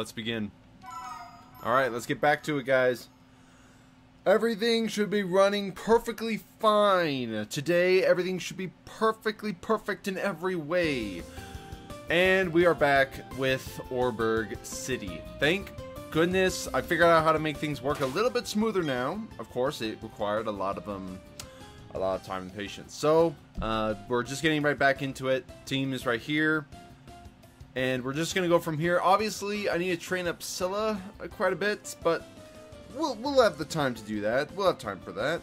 let's begin. Alright, let's get back to it, guys. Everything should be running perfectly fine. Today, everything should be perfectly perfect in every way. And we are back with Oreburgh City. Thank goodness I figured out how to make things work a little bit smoother now. Of course, it required a lot of um, a lot of time and patience. So, uh, we're just getting right back into it. Team is right here. And we're just going to go from here. Obviously, I need to train up Scylla quite a bit, but we'll, we'll have the time to do that. We'll have time for that.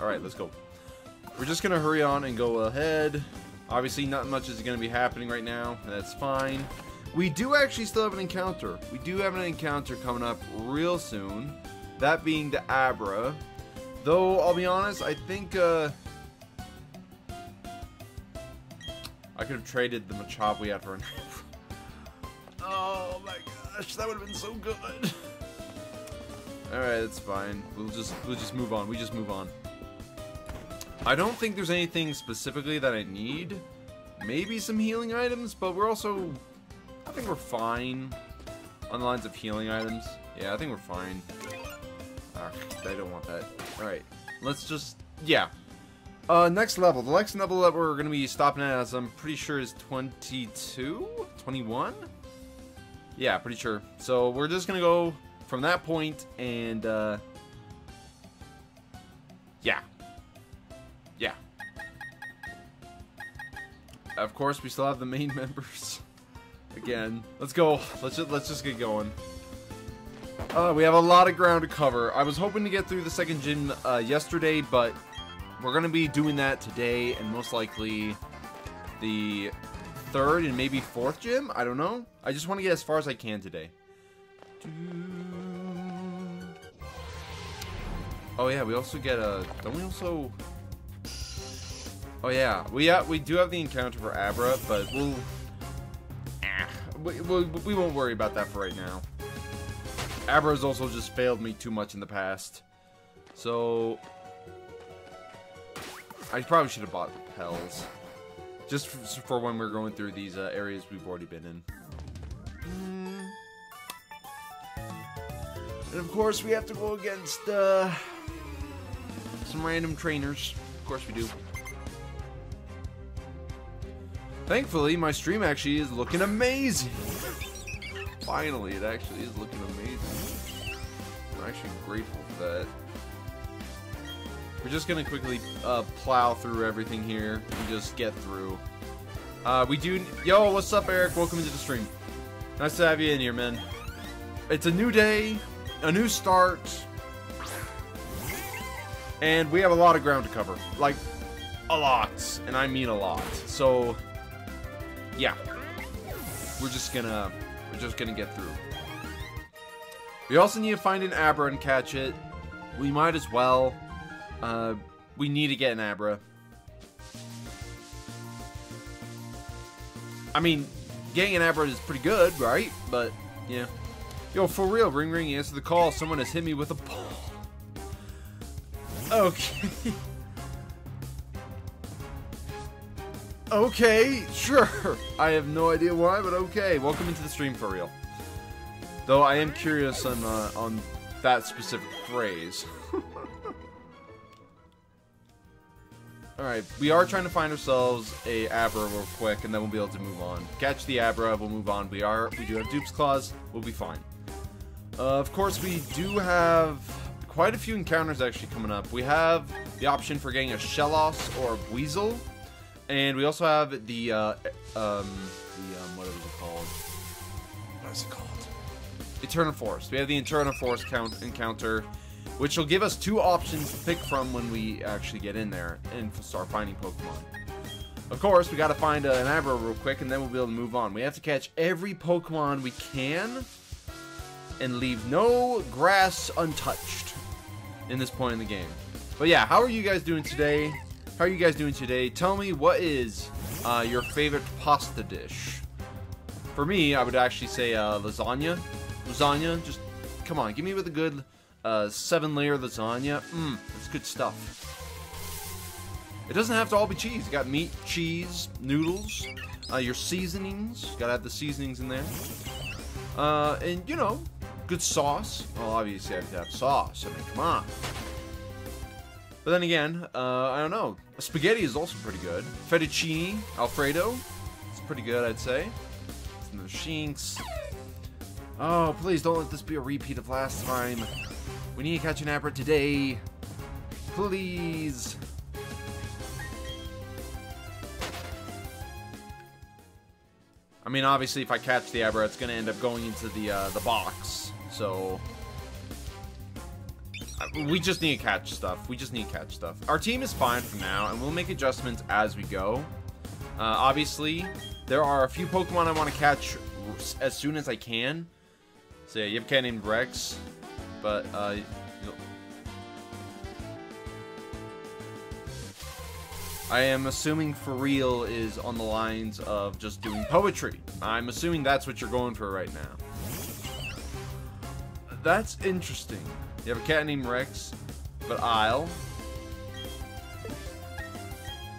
Alright, let's go. We're just going to hurry on and go ahead. Obviously, not much is going to be happening right now. And that's fine. We do actually still have an encounter. We do have an encounter coming up real soon. That being the Abra. Though, I'll be honest, I think, uh... I could have traded the Machop we had for an Oh my gosh, that would have been so good. Alright, that's fine. We'll just we'll just move on. We just move on. I don't think there's anything specifically that I need. Maybe some healing items, but we're also think we're fine on the lines of healing items. Yeah, I think we're fine. Ah, I don't want that. Alright, let's just... Yeah. Uh, next level. The next level that we're going to be stopping at, as I'm pretty sure, is 22? 21? Yeah, pretty sure. So we're just going to go from that point and, uh... Yeah. Yeah. Of course, we still have the main members. Again. Let's go. Let's just, let's just get going. Uh, we have a lot of ground to cover. I was hoping to get through the second gym uh, yesterday, but we're going to be doing that today and most likely the third and maybe fourth gym. I don't know. I just want to get as far as I can today. Oh yeah, we also get a. Don't we also? Oh yeah, we yeah we do have the encounter for Abra, but we'll. We, we, won't worry about that for right now. Abra's also just failed me too much in the past, so I probably should have bought Pels. Just for, when we're going through these uh, areas we've already been in. Mm. And of course, we have to go against uh, some random trainers. Of course we do. Thankfully, my stream actually is looking amazing. Finally, it actually is looking amazing. I'm actually grateful for that. We're just gonna quickly uh, plow through everything here and just get through. Uh, we do. Yo, what's up, Eric? Welcome into the stream. Nice to have you in here, man. It's a new day, a new start, and we have a lot of ground to cover. Like, a lot, and I mean a lot. So, yeah, we're just gonna we're just gonna get through. We also need to find an Abra and catch it. We might as well. Uh, we need to get an Abra. I mean, getting an Abra is pretty good, right? But, yeah. Yo, for real, Ring Ring, answer the call. Someone has hit me with a ball. Okay. Okay, sure. I have no idea why, but okay. Welcome into the stream for real. Though I am curious on uh, on that specific phrase. Alright, we are trying to find ourselves a Abra real quick, and then we'll be able to move on. Catch the Abra, we'll move on. We are, we do have Dupe's Claws, we'll be fine. Uh, of course, we do have quite a few encounters actually coming up. We have the option for getting a Shellos or a Buizel, and we also have the, uh, um, the, um, what is it called? What is it called? Eterna Forest. We have the Eterna Forest count encounter, which will give us two options to pick from when we actually get in there and start finding Pokemon. Of course, we got to find an Abra real quick, and then we'll be able to move on. We have to catch every Pokemon we can, and leave no grass untouched in this point in the game. But yeah, how are you guys doing today? How are you guys doing today? Tell me what is uh, your favorite pasta dish? For me, I would actually say uh, lasagna. Lasagna, just come on, give me with a good uh, seven-layer lasagna. Mmm, that's good stuff. It doesn't have to all be cheese. You got meat, cheese, noodles, uh, your seasonings. Gotta have the seasonings in there. Uh, and, you know, good sauce. Well, obviously I have to have sauce. I mean, come on. But then again, uh, I don't know. Spaghetti is also pretty good. Fettuccine, Alfredo. It's pretty good, I'd say. Some of the Shinx. Oh, please don't let this be a repeat of last time. We need to catch an Abra today. Please. I mean, obviously, if I catch the Abra, it's going to end up going into the uh, the box. So we just need to catch stuff. We just need to catch stuff. Our team is fine for now, and we'll make adjustments as we go. Uh, obviously, there are a few Pokemon I want to catch as soon as I can. So yeah, you have a cat named Rex, but uh, I am assuming for real is on the lines of just doing poetry. I'm assuming that's what you're going for right now. That's interesting. You have a cat named Rex, but Isle.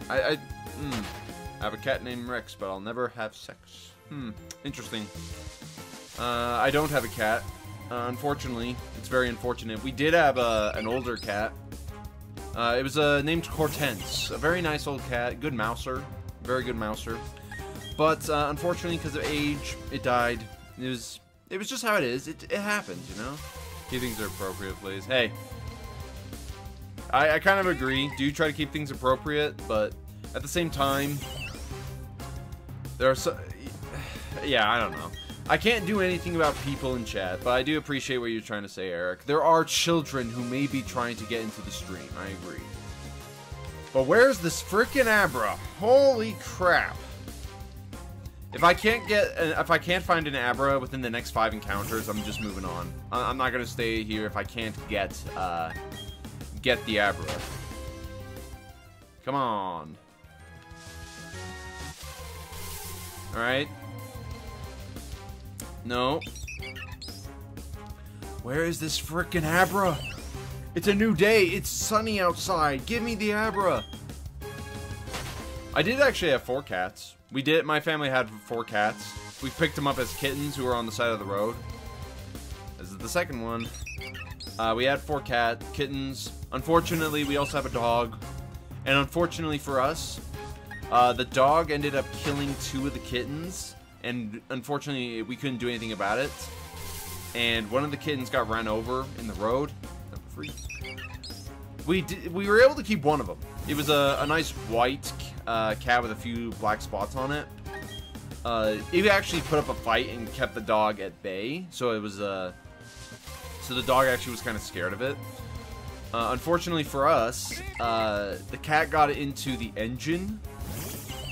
I, I, hmm. I have a cat named Rex, but I'll never have sex. Hmm, interesting. Uh, I don't have a cat. Uh, unfortunately, it's very unfortunate. We did have a, an older cat. Uh, it was uh, named Hortense. A very nice old cat. Good mouser. Very good mouser. But uh, unfortunately, because of age, it died. It was it was just how it is. It, it happened, you know? Keep things appropriate, please. Hey. I, I kind of agree. Do try to keep things appropriate, but at the same time, there are so... Yeah, I don't know. I can't do anything about people in chat, but I do appreciate what you're trying to say, Eric. There are children who may be trying to get into the stream. I agree. But where's this freaking Abra? Holy crap. If I can't get, if I can't find an Abra within the next five encounters, I'm just moving on. I'm not gonna stay here if I can't get, uh, get the Abra. Come on. Alright. No. Where is this frickin' Abra? It's a new day. It's sunny outside. Give me the Abra. I did actually have four cats. We did. My family had four cats. We picked them up as kittens who were on the side of the road. This is the second one. Uh, we had four cat kittens. Unfortunately, we also have a dog. And unfortunately for us, uh, the dog ended up killing two of the kittens and unfortunately we couldn't do anything about it. And one of the kittens got run over in the road. We did, we were able to keep one of them. It was a, a nice white uh, cat with a few black spots on it. Uh, it actually put up a fight and kept the dog at bay. So it was uh, so the dog actually was kind of scared of it. Uh, unfortunately for us, uh, the cat got into the engine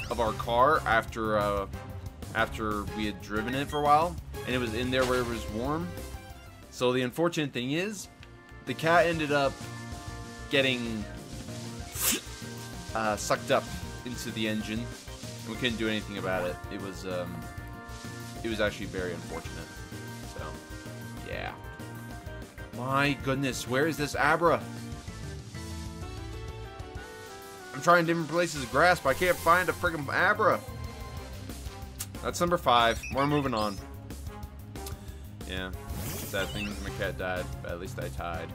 of our car after uh, after we had driven it for a while, and it was in there where it was warm. So the unfortunate thing is, the cat ended up getting uh, sucked up into the engine, and we couldn't do anything about it. It was um, it was actually very unfortunate. So, yeah. My goodness, where is this Abra? I'm trying different places to grasp. I can't find a friggin' Abra. That's number five. We're moving on. Yeah. Sad thing my cat died, but at least I tied.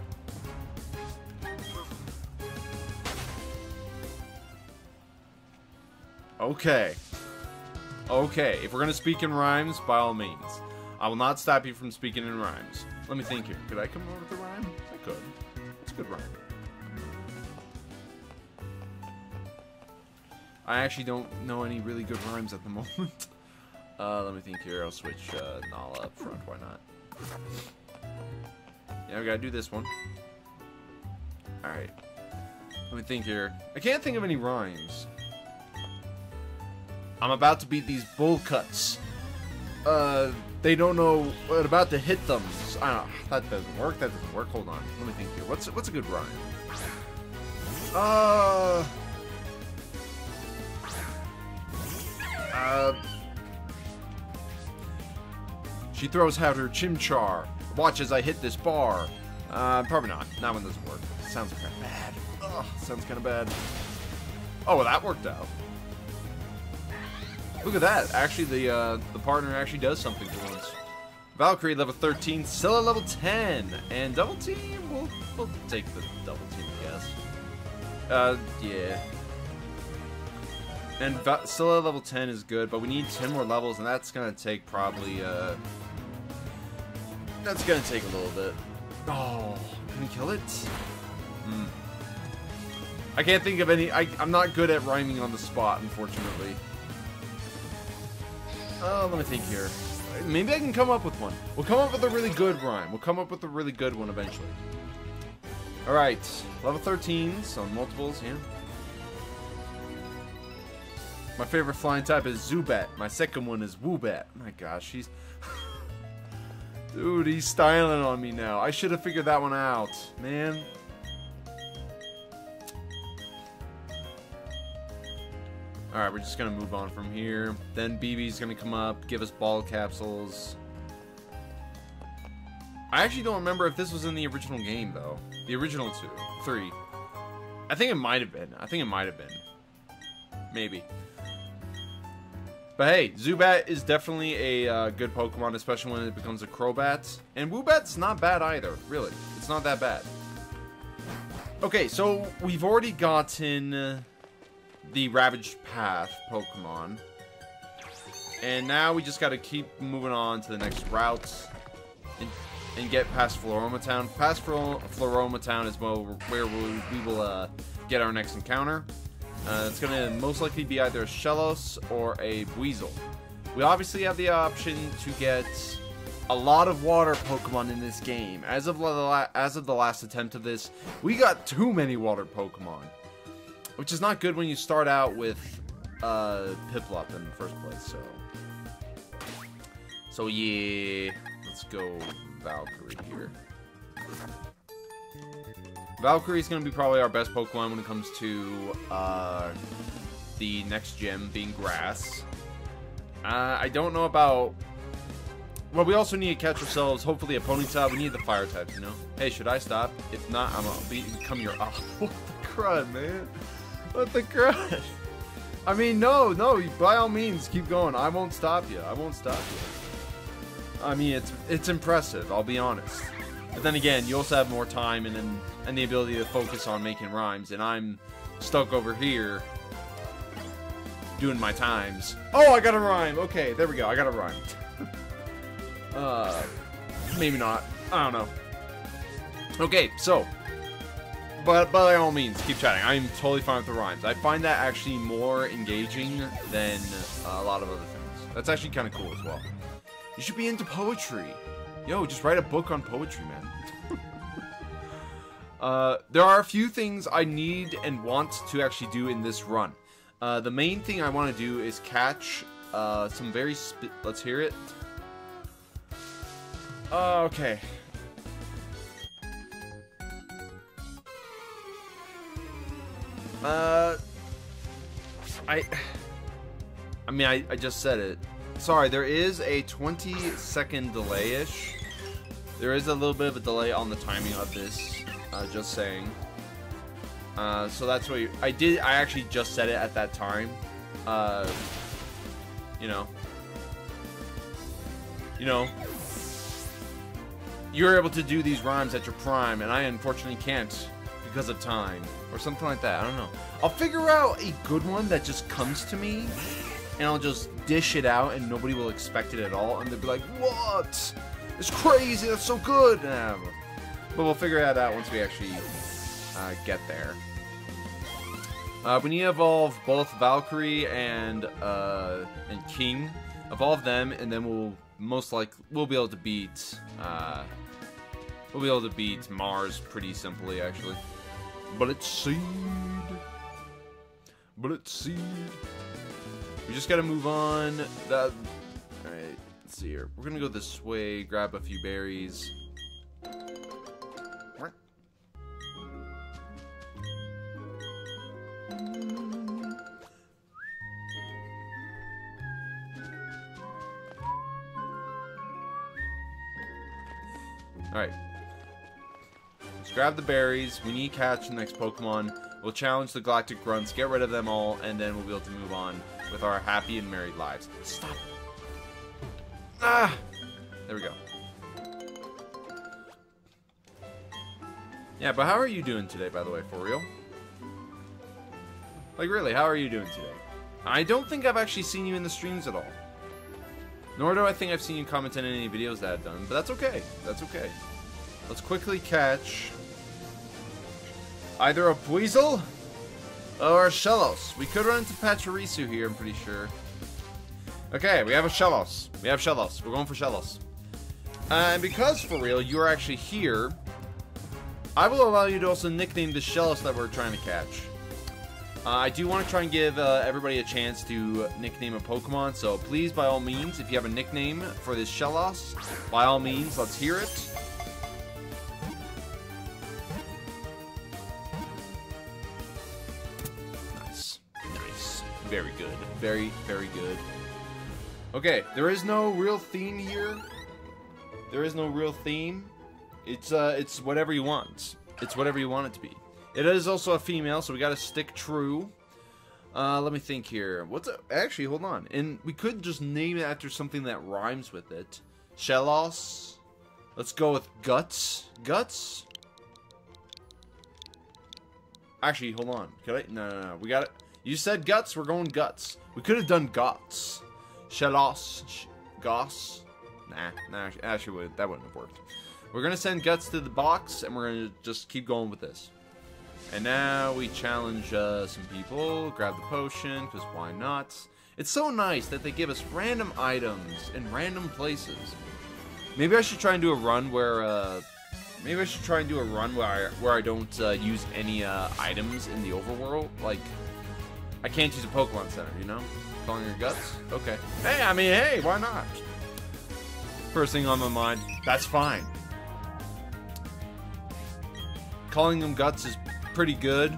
Okay. Okay, if we're gonna speak in rhymes, by all means. I will not stop you from speaking in rhymes. Let me think here. Could I come up with a rhyme? I could. It's a good rhyme. I actually don't know any really good rhymes at the moment. Uh, let me think here. I'll switch uh, Nala up front. Why not? Yeah, we gotta do this one. Alright. Let me think here. I can't think of any rhymes. I'm about to beat these bull cuts. Uh, they don't know what about to hit them. I don't That doesn't work. That doesn't work. Hold on. Let me think here. What's what's a good rhyme? Uh. Uh. She throws out her chimchar. Watch as I hit this bar. Uh, probably not. That one doesn't work. Sounds kind of bad. Ugh, sounds kind of bad. Oh, well, that worked out. Look at that. Actually, the uh, the partner actually does something for once. Valkyrie level 13, Scylla level 10, and double team. We'll we'll take the double team, I guess. Uh, yeah. And Va Scylla level 10 is good, but we need 10 more levels, and that's gonna take probably uh. That's gonna take a little bit. Oh, can we kill it? Hmm. I can't think of any. I, I'm not good at rhyming on the spot, unfortunately. Oh, let me think here. Maybe I can come up with one. We'll come up with a really good rhyme. We'll come up with a really good one eventually. Alright, level 13, so multiples, yeah. My favorite flying type is Zubat. My second one is Woobat. My gosh, he's... Dude, he's styling on me now. I should have figured that one out. Man, Alright, we're just gonna move on from here. Then BB's gonna come up, give us ball capsules. I actually don't remember if this was in the original game, though. The original two. Three. I think it might have been. I think it might have been. Maybe. But hey, Zubat is definitely a uh, good Pokemon, especially when it becomes a Crobat. And Woobat's not bad either, really. It's not that bad. Okay, so we've already gotten the Ravaged Path Pokemon. And now we just gotta keep moving on to the next routes and, and get past Floaroma Town. Past Floaroma Town is where we, will uh, get our next encounter. Uh, it's gonna most likely be either a Shellos or a Buizel. We obviously have the option to get a lot of water Pokemon in this game. As of as of the last attempt of this, we got too many water Pokemon. Which is not good when you start out with uh, Piplup in the first place, so... So yeah, let's go Valkyrie here. Valkyrie is going to be probably our best Pokemon when it comes to uh, the next gym being Grass. Uh, I don't know about... Well, we also need to catch ourselves, hopefully a Ponyta. We need the Fire types, you know? Hey, should I stop? If not, I'm going to become your... Oh, what the crud, man? What the crud? I mean, no, no, by all means, keep going. I won't stop you. I won't stop you. I mean, it's it's impressive, I'll be honest. But then again, you also have more time and, and, and the ability to focus on making rhymes, and I'm stuck over here doing my times. Oh, I got a rhyme. Okay, there we go. I got a rhyme. uh, maybe not. I don't know. Okay, so but by all means, keep chatting. I'm totally fine with the rhymes. I find that actually more engaging than a lot of other things. That's actually kind of cool as well. You should be into poetry. Yo, just write a book on poetry, man. uh, there are a few things I need and want to actually do in this run. Uh, the main thing I want to do is catch uh, some very... Let's hear it. Uh, okay. Uh, I, I mean, I, I just said it. Sorry, there is a 20 second delay-ish. There is a little bit of a delay on the timing of this, uh, just saying. Uh, so that's what you, I did, I actually just said it at that time. Uh, you know. You know. You're able to do these rhymes at your prime, and I unfortunately can't because of time. Or something like that. I don't know. I'll figure out a good one that just comes to me, and I'll just dish it out, and nobody will expect it at all, and they'll be like, What? It's crazy, that's so good! But we'll figure that out once we actually uh, get there. Uh, we need to evolve both Valkyrie and uh, and King. Evolve them, and then we'll most likely we'll be able to beat uh, we'll be able to beat Mars pretty simply, actually. It's seed. But it's seed. We just gotta move on. That. Alright, let's see here. We're gonna go this way, grab a few berries. Alright. Grab the berries. We need to catch the next Pokemon. We'll challenge the Galactic Grunts, get rid of them all, and then we'll be able to move on with our happy and married lives. Stop. Ah! There we go. Yeah, but how are you doing today, by the way, for real? Like, really, how are you doing today? I don't think I've actually seen you in the streams at all. Nor do I think I've seen you comment on any videos that I've done, but that's okay. That's okay. Let's quickly catch either a Buizel or a Shellos. We could run into Pachirisu here, I'm pretty sure. Okay, we have a Shellos. We have Shellos. We're going for Shellos. Uh, and because, for real, you are actually here, I will allow you to also nickname the Shellos that we're trying to catch. Uh, I do want to try and give uh, everybody a chance to nickname a Pokemon, so please, by all means, if you have a nickname for this Shellos, by all means, let's hear it. Very good. Very, very good. Okay, there is no real theme here. There is no real theme. It's, uh, it's whatever you want. It's whatever you want it to be. It is also a female, so we gotta stick true. Uh, let me think here. What's a, actually? Hold on. And we could just name it after something that rhymes with it. Shellos. Let's go with guts. Guts. Actually, hold on. Could I? No, no, no. We got it. You said guts. We're going guts. We could have done guts. Shellos. Sh goss. Nah, nah. Actually, that wouldn't have worked. We're gonna send guts to the box, and we're gonna just keep going with this. And now we challenge uh, some people, grab the potion, because why not? It's so nice that they give us random items in random places. Maybe I should try and do a run where, uh, maybe I should try and do a run where I, where I don't uh, use any uh, items in the overworld. Like, I can't use a Pokemon Center, you know? Calling your guts? Okay. Hey, I mean, hey, why not? First thing on my mind, that's fine. Calling them guts is pretty good.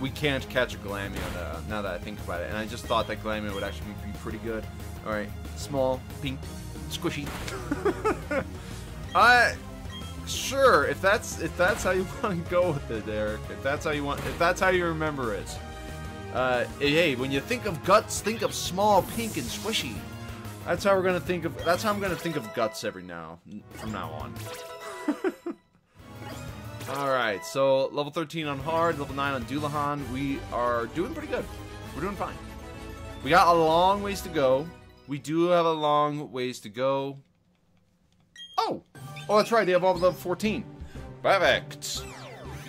We can't catch a Glameow uh, now that I think about it, and I just thought that Glameow would actually be pretty good. Alright, small, pink, squishy. I... Sure, if that's if that's how you want to go with it, Eric. If that's how you want, if that's how you remember it. Uh, hey, when you think of guts, think of small, pink, and squishy. That's how we're gonna think of. That's how I'm gonna think of guts every now from now on. All right, so level 13 on hard, level 9 on Dullahan. We are doing pretty good. We're doing fine. We got a long ways to go. We do have a long ways to go. Oh, oh, that's right. They have all level 14. Perfect.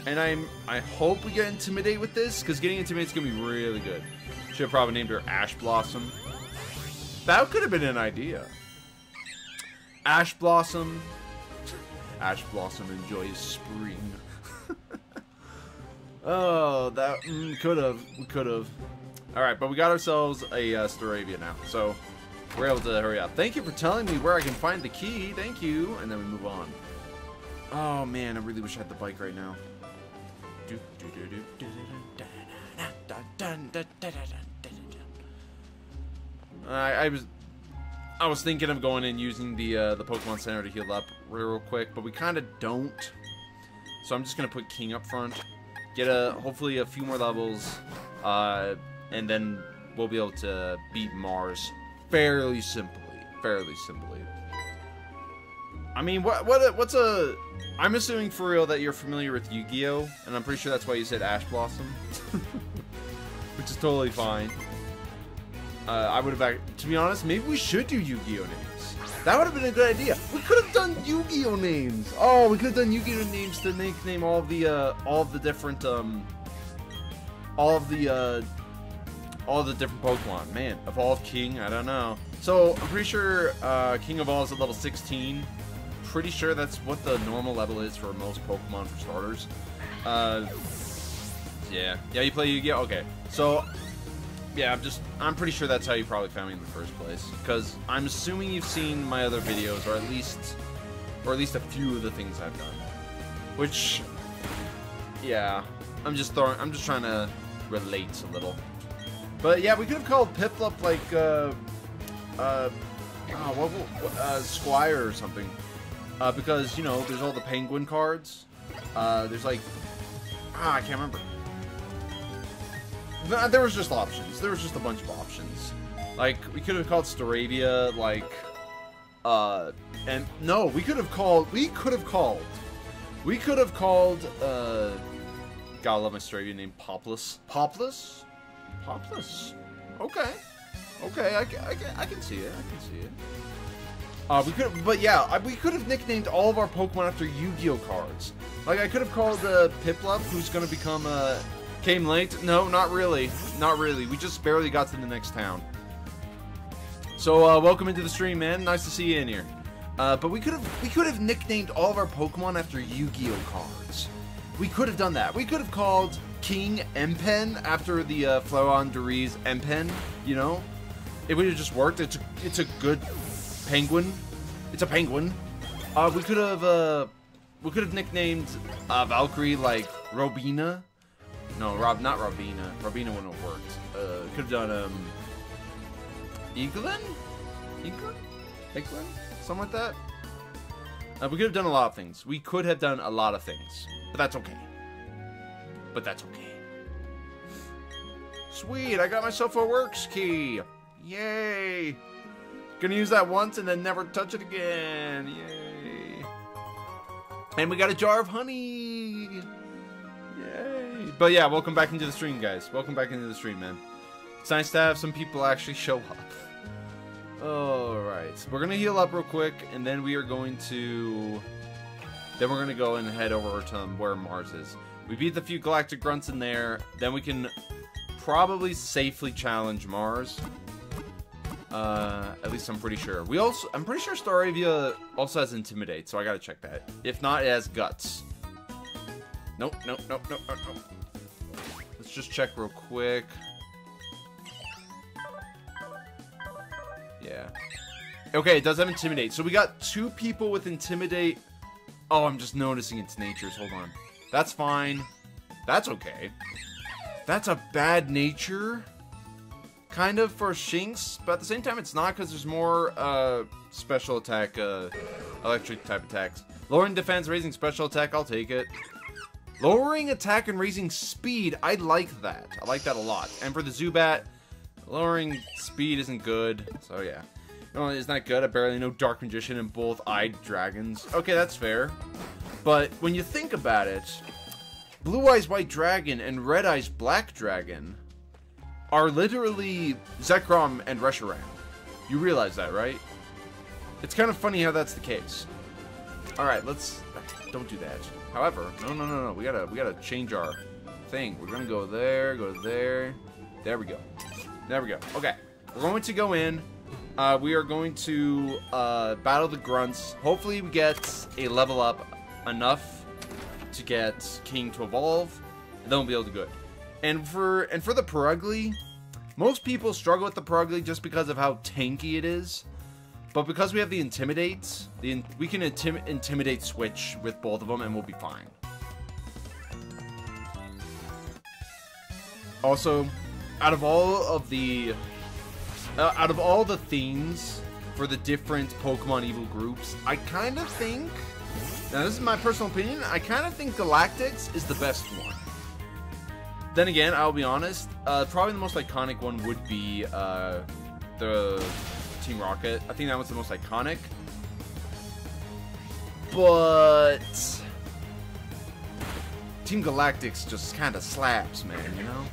And I'm. I hope we get intimidate with this, because getting intimidate is gonna be really good. Should have probably named her Ash Blossom. That could have been an idea. Ash Blossom. Ash Blossom enjoys spring. oh, that mm, could have. We could have. Alright, but we got ourselves a uh, Staravia now, so we're able to hurry up. Thank you for telling me where I can find the key. Thank you. And then we move on. Oh, man, I really wish I had the bike right now. I, I was I was thinking of going and using the uh, the Pokemon Center to heal up real, quick, but we kind of don't. So I'm just gonna put King up front, get a hopefully a few more levels, uh, and then we'll be able to beat Mars fairly simply. Fairly simply. I mean, what what what's a? I'm assuming for real that you're familiar with Yu-Gi-Oh, and I'm pretty sure that's why you said Ash Blossom, which is totally fine. Uh, I would have, to be honest, maybe we should do Yu-Gi-Oh names. That would have been a good idea. We could have done Yu-Gi-Oh names. Oh, we could have done Yu-Gi-Oh names to nickname all the, uh, all of the different, um, all of the, uh, all the different Pokemon. Man, Evolve King, I don't know. So, I'm pretty sure, uh, King Evolves at level 16. Pretty sure that's what the normal level is for most Pokemon for starters. Uh, yeah. Yeah, you play Yu-Gi-Oh? Okay. So, yeah, I'm just, I'm pretty sure that's how you probably found me in the first place. Because I'm assuming you've seen my other videos, or at least, or at least a few of the things I've done. Which, yeah, I'm just throwing, I'm just trying to relate a little. But yeah, we could have called Piplup like, uh, uh, oh, what, what, uh, Squire or something. Uh, because, you know, there's all the penguin cards. Uh, there's like, ah, I can't remember. There was just options. There was just a bunch of options. Like, we could have called Staravia, like, uh, and no, we could have called, we could have called, we could have called, uh, I love my Staravia name, Poplus. Poplus? Poplus. Okay. Okay, I, I, I can see it. I can see it. Uh, we could, but yeah, we could have nicknamed all of our Pokemon after Yu-Gi-Oh cards. Like I could have called uh, Piplup, who's gonna become uh, came late. No, not really, not really. We just barely got to the next town. So uh, welcome into the stream, man. Nice to see you in here. Uh, but we could have we could have nicknamed all of our Pokemon after Yu-Gi-Oh cards. We could have done that. We could have called King Empen after the uh, Floowandereeze & Empen. You know, it would have just worked. It's a, it's a good penguin. It's a penguin. Uh, we could have, uh, we could have nicknamed uh, Valkyrie like Robina. No, Rob, not Robina. Robina wouldn't have worked. Uh, could have done um, Eaglin, Eaglin, Eaglin, something like that. Uh, we could have done a lot of things. We could have done a lot of things, but that's okay. But that's okay. Sweet, I got myself a works key. Yay! Gonna use that once and then never touch it again. Yay. And we got a jar of honey. Yay. But yeah, welcome back into the stream, guys. Welcome back into the stream, man. It's nice to have some people actually show up. Alright. We're gonna heal up real quick, and then we are going to... Then we're gonna go and head over to where Mars is. We beat the few Galactic Grunts in there, then we can probably safely challenge Mars. Uh, at least I'm pretty sure. We also, I'm pretty sure Staravia also has Intimidate, so I gotta check that. If not, it has Guts. Nope, nope, nope, nope, nope, nope. Let's just check real quick. Yeah. Okay, it does have Intimidate. So we got two people with Intimidate. Oh, I'm just noticing its natures. Hold on. That's fine. That's okay. That's a bad nature kind of for Shinx, but at the same time it's not because there's more uh, special attack, uh, electric type attacks. Lowering defense, raising special attack, I'll take it. Lowering attack and raising speed, I like that. I like that a lot. And for the Zubat, lowering speed isn't good, so yeah. No, it's not good. I barely know Dark Magician and both Eyed Dragons. Okay, that's fair. But when you think about it, Blue Eyes White Dragon and Red Eyes Black Dragon are literally Zekrom and Reshiram. You realize that, right? It's kind of funny how that's the case. Alright, let's... Don't do that. However, no, no, no, no. We gotta, we gotta change our thing. We're gonna go there, go there. There we go. There we go. Okay. We're going to go in. Uh, we are going to uh, battle the grunts. Hopefully we get a level up enough to get King to evolve. And then we'll be able to go. And for and for the Purugly, most people struggle with the Purugly just because of how tanky it is. But because we have the Intimidate, the in we can intim Intimidate switch with both of them and we'll be fine. Also, out of all of the... Uh, out of all the themes for the different Pokemon Evil groups, I kind of think... Now, this is my personal opinion. I kind of think Galactics is the best one. Then again, I'll be honest, uh, probably the most iconic one would be uh, the Team Rocket. I think that was the most iconic. But Team Galactics just kind of slaps, man, you know?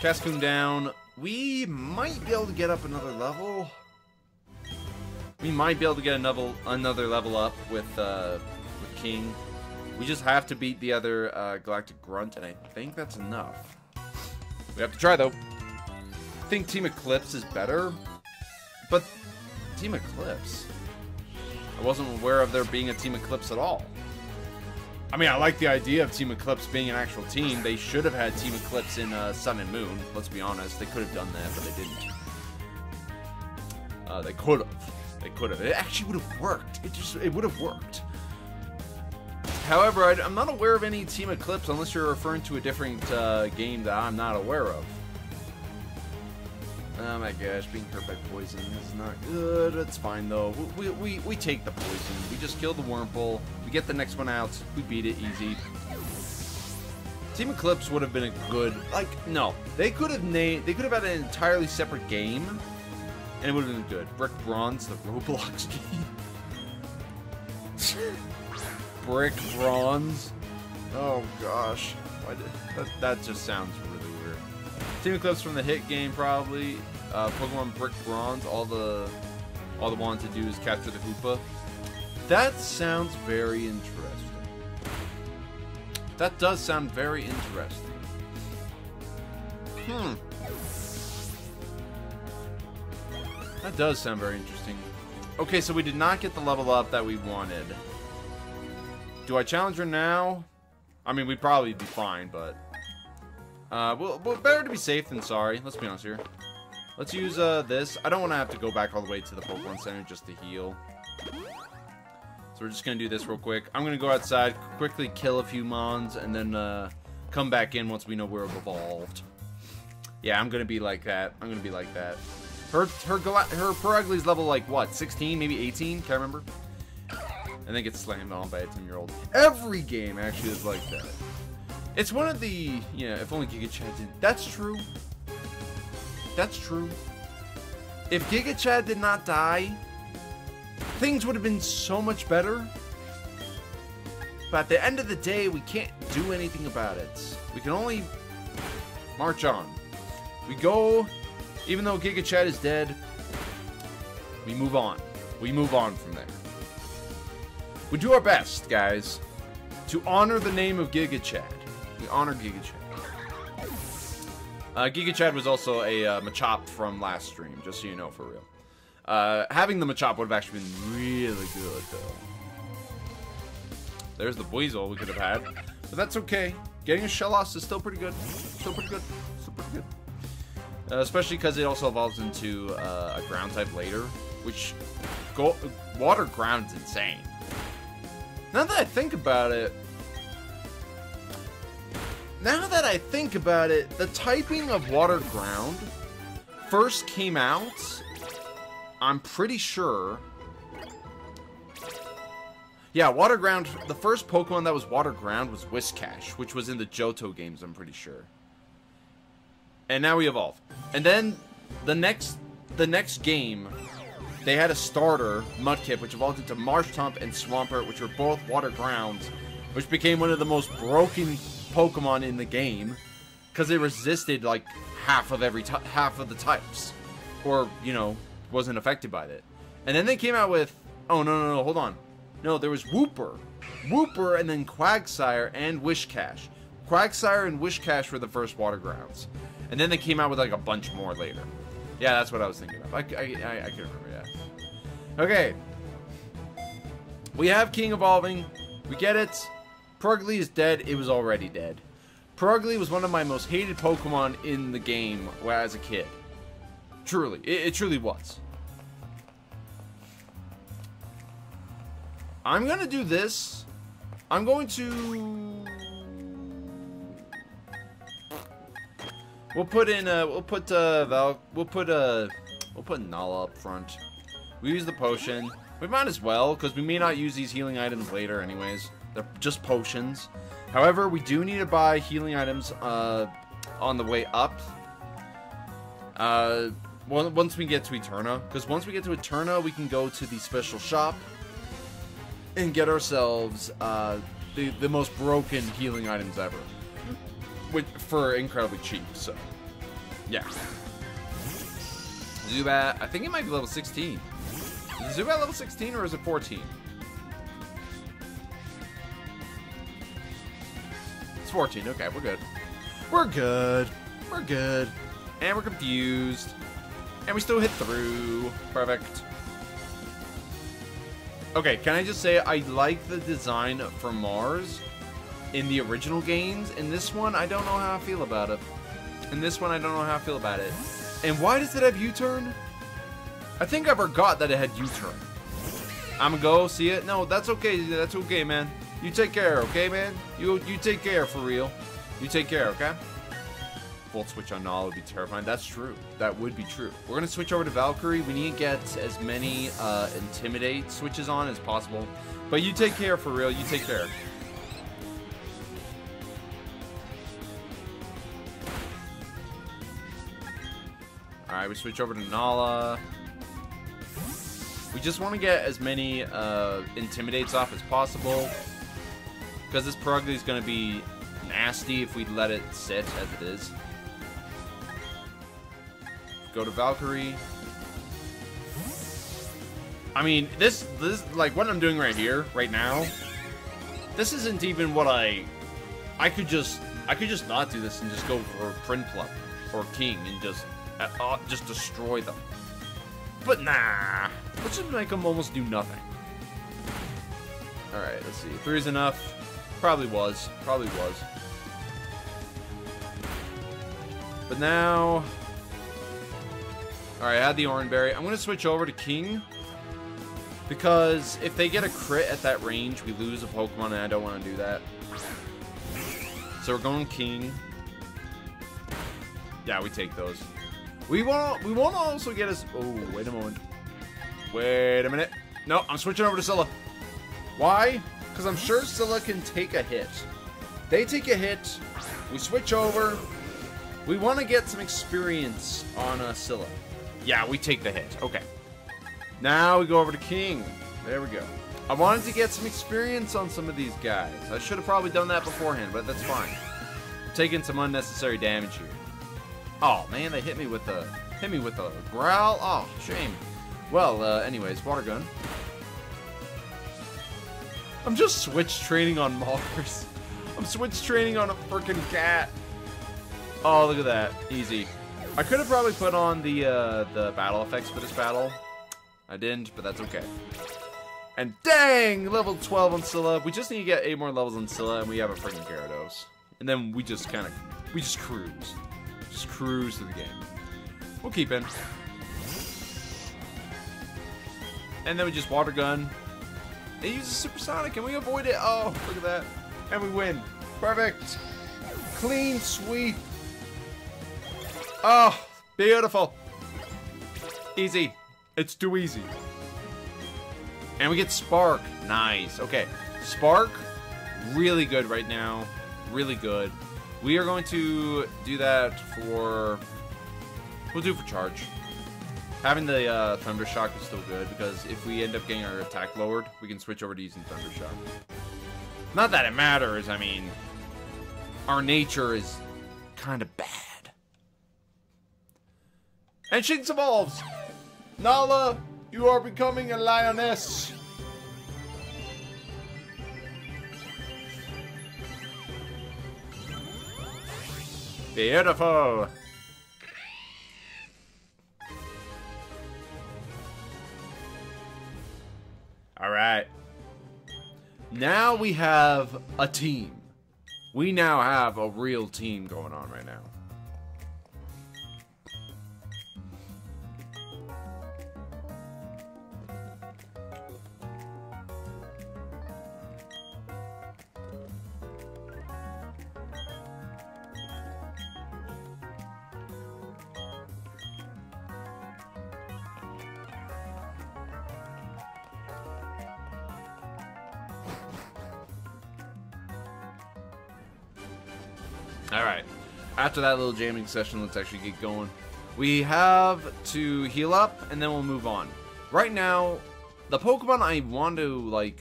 Cascoon down. We might be able to get up another level. We might be able to get another another level up with uh, with King. We just have to beat the other uh, Galactic Grunt, and I think that's enough. We have to try, though. I think Team Eclipse is better, but Team Eclipse? I wasn't aware of there being a Team Eclipse at all. I mean, I like the idea of Team Eclipse being an actual team. They should have had Team Eclipse in uh, Sun and Moon, let's be honest. They could have done that, but they didn't. Uh, they could have. They could have. It actually would have worked. It just, it would have worked. However, I, am not aware of any Team Eclipse unless you're referring to a different uh, game that I'm not aware of. Oh my gosh, being hurt by poison is not good. It's fine though. We, we, we take the poison. We just kill the Wurmple. We get the next one out. We beat it easy. Team Eclipse would have been a good like no. They could have named they could have had an entirely separate game and it would have been good. Brick Bronze, the Roblox game. Brick Bronze. Oh gosh. Why did, that, that just sounds really weird. Team Eclipse from the hit game probably. Uh, Pokemon Brick Bronze, all the all the wanted to do is capture the Hoopa. That sounds very interesting. That does sound very interesting. Hmm. That does sound very interesting. Okay, so we did not get the level up that we wanted. Do I challenge her now? I mean, we'd probably be fine, but... Uh, well, well, better to be safe than sorry. Let's be honest here. Let's use uh, this. I don't want to have to go back all the way to the Pokemon Center just to heal. So we're just going to do this real quick. I'm going to go outside, quickly kill a few Mons, and then uh, come back in once we know we're evolved. Yeah, I'm going to be like that. I'm going to be like that. Her her her Purugly's level like what? 16, maybe 18? Can't remember. And then gets slammed on by a 10 year old. Every game actually is like that. It's one of the yeah. If only Giga Chad did. That's true. That's true. If Giga Chad did not die, things would have been so much better. But at the end of the day, we can't do anything about it. We can only march on. We go, even though Giga Chad is dead, we move on. We move on from there. We do our best, guys, to honor the name of Giga Chad. We honor Giga Chad. Uh, Giga Chad was also a uh, Machop from last stream, just so you know for real. Uh, having the Machop would have actually been really good, though. There's the Buizel we could have had. But that's okay. Getting a Shellos is still pretty good. Still pretty good. Still pretty good. Uh, especially because it also evolves into uh, a ground type later, which water ground's insane. Now that I think about it, now that I think about it, the typing of water ground first came out I'm pretty sure... Yeah, Water Ground, the first Pokemon that was Water Ground was Whiscash, which was in the Johto games, I'm pretty sure. And now we evolve. And then the next the next game, they had a starter, Mudkip, which evolved into Marshtomp and Swampert, which were both Water Grounds, which became one of the most broken Pokemon in the game, because they resisted like half of every half of the types, or you know, wasn't affected by it. And then they came out with, oh no no no, hold on, no there was Wooper, Wooper, and then Quagsire and Whiscash. Quagsire and Whiscash were the first water grounds, and then they came out with like a bunch more later. Yeah, that's what I was thinking of. I, I, I, I can remember, yeah. Okay. We have King evolving. We get it. Purugly is dead. It was already dead. Purugly was one of my most hated Pokemon in the game as a kid. Truly. It, it truly was. I'm gonna do this. I'm going to... We'll put in, uh, we'll put, uh, Val, we'll put, uh, we'll put Nala up front. We use the potion. We might as well, because we may not use these healing items later anyways. They're just potions. However, we do need to buy healing items, uh, on the way up. Uh, once we get to Eterna. Because once we get to Eterna, we can go to the special shop and get ourselves uh, the, the most broken healing items ever. Which, for incredibly cheap, so. Yeah. Zubat, I think it might be level 16. Is Zubat level 16 or is it 14? It's 14, okay, we're good. We're good. We're good. And we're confused. And we still hit through. Perfect. Okay, can I just say I like the design for Mars in the original games. In this one, I don't know how I feel about it. In this one, I don't know how I feel about it. And why does it have U-turn? I think I forgot that it had U-turn. I'm gonna go see it. No, that's okay. That's okay, man. You take care, okay, man? You you take care for real. You take care, okay? Volt switch on Nala would be terrifying. That's true. That would be true. We're gonna switch over to Valkyrie. We need to get as many uh, Intimidate switches on as possible. But you take care for real. You take care. Alright, we switch over to Nala. We just want to get as many uh, Intimidates off as possible. Because this Purugly is going to be nasty if we let it sit as it is. Go to Valkyrie. I mean, this, this, like, what I'm doing right here, right now, this isn't even what I, I could just, I could just not do this and just go for Prinplup or King and just, uh, just destroy them. But nah, let's just make them almost do nothing. Alright, let's see. Three is enough. Probably was. Probably was. But now... Alright, I had the Oran Berry. I'm going to switch over to King. Because if they get a crit at that range, we lose a Pokemon, and I don't want to do that. So we're going King. Yeah, we take those. We want we want to also get us. Oh, wait a moment. Wait a minute. No, I'm switching over to Scylla. Why? Because I'm sure Scylla can take a hit. They take a hit. We switch over. We want to get some experience on uh, Scylla. Yeah, we take the hit. Okay. Now we go over to King. There we go. I wanted to get some experience on some of these guys. I should have probably done that beforehand, but that's fine. taking some unnecessary damage here. Oh man, they hit me with a hit me with a growl. Oh, shame. Well, uh, anyways, water gun. I'm just switch training on Mars. I'm switch training on a freaking cat. Oh, look at that. Easy. I could have probably put on the uh, the battle effects for this battle. I didn't, but that's okay. And dang, level 12 on Scylla. We just need to get eight more levels on Scylla, and we have a freaking Gyarados. And then we just kind of, we just cruise. Just cruise through the game. We'll keep in. And then we just water gun. It uses supersonic and we avoid it. Oh, look at that. And we win. Perfect. Clean sweep. Oh, beautiful. Easy. It's too easy. And we get Spark. Nice. Okay. Spark, really good right now. Really good. We are going to do that for... We'll do for charge. Having the uh, Thunder Shock is still good, because if we end up getting our attack lowered, we can switch over to using Thunder Shock. Not that it matters, I mean... Our nature is kind of bad. And Shinx evolves! Nala, you are becoming a lioness! Beautiful. All right. Now we have a team. We now have a real team going on right now. Alright. After that little jamming session, let's actually get going. We have to heal up, and then we'll move on. Right now, the Pokemon I want to, like...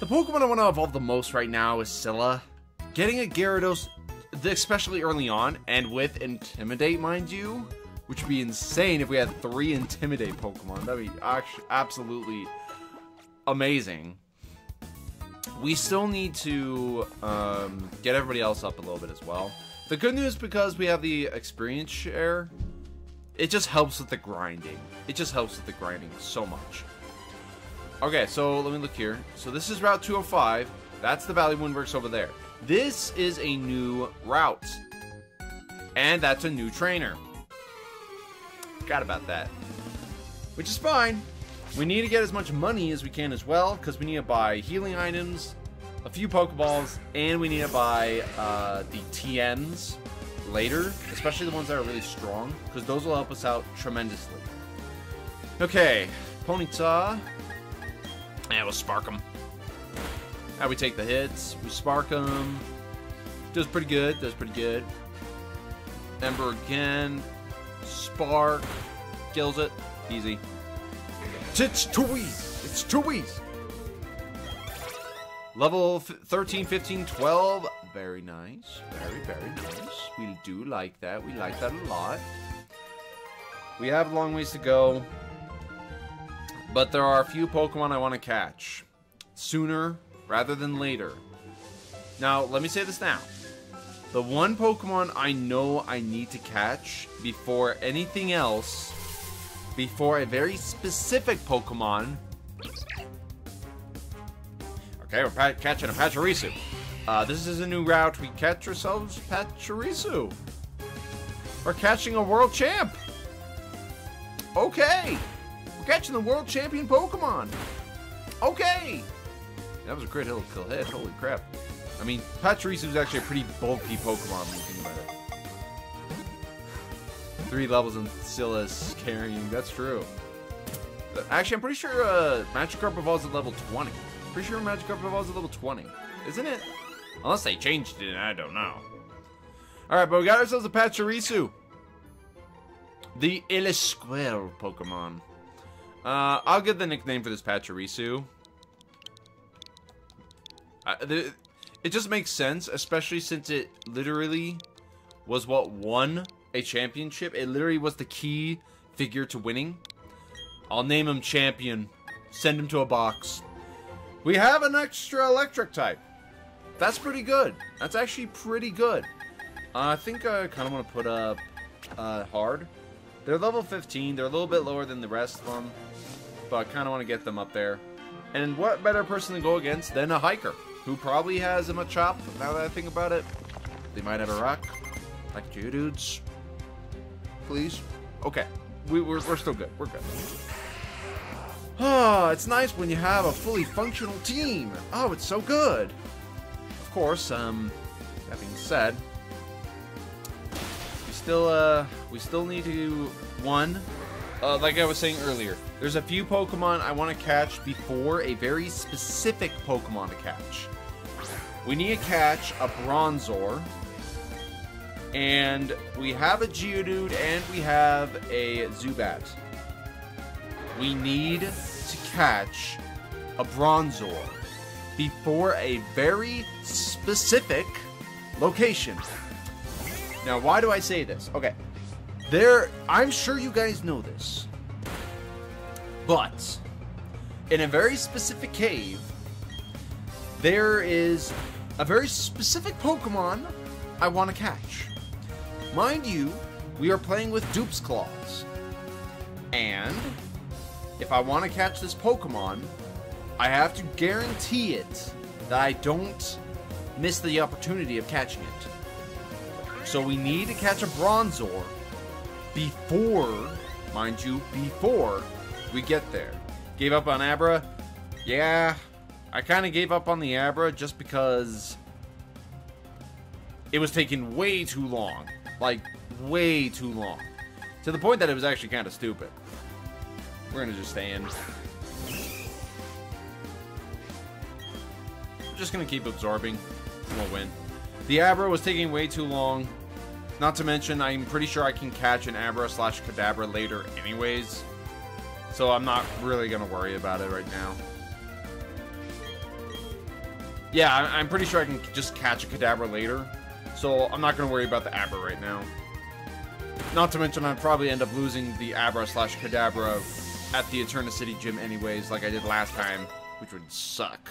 The Pokemon I want to evolve the most right now is Scylla. Getting a Gyarados, especially early on, and with Intimidate, mind you, which would be insane if we had three Intimidate Pokemon. That'd be actually absolutely amazing we still need to um, get everybody else up a little bit as well. The good news, because we have the experience share, it just helps with the grinding. It just helps with the grinding so much. Okay, so let me look here. So this is Route 205. That's the Valley Windworks over there. This is a new route. And that's a new trainer. Forgot about that. Which is fine. We need to get as much money as we can as well, because we need to buy healing items, a few Pokeballs, and we need to buy uh, the TMs later, especially the ones that are really strong, because those will help us out tremendously. Okay, Ponyta. Yeah, we'll spark them. Now we take the hits, we spark them. Does pretty good, does pretty good. Ember again. Spark. Kills it. Easy. It's too easy. It's too easy. Level 13, 15, 12. Very nice. Very, very nice. We do like that. We like that a lot. We have a long ways to go. But there are a few Pokemon I want to catch. Sooner rather than later. Now, let me say this now. The one Pokemon I know I need to catch before anything else, before a very specific Pokemon. Okay, we're catching a Pachirisu. Uh, this is a new route. We catch ourselves Pachirisu. We're catching a world champ. Okay. We're catching the world champion Pokemon. Okay. That was a crit kill hit. Holy crap. I mean, Pachirisu is actually a pretty bulky Pokemon it. Three levels and still is carrying. That's true. Actually, I'm pretty sure uh, Magikarp evolves at level 20. Pretty sure Magikarp evolves at level 20. Isn't it? Unless they changed it, I don't know. Alright, but we got ourselves a Pachirisu. The EleSquirrel Pokemon. Uh, I'll give the nickname for this Pachirisu. Uh, the, it just makes sense, especially since it literally was what won a championship. It literally was the key figure to winning. I'll name him champion. Send him to a box. We have an extra electric type. That's pretty good. That's actually pretty good. Uh, I think I kind of want to put up uh, hard. They're level 15. They're a little bit lower than the rest of them. But I kind of want to get them up there. And what better person to go against than a hiker? who probably has a Machop, now that I think about it. They might have a rock. Like Geodudes. Please? Okay. We, we're, we're still good. We're good. Oh, it's nice when you have a fully functional team. Oh, it's so good. Of course, um, that being said, we still, uh, we still need to, one, uh, like I was saying earlier, there's a few Pokemon I want to catch before a very specific Pokemon to catch. We need to catch a Bronzor. And we have a Geodude and we have a Zubat. We need to catch a Bronzor before a very specific location. Now, why do I say this? Okay. There, I'm sure you guys know this. But, in a very specific cave, there is a very specific Pokemon I want to catch. Mind you, we are playing with Dupes Clause. And if I want to catch this Pokemon, I have to guarantee it that I don't miss the opportunity of catching it. So we need to catch a Bronzor before, mind you, before we get there. Gave up on Abra? Yeah, I kind of gave up on the Abra just because it was taking way too long. Like, way too long. To the point that it was actually kind of stupid. We're to just stay in. We're just to keep absorbing. We'll win. The Abra was taking way too long. Not to mention, I'm pretty sure I can catch an Abra slash Kadabra later anyways. So I'm not really to worry about it right now. Yeah, I'm pretty sure I can just catch a Kadabra later. So I'm not going to worry about the Abra right now. Not to mention I'd probably end up losing the Abra slash Kadabra at the Eterna City gym anyways, like I did last time, which would suck.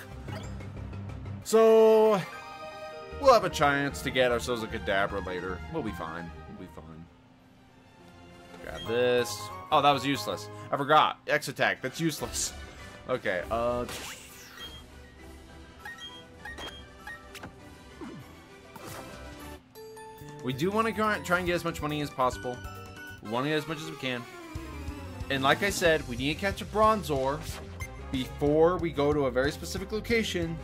So, we'll have a chance to get ourselves a Kadabra later. We'll be fine. We'll be fine. Grab this. Oh, that was useless. I forgot. X attack. That's useless. Okay, uh... We do want to try and get as much money as possible. We want to get as much as we can. and like I said, we need to catch a Bronzor before we go to a very specific location.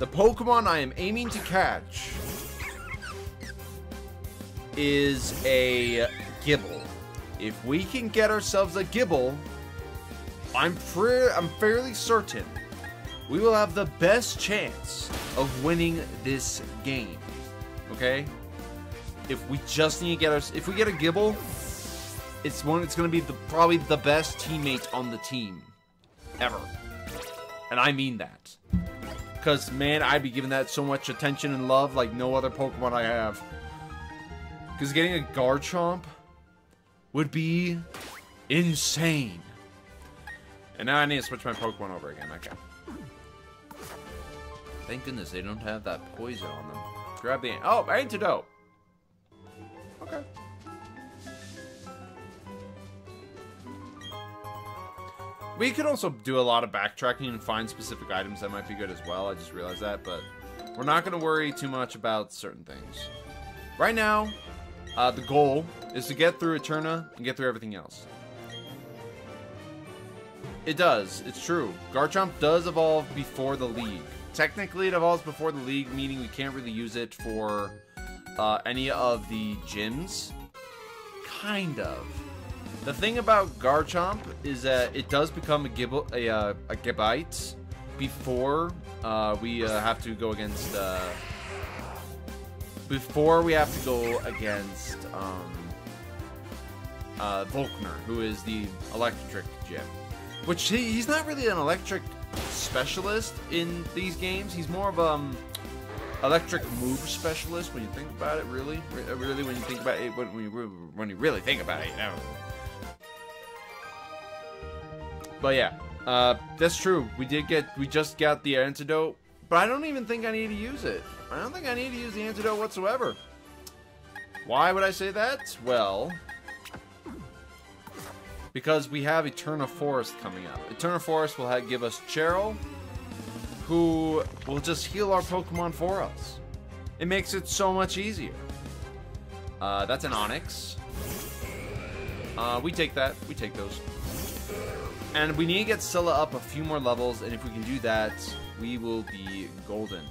The Pokemon I am aiming to catch is a Gible. If we can get ourselves a Gible, I'm I'm fairly certain we will have the best chance of winning this game. Okay? If we just need to get us if we get a Gible, it's one it's gonna be the probably the best teammate on the team. Ever. And I mean that. Cause man, I'd be giving that so much attention and love like no other Pokemon I have. Cause getting a Garchomp would be insane. And now I need to switch my Pokemon over again. Okay. Thank goodness they don't have that poison on them. Grab the... Oh, antidote! Okay. We could also do a lot of backtracking and find specific items that might be good as well. I just realized that, but we're not going to worry too much about certain things. Right now, uh, the goal is to get through Eterna and get through everything else. It does. It's true. Garchomp does evolve before the league. Technically, it evolves before the league, meaning we can't really use it for uh, any of the gyms. Kind of. The thing about Garchomp is that it does become a, Gib a, uh, a Gabite before uh, we uh, have to go against... Uh, before we have to go against um, uh, Volkner, who is the electric gym. Which he, he's not really an electric specialist in these games. He's more of um electric move specialist when you think about it. Really, really when you think about it, when you when you really think about it, you know. But yeah, uh, that's true. We did get, we just got the antidote, but I don't even think I need to use it. I don't think I need to use the antidote whatsoever. Why would I say that? Well, because we have Eterna Forest coming up. Eterna Forest will have, give us Cheryl, who will just heal our Pokemon for us. It makes it so much easier. Uh, that's an Onix. Uh, we take that. We take those. And we need to get Scylla up a few more levels, and if we can do that, we will be golden.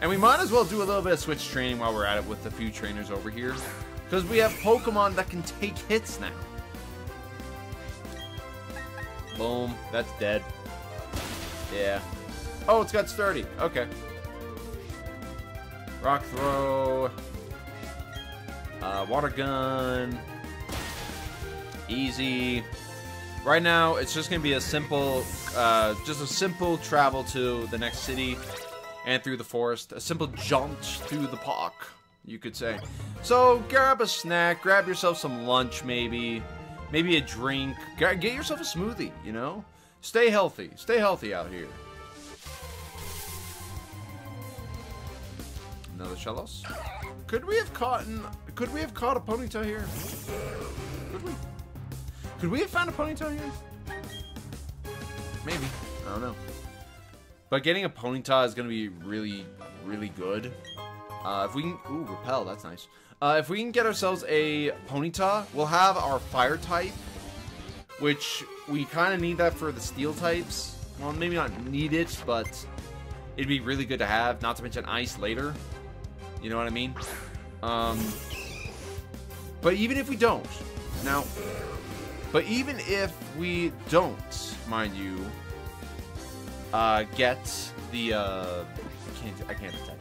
And we might as well do a little bit of switch training while we're at it with a few trainers over here. Because we have Pokemon that can take hits now. Boom. That's dead. Yeah. Oh, it's got sturdy. Okay. Rock throw. Uh, water gun. Easy. Right now, it's just to be a simple, uh, just a simple travel to the next city and through the forest. A simple jaunt through the park, you could say. So, grab a snack, grab yourself some lunch maybe, maybe a drink. Get yourself a smoothie, you know? Stay healthy. Stay healthy out here. Another Shellos. Could we have caught an, could we have caught a Ponyta here? Could we? Could we have found a Ponyta here? Maybe. I don't know. But getting a Ponyta is going to be really, really good. Uh, if we can... Ooh, Repel. That's nice. Uh, if we can get ourselves a Ponyta, we'll have our Fire type. Which, we kind of need that for the Steel types. Well, maybe not need it, but it'd be really good to have. Not to mention Ice later. You know what I mean? Um, but even if we don't... Now, but even if we don't, mind you, uh, get the, uh, I can't, I can't attack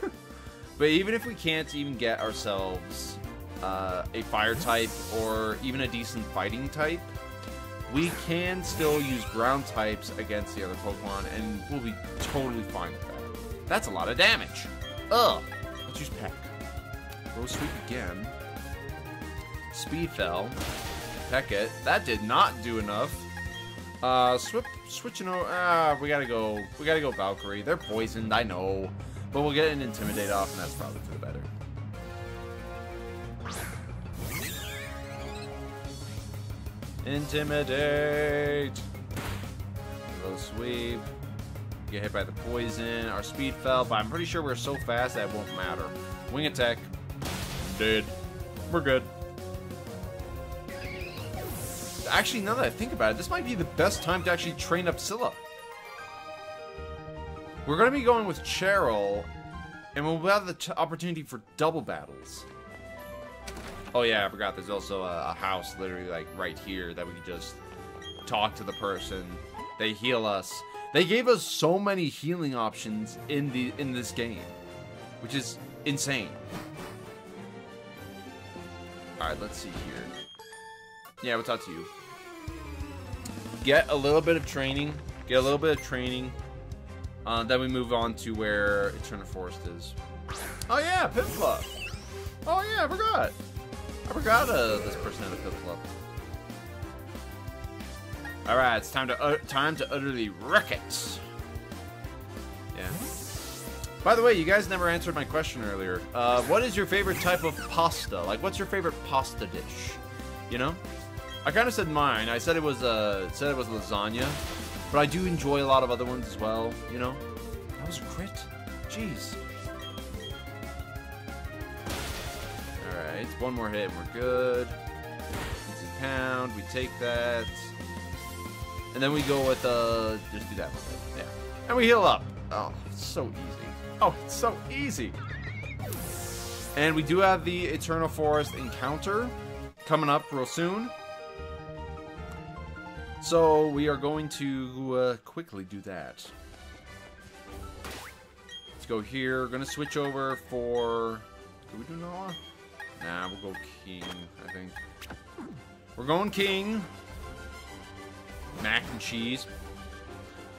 them. but even if we can't even get ourselves, uh, a fire type or even a decent fighting type, we can still use ground types against the other Pokemon, and we'll be totally fine with that. That's a lot of damage. Ugh. Let's use Peck. Low Sweep again. Speed fell. Peck it. That did not do enough. Uh, swip, switching over. Ah, we gotta go. We gotta go Valkyrie. They're poisoned, I know. But we'll get an Intimidate off, and that's probably for the better. Intimidate! Low sweep. Get hit by the poison. Our speed fell, but I'm pretty sure we're so fast that won't matter. Wing attack. Dead. We're good. actually, now that I think about it, this might be the best time to actually train up Scylla. We're going to be going with Cheryl, and we'll have the opportunity for double battles. Oh yeah, I forgot. There's also a, a, house literally like right here that we could just talk to the person. They heal us. They gave us so many healing options in the in this game, which is insane. All right, let's see here. Yeah, we'll talk to you. Get a little bit of training. Get a little bit of training. Uh, then we move on to where Eterna Forest is. Oh yeah, Piplup. Oh yeah, I forgot. I forgot uh, this person had a club. All right, it's time to uh, time to utterly wreck it. Yeah. By the way, you guys never answered my question earlier. Uh, what is your favorite type of pasta? Like, what's your favorite pasta dish? You know, I kind of said mine. I said it was uh, said it was lasagna, but I do enjoy a lot of other ones as well. You know, that was a crit. Jeez. All right, one more hit and we're good. Easy pound. We take that. And then we go with, uh, just do that. Yeah. And we heal up. Oh, it's so easy. Oh, it's so easy. And we do have the Eterna Forest encounter coming up real soon. So we are going to uh, quickly do that. Let's go here. We're going to switch over for... Can we do Noah? Nah, we'll go King, I think. We're going King mac and cheese.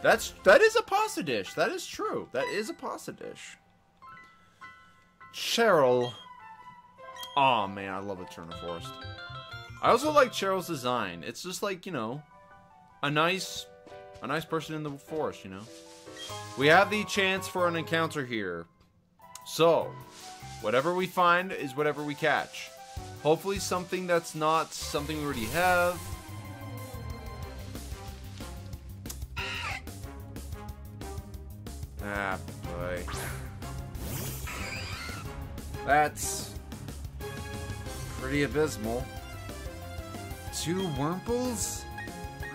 That's that is a pasta dish. That is true. That is a pasta dish. Cheryl. Oh man, I love Eterna Forest. I also like Cheryl's design. It's just like, you know, a nice a nice person in the forest, you know. We have the chance for an encounter here. So, whatever we find is whatever we catch. Hopefully something that's not something we already have. Ah, boy. That's pretty abysmal. Two Wurmples?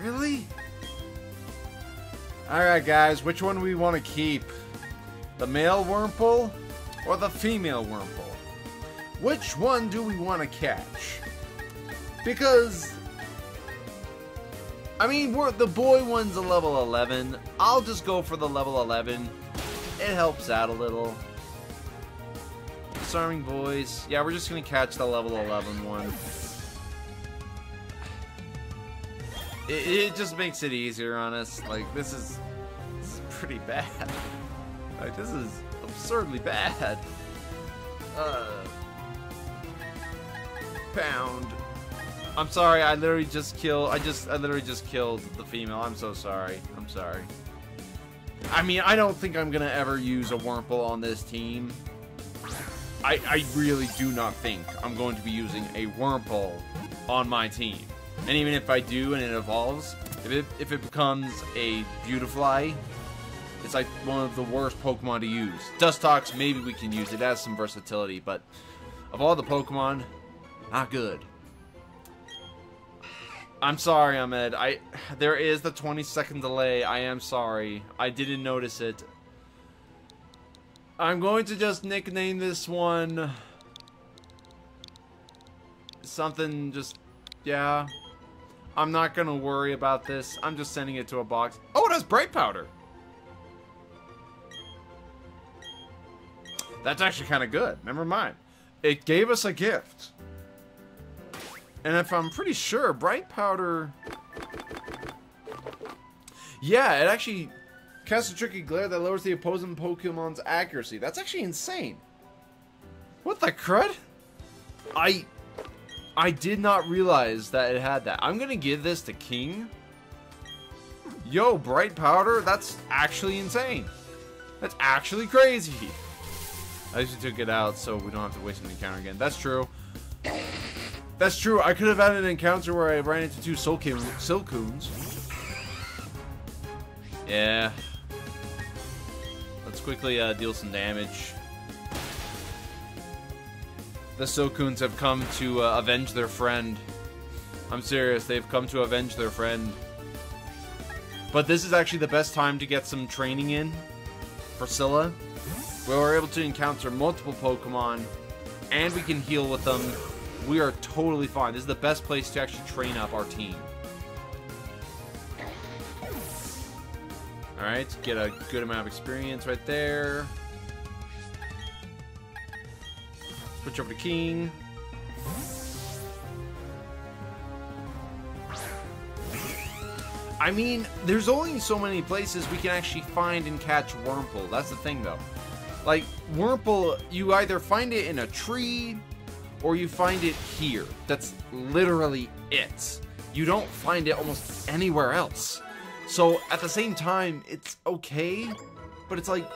Really? Alright guys, which one do we want to keep? The male Wurmple or the female Wurmple? Which one do we want to catch? Because I mean, the boy one's a level 11. I'll just go for the level 11. It helps out a little. Disarming boys. Yeah, we're just going to catch the level 11 one. It, it, just makes it easier on us. Like, this is, this is pretty bad. Like, this is absurdly bad. Uh, pound. I'm sorry, I literally just killed, I just, I literally just killed the female. I'm so sorry. I'm sorry. I mean, I don't think I'm gonna ever use a Wurmple on this team. I, I really do not think I'm going to be using a Wurmple on my team. And even if I do and it evolves, if it, if it becomes a Beautifly, it's like one of the worst Pokemon to use. Dustox, maybe we can use. It has some versatility, but of all the Pokemon, not good. I'm sorry, Ahmed. I there is the 20 second delay. I am sorry. I didn't notice it. I'm going to just nickname this one something just yeah. I'm not gonna worry about this. I'm just sending it to a box. Oh, it has bright powder. That's actually kind of good. Never mind. It gave us a gift. And if I'm pretty sure, Bright Powder... Yeah, it actually casts a tricky glare that lowers the opposing Pokemon's accuracy. That's actually insane. What the crud? I... I did not realize that it had that. I'm gonna give this to King. Yo, Bright Powder, that's actually insane. That's actually crazy. I just took it out so we don't have to waste an encounter again. That's true. That's true. I could have had an encounter where I ran into two Silcoons. Yeah. Let's quickly uh, deal some damage. The Silcoons have come to uh, avenge their friend. I'm serious. They've come to avenge their friend. But this is actually the best time to get some training in for Scylla. Where we're able to encounter multiple Pokemon and we can heal with them. We are totally fine. This is the best place to actually train up our team. Alright, get a good amount of experience right there. Switch over to King. I mean, there's only so many places we can actually find and catch Wurmple. That's the thing, though. Like, Wurmple, you either find it in a tree or you find it here. That's literally it. You don't find it almost anywhere else. So, at the same time, it's okay, but it's like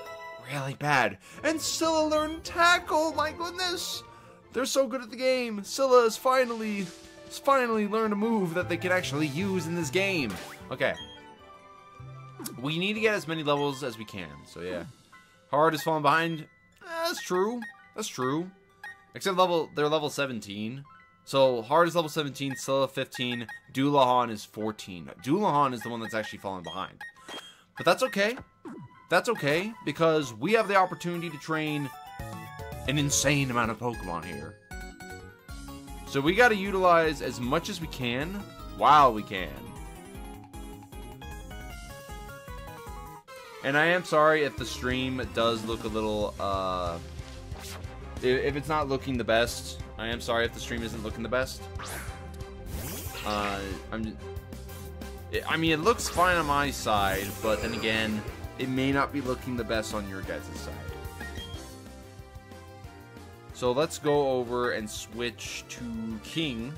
really bad. And Scylla learned Tackle, my goodness! They're so good at the game. Scylla has finally, has finally learned a move that they can actually use in this game. Okay. We need to get as many levels as we can, so yeah. Hard is falling behind. Eh, that's true. That's true. Except level, they're level 17. So Hard is level 17, Scylla 15, Dullahan is 14. Dullahan is the one that's actually falling behind. But that's okay. That's okay, because we have the opportunity to train an insane amount of Pokemon here. So we gotta utilize as much as we can while we can. And I am sorry if the stream does look a little, uh, if it's not looking the best. I am sorry if the stream isn't looking the best. Uh, I'm, I mean, it looks fine on my side, but then again, it may not be looking the best on your guys' side. So let's go over and switch to King.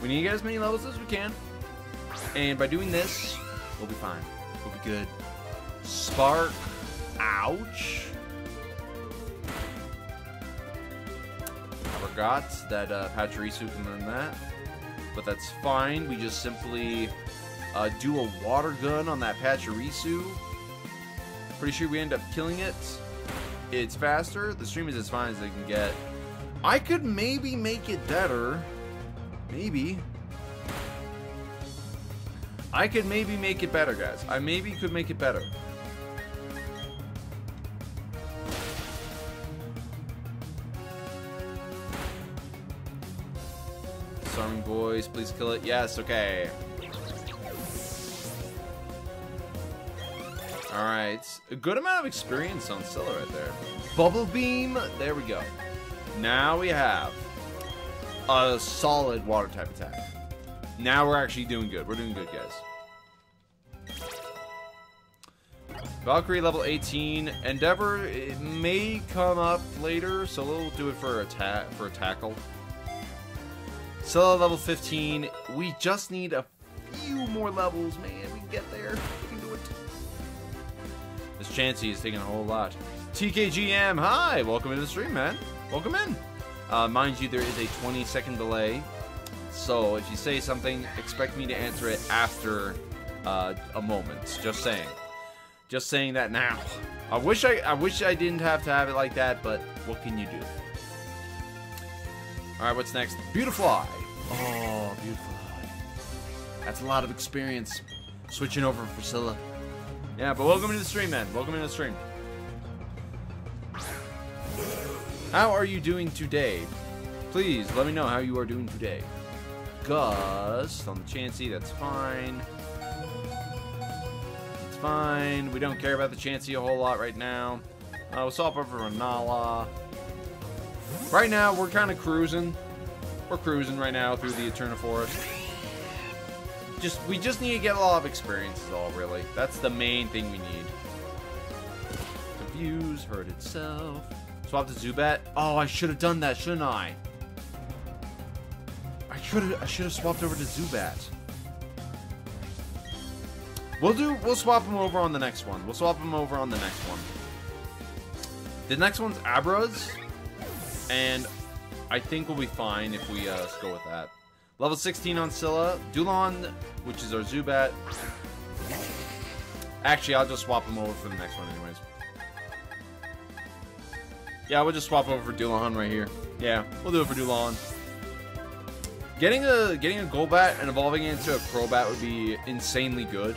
We need as many levels as we can. And by doing this, we'll be fine. We'll be good. Spark. Ouch. I forgot that uh, Pachirisu can learn that. But that's fine. We just simply uh, do a water gun on that Pachirisu. Pretty sure we end up killing it. It's faster. The stream is as fine as they can get. I could maybe make it better. Maybe. I could maybe make it better, guys. I maybe could make it better. Storming boys, please kill it. Yes, okay. Alright. A good amount of experience on Scylla right there. Bubble Beam. There we go. Now we have a solid water type attack. Now we're actually doing good. We're doing good, guys. Valkyrie level 18. Endeavor it may come up later, so we'll do it for a ta for a tackle. Scylla level 15. We just need a few more levels, man. We can get there. We can do it. This Chansey is taking a whole lot. TKGM, hi! Welcome into the stream, man. Welcome in. Uh, mind you, there is a 20 second delay so if you say something, expect me to answer it after uh, a moment. Just saying. Just saying that now. I wish I I wish I didn't have to have it like that, but what can you do? Alright, what's next? Beautifly! Oh, Beautifly. That's a lot of experience. Switching over for Scylla. Yeah, but welcome to the stream, man. Welcome to the stream. How are you doing today? Please, let me know how you are doing today. Gus, on the Chansey, that's fine. Fine. We don't care about the Chansey a whole lot right now. Uh, we'll swap over for Nala. Right now, we're kind of cruising. We're cruising right now through the Eterna Forest. Just, we just need to get a lot of experience is all, really. That's the main thing we need. Confuse, hurt itself. Swap to Zubat. Oh, I should have done that, shouldn't I? I should have I should have swapped over to Zubat. We'll do we'll swap him over on the next one. We'll swap him over on the next one. The next one's Abras, and I think we'll be fine if we uh, go with that. Level 16 on Scylla, Dulon, which is our Zubat. Actually, I'll just swap him over for the next one anyways. Yeah, we'll just swap over for Dullahan right here. Yeah, we'll do it for Dullahan. Getting a getting a Golbat and evolving into a Crobat would be insanely good.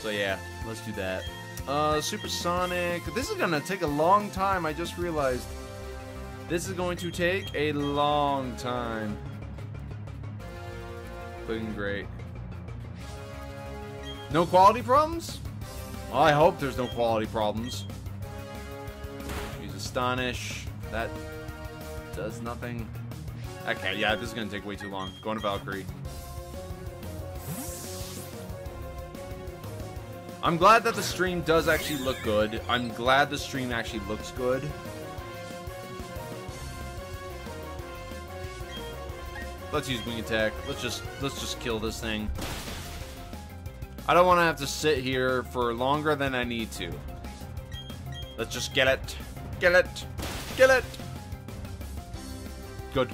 So yeah, let's do that. Uh, Supersonic. This is gonna take a long time. I just realized. This is going to take a long time. Looking great. No quality problems? Well, I hope there's no quality problems. Use Astonish. That does nothing. Okay, yeah, this is gonna take way too long. Going to Valkyrie. I'm glad that the stream does actually look good. I'm glad the stream actually looks good. Let's use wing attack. Let's just let's just kill this thing. I don't want to have to sit here for longer than I need to. Let's just get it. Get it. Get it. Good.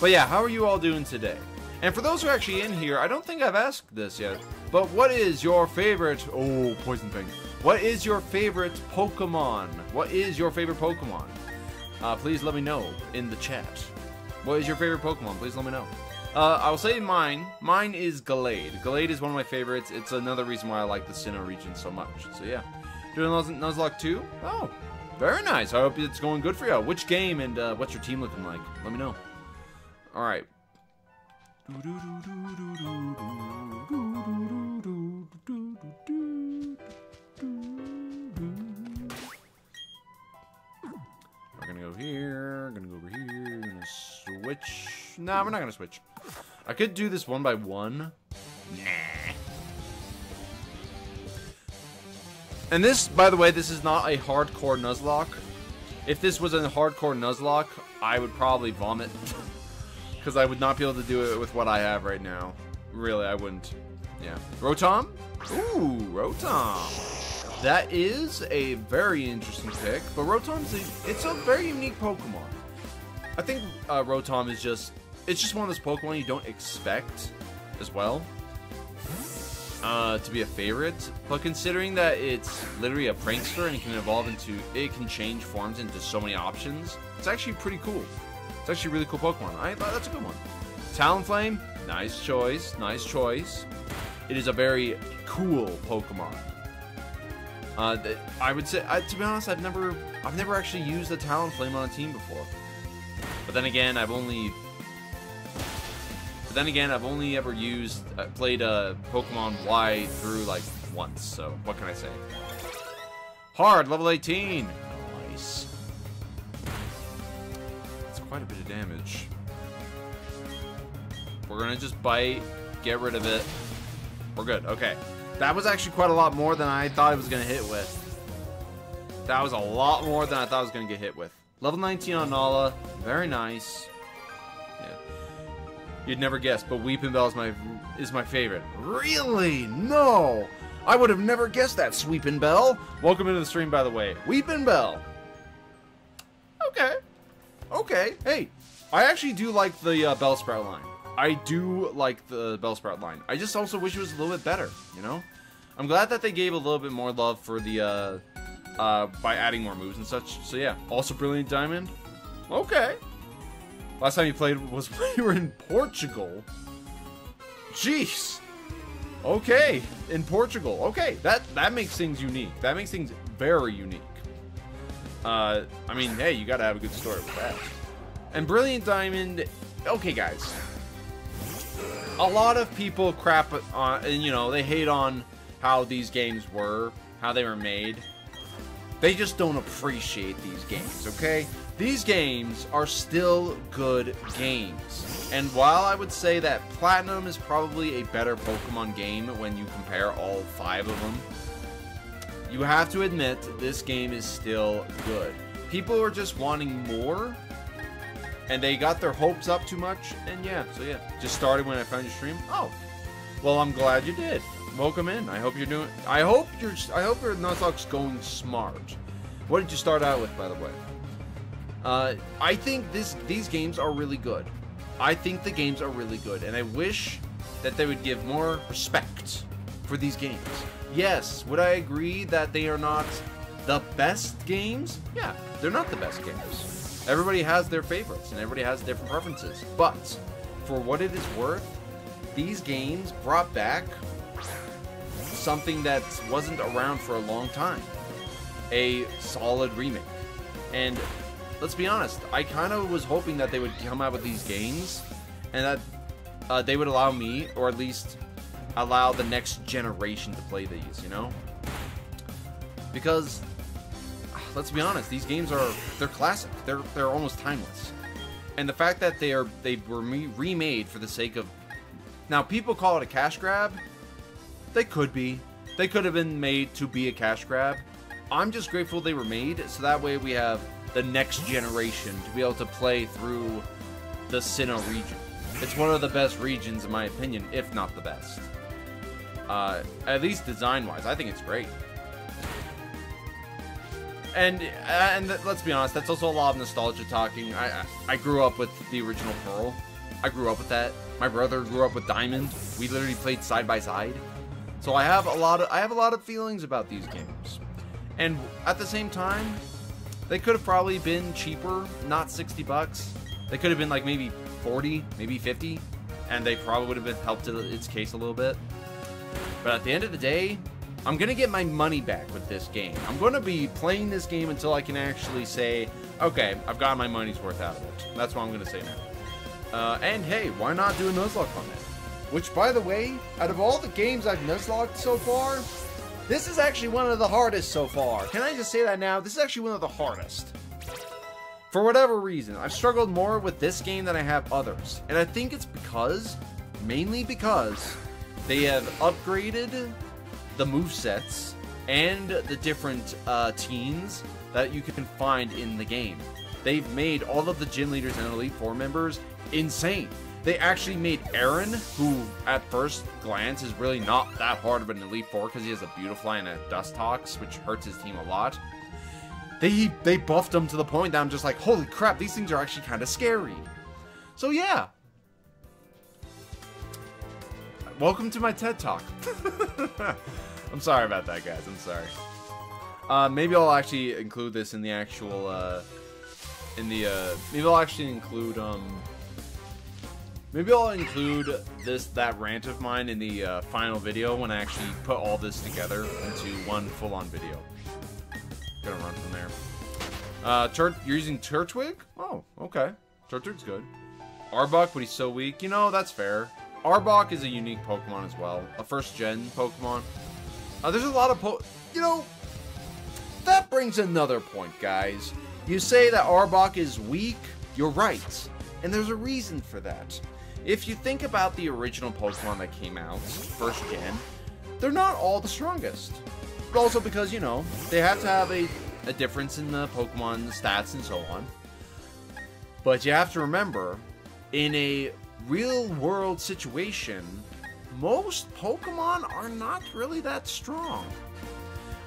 But yeah, how are you all doing today? And for those who are actually in here, I don't think I've asked this yet, but what is your favorite... Oh, Poison Fang. What is your favorite Pokemon? What is your favorite Pokemon? Uh, please let me know in the chat. What is your favorite Pokemon? Please let me know. Uh, I'll say mine. Mine is Gallade. Gallade is one of my favorites. It's another reason why I like the Sinnoh region so much. So yeah. Doing Nuzlocke 2? Oh, very nice. I hope it's going good for you. Which game and uh, what's your team looking like? Let me know. Alright. We're gonna go here, gonna go over here, gonna switch. Nah, we're not gonna switch. I could do this one by one. Nah. And this, by the way, this is not a hardcore Nuzlocke. If this was a hardcore Nuzlocke, I would probably vomit. Because I would not be able to do it with what I have right now. Really, I wouldn't. Yeah. Rotom? Ooh, Rotom. That is a very interesting pick, but Rotom's a, it's a very unique Pokemon. I think uh, Rotom is just, it's just one of those Pokemon you don't expect as well uh, to be a favorite, but considering that it's literally a prankster and it can evolve into, it can change forms into so many options, it's actually pretty cool. It's actually a really cool Pokemon. I thought that's a good one. Talonflame, nice choice, nice choice. It is a very cool Pokemon. Uh, I would say, I, to be honest, I've never, I've never actually used a Talonflame on a team before. But then again, I've only but then again, I've only ever used, uh, played uh, Pokemon Y through like once, so what can I say? Hard, level 18. Nice. That's quite a bit of damage. We're gonna just bite, get rid of it. We're good, okay. That was actually quite a lot more than I thought it was gonna hit with. That was a lot more than I thought I was gonna get hit with. Level 19 on Nala, very nice. Yeah. You'd never guess, but Weepinbell is my is my favorite. Really? No! I would have never guessed that, Sweepinbell. Welcome into the stream, by the way. Weepinbell. Okay. Okay. Hey, I actually do like the uh, Bellsprout line. I do like the Bellsprout line. I just also wish it was a little bit better, you know? I'm glad that they gave a little bit more love for the, uh, uh, by adding more moves and such. So yeah, also Brilliant Diamond. Okay. Last time you played was when you were in Portugal. Jeez. Okay, in Portugal. Okay, that that makes things unique. That makes things very unique. Uh, I mean, hey, you gotta have a good story with that. And Brilliant Diamond. Okay, guys. A lot of people crap on, and you know, they hate on how these games were, how they were made. They just don't appreciate these games, okay? These games are still good games. And while I would say that Platinum is probably a better Pokemon game when you compare all five of them, you have to admit this game is still good. People are just wanting more, and they got their hopes up too much, and yeah, so yeah. Just started when I found your stream. Oh, well, I'm glad you did. Welcome in. I hope you're doing. I hope you're. I hope your Nuzlocke's going smart. What did you start out with, by the way? Uh, I think this these games are really good. I think the games are really good, and I wish that they would give more respect for these games. Yes, would I agree that they are not the best games? Yeah, they're not the best games. Everybody has their favorites, and everybody has different preferences. But, for what it is worth, these games brought back something that wasn't around for a long time. A solid remake. And let's be honest, I kind of was hoping that they would come out with these games and that uh, they would allow me, or at least allow the next generation to play these, you know? Because, let's be honest, these games are, they're classic. They're, they're almost timeless. And the fact that they are, they were remade for the sake of, now people call it a cash grab, they could be. They could have been made to be a cash grab. I'm just grateful they were made, so that way we have the next generation to be able to play through the Sinnoh region. It's one of the best regions, in my opinion, if not the best. Uh, at least design-wise, I think it's great. And uh, and let's be honest, that's also a lot of nostalgia talking. I I grew up with the original Pearl. I grew up with that. My brother grew up with Diamond. We literally played side by side. So I have a lot of I have a lot of feelings about these games. And at the same time, they could have probably been cheaper, not 60 bucks. They could have been like maybe 40, maybe 50, and they probably would have been helped its case a little bit. But at the end of the day, I'm going to get my money back with this game. I'm going to be playing this game until I can actually say, okay, I've got my money's worth out of it. That's what I'm going to say now. Uh, and hey, why not do a Nuzlocke on it? Which, by the way, out of all the games I've nuzlocked so far, this is actually one of the hardest so far. Can I just say that now? This is actually one of the hardest. For whatever reason, I've struggled more with this game than I have others. And I think it's because, mainly because, they have upgraded the move sets and the different uh, teens that you can find in the game. They've made all of the gym leaders and Elite Four members insane. They actually made Aaron, who at first glance is really not that hard of an Elite Four because he has a Beautifly and a Dustox, which hurts his team a lot. They they buffed him to the point that I'm just like, holy crap, these things are actually kind of scary. So yeah. Welcome to my TED Talk. I'm sorry about that, guys. I'm sorry. Uh, maybe I'll actually include this in the actual, uh, in the, uh, maybe I'll actually include, um, Maybe I'll include this that rant of mine in the uh, final video when I actually put all this together into one full-on video. Gonna run from there. Uh, you're using Turtwig? Oh, okay. Turtwig's good. Arbok, but he's so weak. You know, that's fair. Arbok is a unique Pokemon as well. A first-gen Pokemon. Uh, there's a lot of po- You know, that brings another point, guys. You say that Arbok is weak, you're right. And there's a reason for that. If you think about the original Pokemon that came out, first gen, they're not all the strongest. But also because, you know, they have to have a, a difference in the Pokemon stats and so on. But you have to remember, in a real world situation, most Pokemon are not really that strong.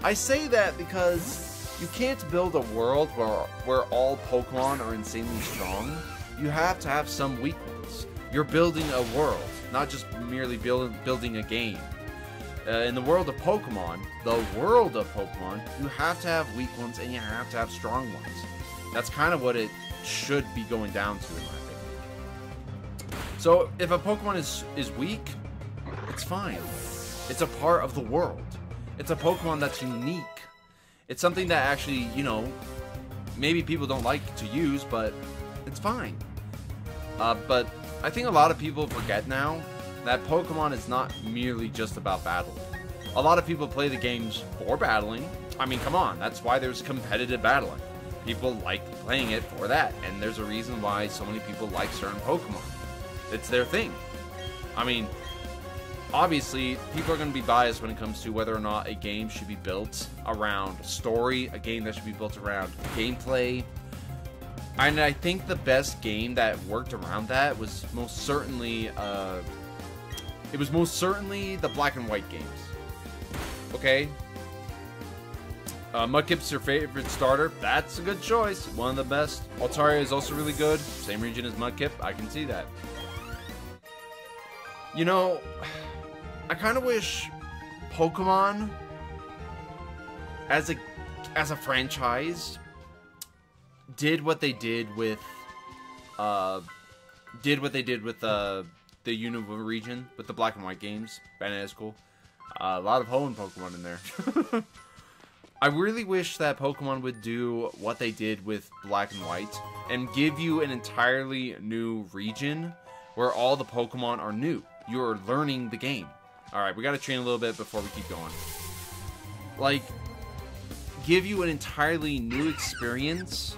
I say that because you can't build a world where, where all Pokemon are insanely strong. You have to have some weak ones. You're building a world, not just merely build, building a game. Uh, in the world of Pokemon, the world of Pokemon, you have to have weak ones and you have to have strong ones. That's kind of what it should be going down to, in my opinion. So, if a Pokemon is, is weak, it's fine. It's a part of the world. It's a Pokemon that's unique. It's something that actually, you know, maybe people don't like to use, but it's fine. Uh, but I think a lot of people forget now that Pokemon is not merely just about battling. A lot of people play the games for battling. I mean, come on, that's why there's competitive battling. People like playing it for that, and there's a reason why so many people like certain Pokemon. It's their thing. I mean, obviously, people are going to be biased when it comes to whether or not a game should be built around story, a game that should be built around gameplay, and I think the best game that worked around that was most certainly, uh, it was most certainly the black and white games. Okay? Uh, Mudkip's your favorite starter. That's a good choice. One of the best. Altaria is also really good. Same region as Mudkip. I can see that. You know, I kind of wish Pokemon as a as a franchise, did what they did with, uh, did what they did with uh, the Unova region with the black and white games. Banana is cool. Uh, a lot of Hoenn Pokemon in there. I really wish that Pokemon would do what they did with Black and White and give you an entirely new region where all the Pokemon are new. You're learning the game. Alright, we gotta train a little bit before we keep going. Like, give you an entirely new experience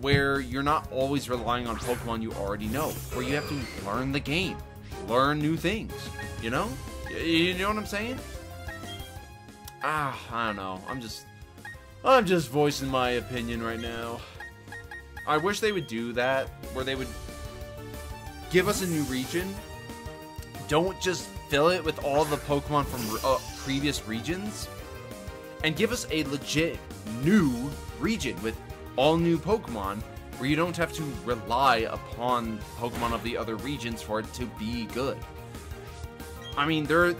where you're not always relying on Pokemon you already know, where you have to learn the game, learn new things, you know? You know what I'm saying? Ah, I don't know. I'm just, I'm just voicing my opinion right now. I wish they would do that, where they would give us a new region. Don't just fill it with all the Pokemon from uh, previous regions, and give us a legit new region with all new Pokemon where you don't have to rely upon Pokemon of the other regions for it to be good. I mean, there.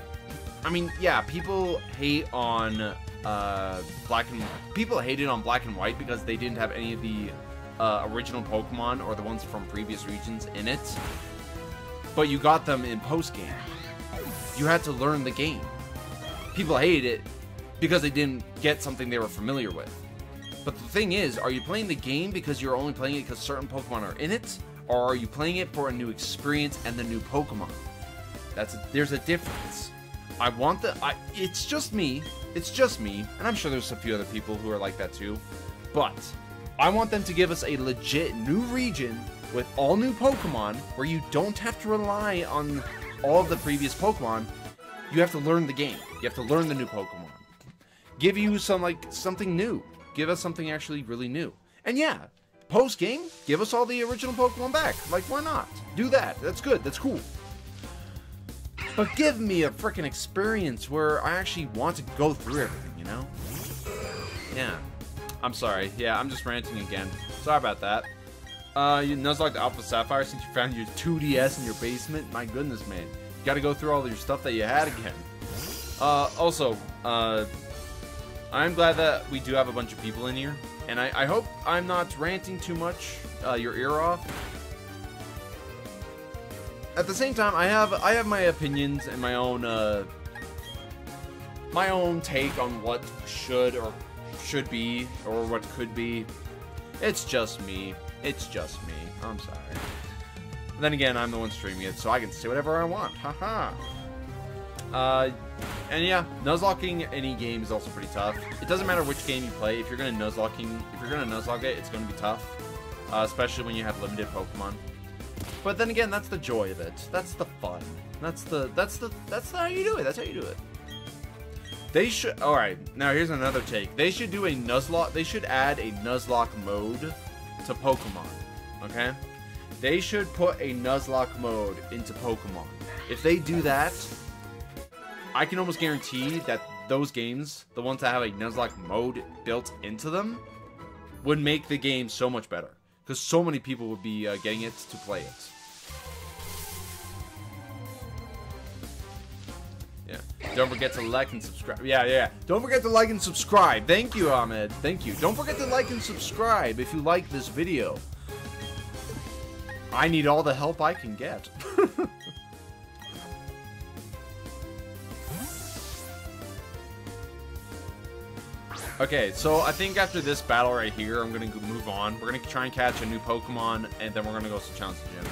I mean, yeah, people hate on uh, Black and people hated on Black and White because they didn't have any of the uh, original Pokemon or the ones from previous regions in it. But you got them in post game. You had to learn the game. People hated it because they didn't get something they were familiar with. But the thing is, are you playing the game because you're only playing it because certain Pokemon are in it, or are you playing it for a new experience and the new Pokemon? That's a, there's a difference. I want the I it's just me. It's just me, and I'm sure there's a few other people who are like that too. But I want them to give us a legit new region with all new Pokemon where you don't have to rely on all of the previous Pokemon. You have to learn the game. You have to learn the new Pokemon. Give you some like something new. Give us something actually really new. And yeah, post game, give us all the original Pokemon back. Like why not? Do that. That's good. That's cool. But give me a freaking experience where I actually want to go through everything, you know? Yeah. I'm sorry. Yeah, I'm just ranting again. Sorry about that. Uh, you Nuzlocke the Alpha Sapphire since you found your 2DS in your basement? My goodness, man. You gotta go through all your stuff that you had again. Uh, also, uh, I'm glad that we do have a bunch of people in here. And I, I hope I'm not ranting too much uh, your ear off at the same time, I have I have my opinions and my own uh, my own take on what should or should be or what could be. It's just me. It's just me. I'm sorry. then again, I'm the one streaming it, so I can say whatever I want. Haha. uh, and yeah, nuzlocking any game is also pretty tough. It doesn't matter which game you play. If you're gonna nuzlocking, if you're gonna nuzlocke it, it's gonna be tough, uh, especially when you have limited Pokemon. But then again, that's the joy of it. That's the fun. That's the that's the that's how you do it. That's how you do it. They should. All right. Now here's another take. They should do a Nuzlocke. They should add a Nuzlocke mode to Pokemon. Okay. They should put a Nuzlocke mode into Pokemon. If they do that, I can almost guarantee that those games, the ones that have a Nuzlocke mode built into them, would make the game so much better because so many people would be uh, getting it to play it. Don't forget to like and subscribe. Yeah, yeah. Don't forget to like and subscribe. Thank you, Ahmed. Thank you. Don't forget to like and subscribe if you like this video. I need all the help I can get. Okay, so I think after this battle right here, I'm gonna move on. We're gonna try and catch a new Pokemon, and then we're gonna go to Challenge Gym.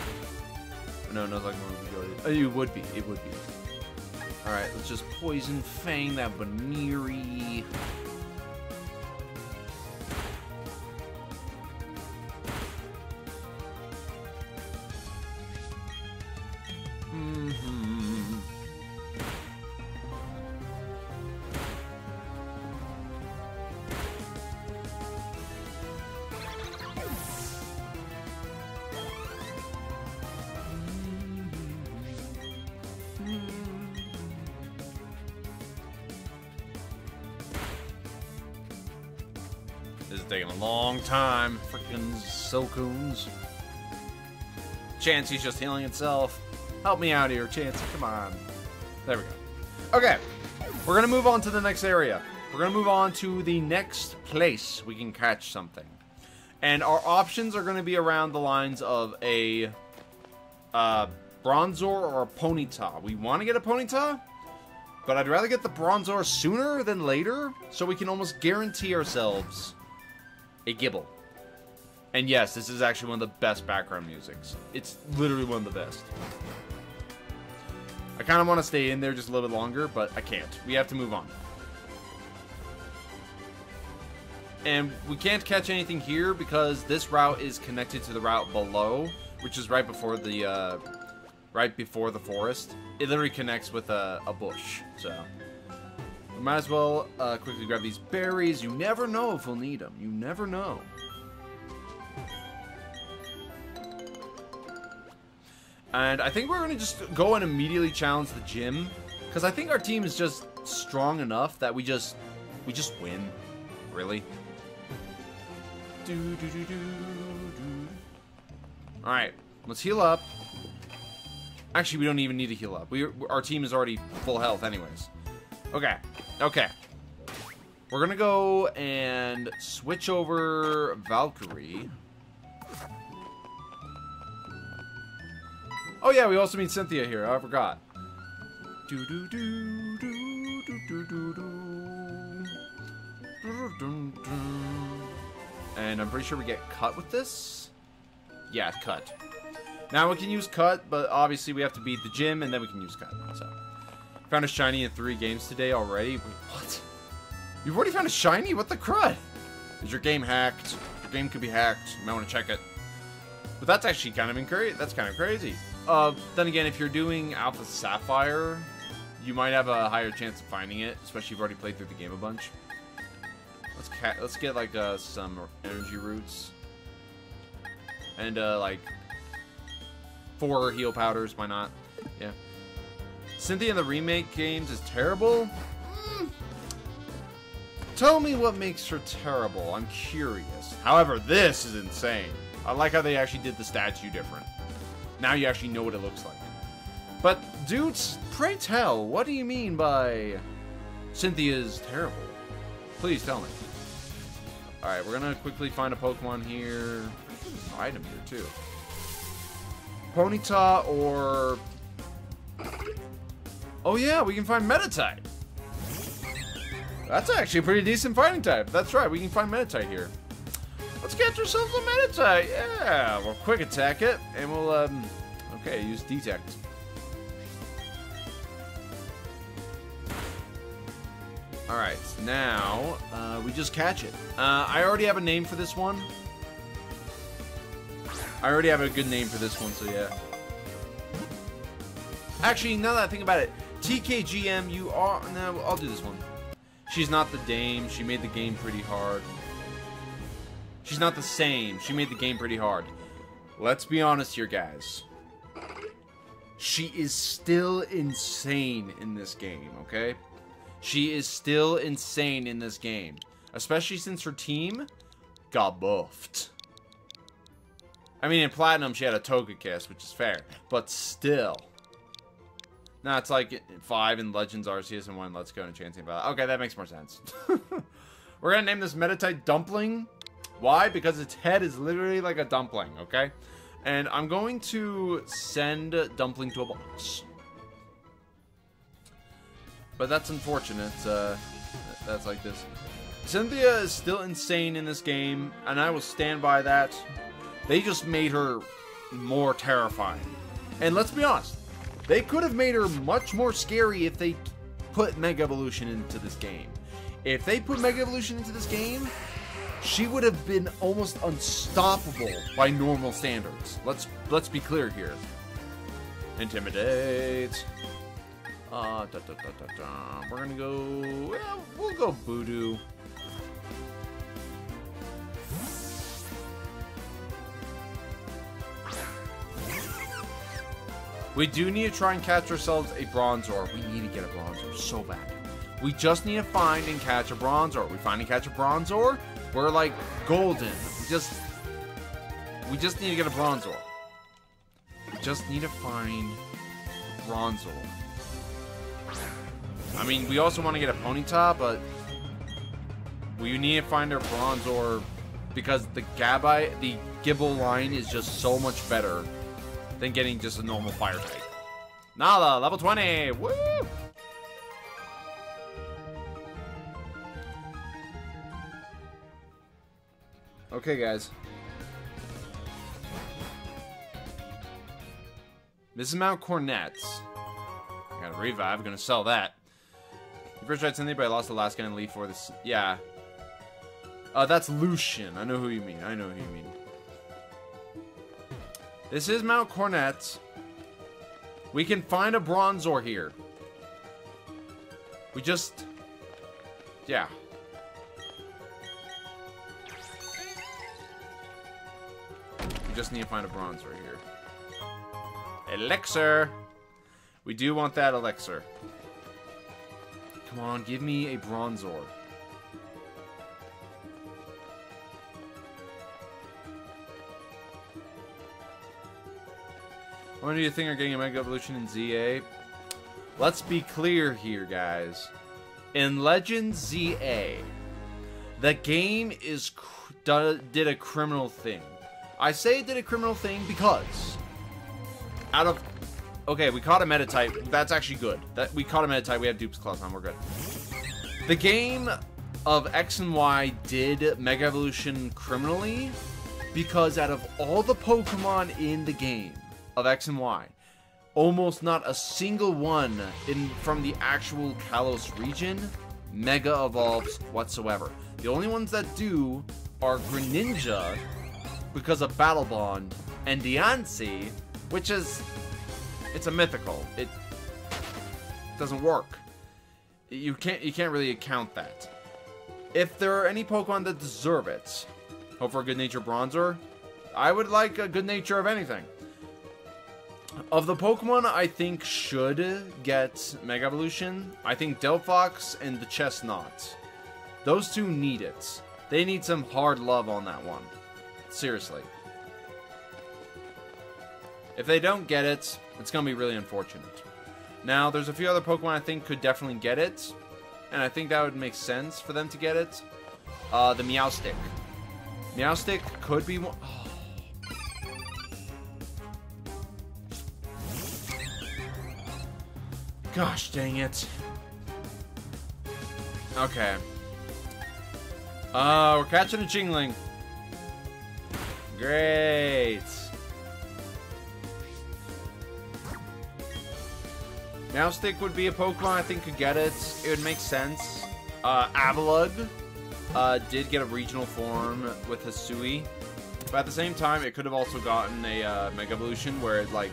No, no, it's like oh, uh, it would be. It would be. All right, let's just Poison Fang that Baniri. Taking a long time. Freaking Silcoons. Chansey's just healing itself. Help me out here, Chansey. Come on. There we go. Okay. We're going to move on to the next area. we're gonna move on to the next place we can catch something. And our options are gonna be around the lines of a uh, Bronzor or a Ponyta. We want to get a Ponyta, but I'd rather get the Bronzor sooner than later, so we can almost guarantee ourselves a Gible. And yes, this is actually one of the best background musics. It's literally one of the best. I kind of want to stay in there just a little bit longer, but I can't. We have to move on. And we can't catch anything here because this route is connected to the route below, which is right before the, uh, right before the forest. It literally connects with a, a bush, so... We might as well uh, quickly grab these berries. You never know if we'll need them. You never know. And I think we're going to just go and immediately challenge the gym. Because I think our team is just strong enough that we just... We just win. Really. Alright. Let's heal up. Actually, we don't even need to heal up. We, our team is already full health anyways. Okay. Okay. We're to go and switch over Valkyrie. Oh yeah, we also meet Cynthia here. I forgot. Do do do do do do do do. And I'm pretty sure we get cut with this. Yeah, cut. Now we can use cut, but obviously we have to beat the gym, and then we can use cut. So, found a shiny in three games today already. Wait, what? You've already found a shiny? What the crud? Is your game hacked? Your game could be hacked. You might want to check it. But that's actually kind of crazy. That's kind of crazy. Uh, then again, if you're doing Alpha Sapphire, you might have a higher chance of finding it, especially if you've already played through the game a bunch. Let's let's get like uh, some energy roots and uh, like four heal powders. Why not? Yeah. Cynthia in the remake games is terrible. Mm. Tell me what makes her terrible. I'm curious. However, this is insane. I like how they actually did the statue different. Now you actually know what it looks like. But, dudes, pray tell, what do you mean by Cynthia's terrible? Please tell me. Alright, we're gonna quickly find a Pokemon here. There's an item here, too. Ponyta or... Oh yeah, we can find Meditite. That's actually a pretty decent fighting type. That's right, we can find Meditite here. Let's get ourselves a Meditite. Yeah, we'll quick attack it, and we'll, um, okay, use Detect. Alright, now, uh, we just catch it. Uh, I already have a name for this one. I already have a good name for this one, so yeah. Actually, now that I think about it, TKGM, you are... No, I'll do this one. She's not the dame. She made the game pretty hard. She's not the same. She made the game pretty hard. Let's be honest here, guys. She is still insane in this game, okay? She is still insane in this game. Especially since her team got buffed. I mean, in Platinum, she had a Togekiss, which is fair. But still. Now it's like 5 in Legends Arceus and 1 Let's Go and Enchanting Valley. Okay, that makes more sense. We're to name this Meditite Dumpling why? Because its head is literally like a dumpling, okay? And I'm going to send Dumpling to a box. But that's unfortunate. Uh, that's like this. Cynthia is still insane in this game, and I will stand by that. They just made her more terrifying. And let's be honest, they could have made her much more scary if they put Mega Evolution into this game. If they put Mega Evolution into this game, she would have been almost unstoppable by normal standards. Let's let's be clear here. Intimidate. Uh, da, da, da, We're gonna go. Well, we'll go Voodoo. We do need to try and catch ourselves a Bronzor. We need to get a Bronzor so bad. We just need to find and catch a Bronzor. We find and catch a Bronzor, we're like golden. We just we just need to get a Bronzor. We just need to find a Bronzor. I mean, we also want to get a Ponyta, but We need to find our Bronzor because the Gabite, the Gible line is just so much better than getting just a normal fire type. Nala, level 20! Woo! Okay, guys. This is Mount Coronets. I got a revive, gonna sell that. You first tried something, but I lost the last guy and leave for this. Yeah. Uh, that's Lucian. I know who you mean. I know who you mean. This is Mount Coronets. We can find a Bronzor here. We just... Yeah. We just need to find a Bronzor here. Elixir! We do want that elixir. Come on, give me a Bronzor. When do you think are getting a Mega Evolution in ZA? Let's be clear here, guys. In Legends ZA, the game is did a criminal thing. I say it did a criminal thing because out of okay, we caught a Meditite. That's actually good. That we caught a Meditite. We have Dupes Clause on. We're good. The game of X and Y did Mega Evolution criminally because out of all the Pokemon in the game of X and Y, almost not a single one in from the actual Kalos region Mega evolves whatsoever. The only ones that do are Greninja because of Battle Bond and Diancie, which is it's a mythical. It doesn't work. You can't you can't really account that. If there are any Pokemon that deserve it, hope for a good nature Bronzor, I would like a good nature of anything. Of the Pokemon I think should get Mega Evolution, I think Delphox and the Chesnaught. Those two need it. They need some hard love on that one. Seriously. If they don't get it, it's going to be really unfortunate. Now, there's a few other Pokemon I think could definitely get it, and I think that would make sense for them to get it. Uh, the Meowstic. Meowstic could be one... Oh. Gosh dang it. Okay. Uh, we're catching a Chingling. Great. Meowstic would be a Pokemon I think could get it. It would make sense. Uh, Avalugg uh, did get a regional form with Hisui. But at the same time, it could have also gotten a uh, Mega Evolution where it, like,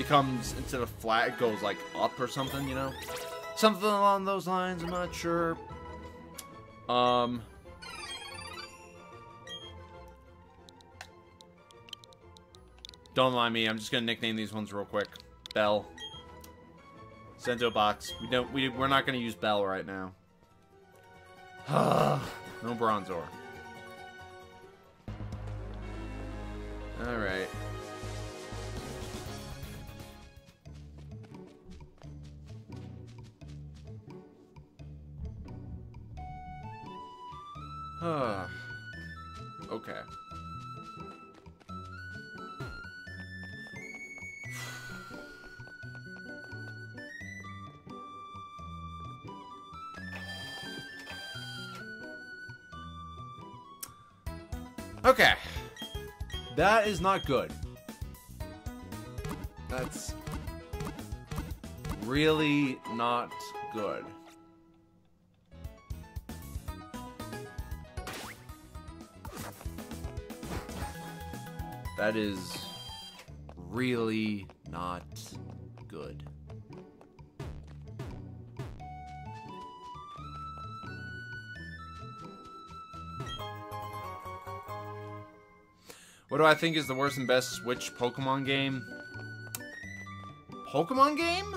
becomes, instead of flat, it goes, like, up or something, you know? Something along those lines, I'm not sure. Um... Don't mind me, I'm just gonna nickname these ones real quick. Bell. Sento box. We don't. We we're not to use Bell right now. no Bronzor. All right. Okay. Okay. That is not good. That's really not good. That is really not good. What do I think is the worst and best Switch Pokemon game? Pokemon game?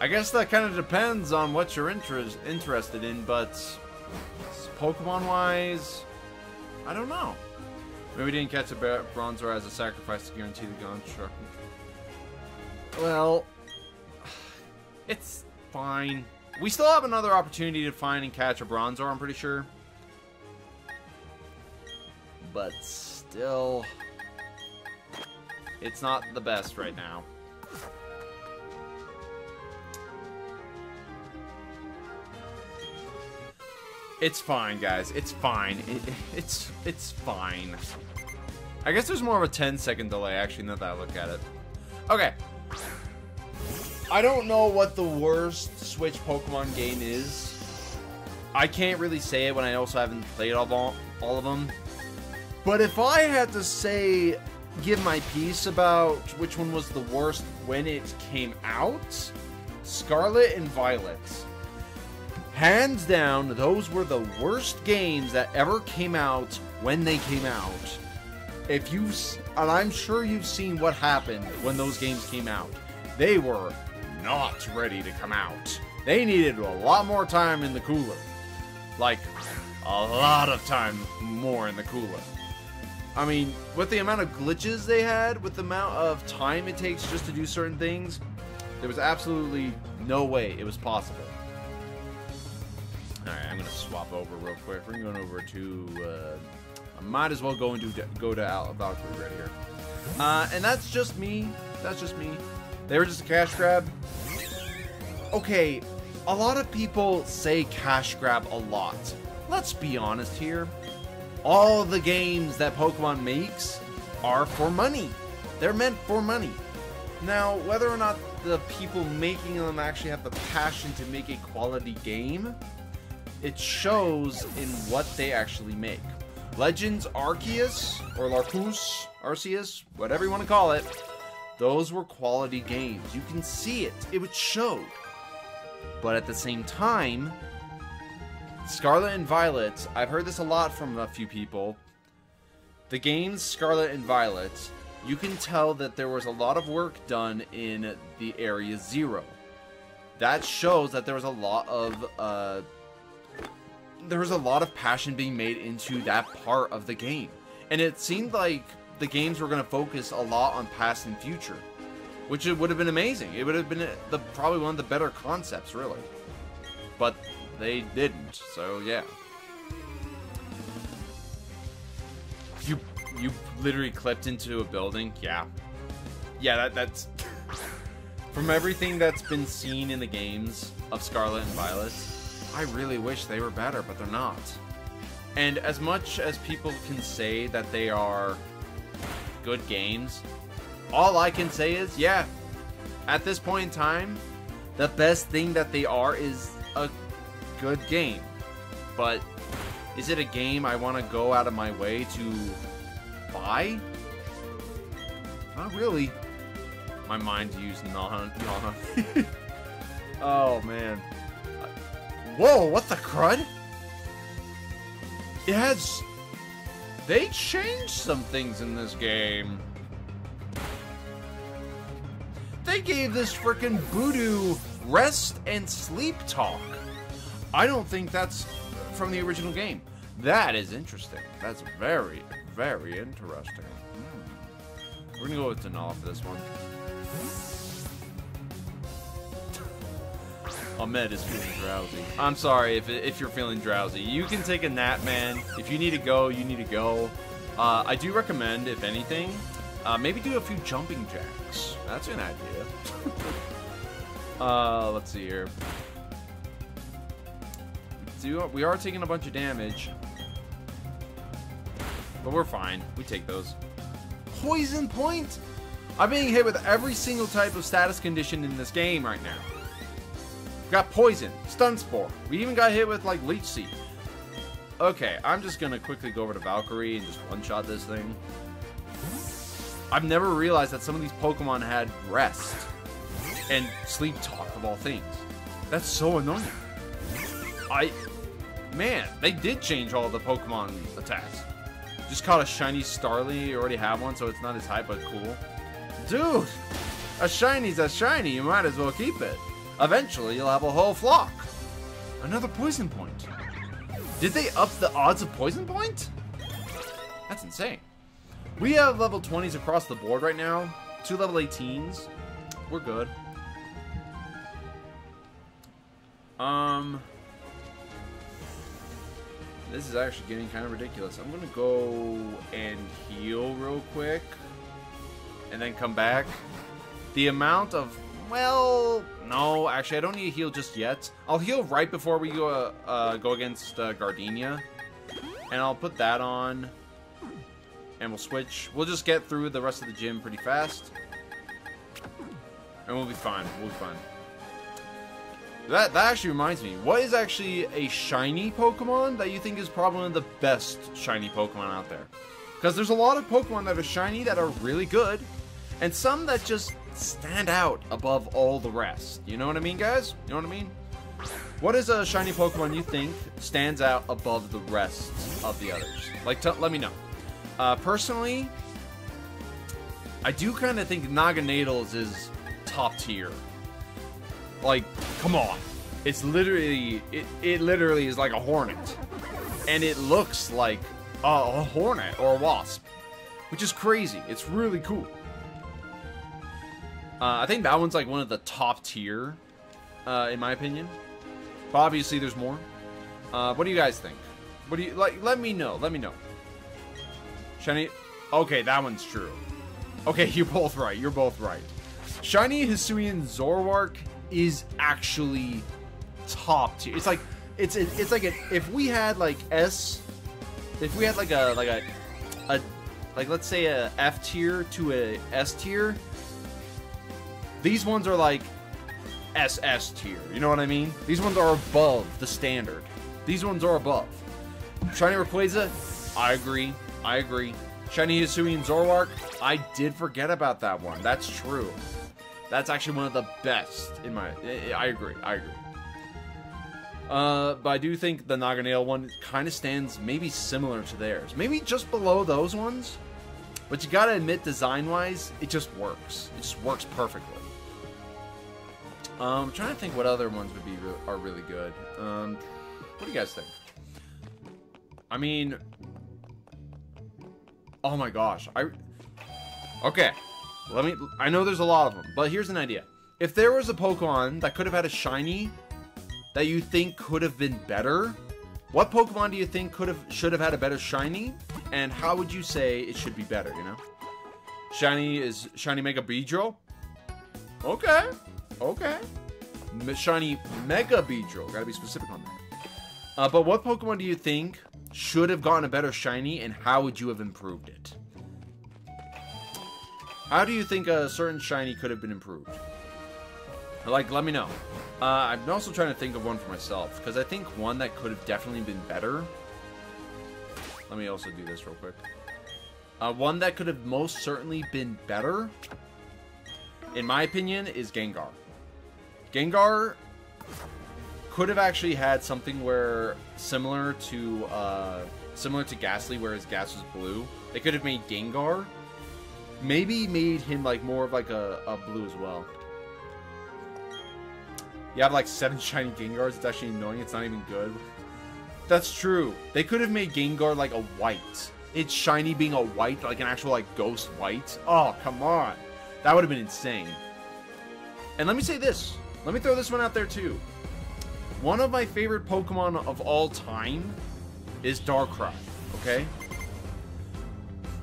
I guess that kind of depends on what you're interest interested in, but Pokemon-wise, I don't know. Maybe we didn't catch a Bronzor as a sacrifice to guarantee the construct. Well, it's fine. We still have another opportunity to find and catch a Bronzor, I'm pretty sure. But still... It's not the best right now. It's fine, guys. It's fine. It, it's it's fine. I guess there's more of a 10 second delay, actually, now that I look at it. Okay. I don't know what the worst Switch Pokemon game is. I can't really say it when I also haven't played all, all of them. But if I had to say, give my piece about which one was the worst when it came out, Scarlet and Violet. Hands down, those were the worst games that ever came out when they came out. If you, and I'm sure you've seen what happened when those games came out. They were not ready to come out. They needed a lot more time in the cooler. Like, a lot of time more in the cooler. I mean, with the amount of glitches they had, with the amount of time it takes just to do certain things, there was absolutely no way it was possible. Alright, I'm gonna swap over real quick. We're going over to, uh, I might as well go and do, go to Al Valkyrie right here. Uh, and that's just me. That's just me. They were just a cash grab. Okay, a lot of people say cash grab a lot. Let's be honest here. All the games that Pokemon makes are for money. They're meant for money. Now, whether or not the people making them actually have the passion to make a quality game, it shows in what they actually make. Legends Arceus, or Larcus, Arceus, whatever you want to call it, those were quality games. You can see it. It would show. But at the same time, Scarlet and Violet, I've heard this a lot from a few people. The games Scarlet and Violet, you can tell that there was a lot of work done in the Area Zero. That shows that there was a lot of uh, there was a lot of passion being made into that part of the game. And it seemed like the games were going to focus a lot on past and future, which it would have been amazing. It would have been the probably one of the better concepts, really. But they didn't, so yeah. You you literally clipped into a building? Yeah. Yeah, that that's from everything that's been seen in the games of Scarlet and Violet I really wish they were better, but they're not. And as much as people can say that they are good games, all I can say is, yeah, at this point in time, the best thing that they are is a good game. But is it a game I want to go out of my way to buy? Not really. My mind used non. oh man. Whoa, what the crud? It has... They changed some things in this game. They gave this freaking Budew rest and sleep talk. I don't think that's from the original game. That is interesting. That's very, very interesting. Hmm. We're gonna go with Denal for this one. Ahmed is feeling drowsy. I'm sorry if, if you're feeling drowsy. You can take a nap, man. If you need to go, you need to go. Uh, I do recommend, if anything, uh, maybe do a few jumping jacks. That's an idea. uh, let's see here. Do, we are taking a bunch of damage. But we're fine. We take those. Poison point? I'm being hit with every single type of status condition in this game right now. Got poison, stun spore. We even got hit with like leech seed. Okay, I'm just gonna quickly go over to Valkyrie and just one-shot this thing. I've never realized that some of these Pokemon had rest and sleep talk of all things. That's so annoying. I, man, they did change all the Pokemon attacks. Just caught a shiny Starly. You already have one, so it's not as high, but cool. Dude, a shiny's a shiny. You might as well keep it. Eventually, you'll have a whole flock. Another poison point. Did they up the odds of poison point? That's insane. We have level 20s across the board right now. Two level 18s. We're good. Um, this is actually getting kind of ridiculous. I'm gonna go and heal real quick, and then come back. The amount of well, no, actually, I don't need to heal just yet. I'll heal right before we go uh, uh, go against uh, Gardenia, and I'll put that on, and we'll switch. We'll just get through the rest of the gym pretty fast, and we'll be fine. We'll be fine. That, that actually reminds me, what is actually a shiny Pokemon that you think is probably the best shiny Pokemon out there? Because there's a lot of Pokemon that are shiny that are really good, and some that just stand out above all the rest. You know what I mean, guys? You know what I mean? What is a shiny Pokemon you think stands out above the rest of the others? Like, let me know. Uh, personally, I do kind of think Naganadels is top tier. Like, come on. It's literally, it, it literally is like a hornet. And it looks like a, a hornet or a wasp. Which is crazy. It's really cool. Uh, I think that one's like one of the top tier, uh, in my opinion. But obviously, there's more. Uh, what do you guys think? What do you like? Let me know. Let me know. Shiny. Okay, that one's true. Okay, you're both right. You're both right. Shiny Hisuian Zoroark is actually top tier. It's like it's it's like a, if we had like S, if we had like a like a a like let's say a F tier to a S tier. These ones are like SS tier. You know what I mean? These ones are above the standard. These ones are above. Shiny Rayquaza, I agree. I agree. Shiny Hisuian Zoroark, I did forget about that one. That's true. That's actually one of the best in my. I agree. I agree. Uh, but I do think the Naganadel one kind of stands maybe similar to theirs. Maybe just below those ones. But you gotta admit, design-wise, it just works. It just works perfectly. Um, I'm trying to think what other ones would be re are really good. Um, what do you guys think? I mean, oh my gosh, I. Okay, let me. I know there's a lot of them, but here's an idea. If there was a Pokemon that could have had a shiny that you think could have been better, what Pokemon do you think could have should have had a better shiny, and how would you say it should be better? You know, shiny is shiny Mega Beedrill. Okay, okay. Shiny Mega Beedrill. Gotta be specific on that. Uh, but what Pokemon do you think should have gotten a better shiny, and how would you have improved it? How do you think a certain shiny could have been improved? Like, let me know. Uh, I'm also trying to think of one for myself, because I think one that could have definitely been better... Let me also do this real quick. Uh, one that could have most certainly been better, in my opinion, is Gengar. Gengar could have actually had something where similar to uh, similar to Gastly, where his gas was blue. They could have made Gengar, maybe made him like more of like a, a blue as well. You have like seven shiny Gengars. It's actually annoying. It's not even good. That's true. They could have made Gengar like a white. It's shiny being a white, like an actual like ghost white. Oh, come on. That would have been insane. And let me say this. Let me throw this one out there too. One of my favorite Pokemon of all time is Darkrai, okay?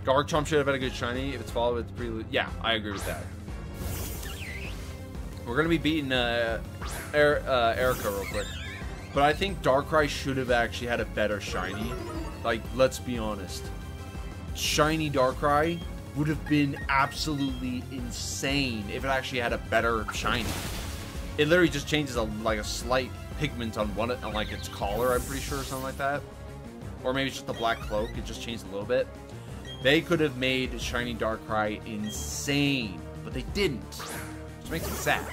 Garchomp should have had a good shiny if it's followed with prelude. Yeah, I agree with that. We're gonna be beating uh, er uh, Erica real quick, but I think Darkrai should have actually had a better shiny. Like, let's be honest, shiny Darkrai would have been absolutely insane if it actually had a better shiny. It literally just changes a like a slight pigment on one on like its collar, I'm pretty sure, or something like that. Or maybe it's just the black cloak. It just changed a little bit. They could have made Shiny Darkrai insane, but they didn't. Which makes me sad.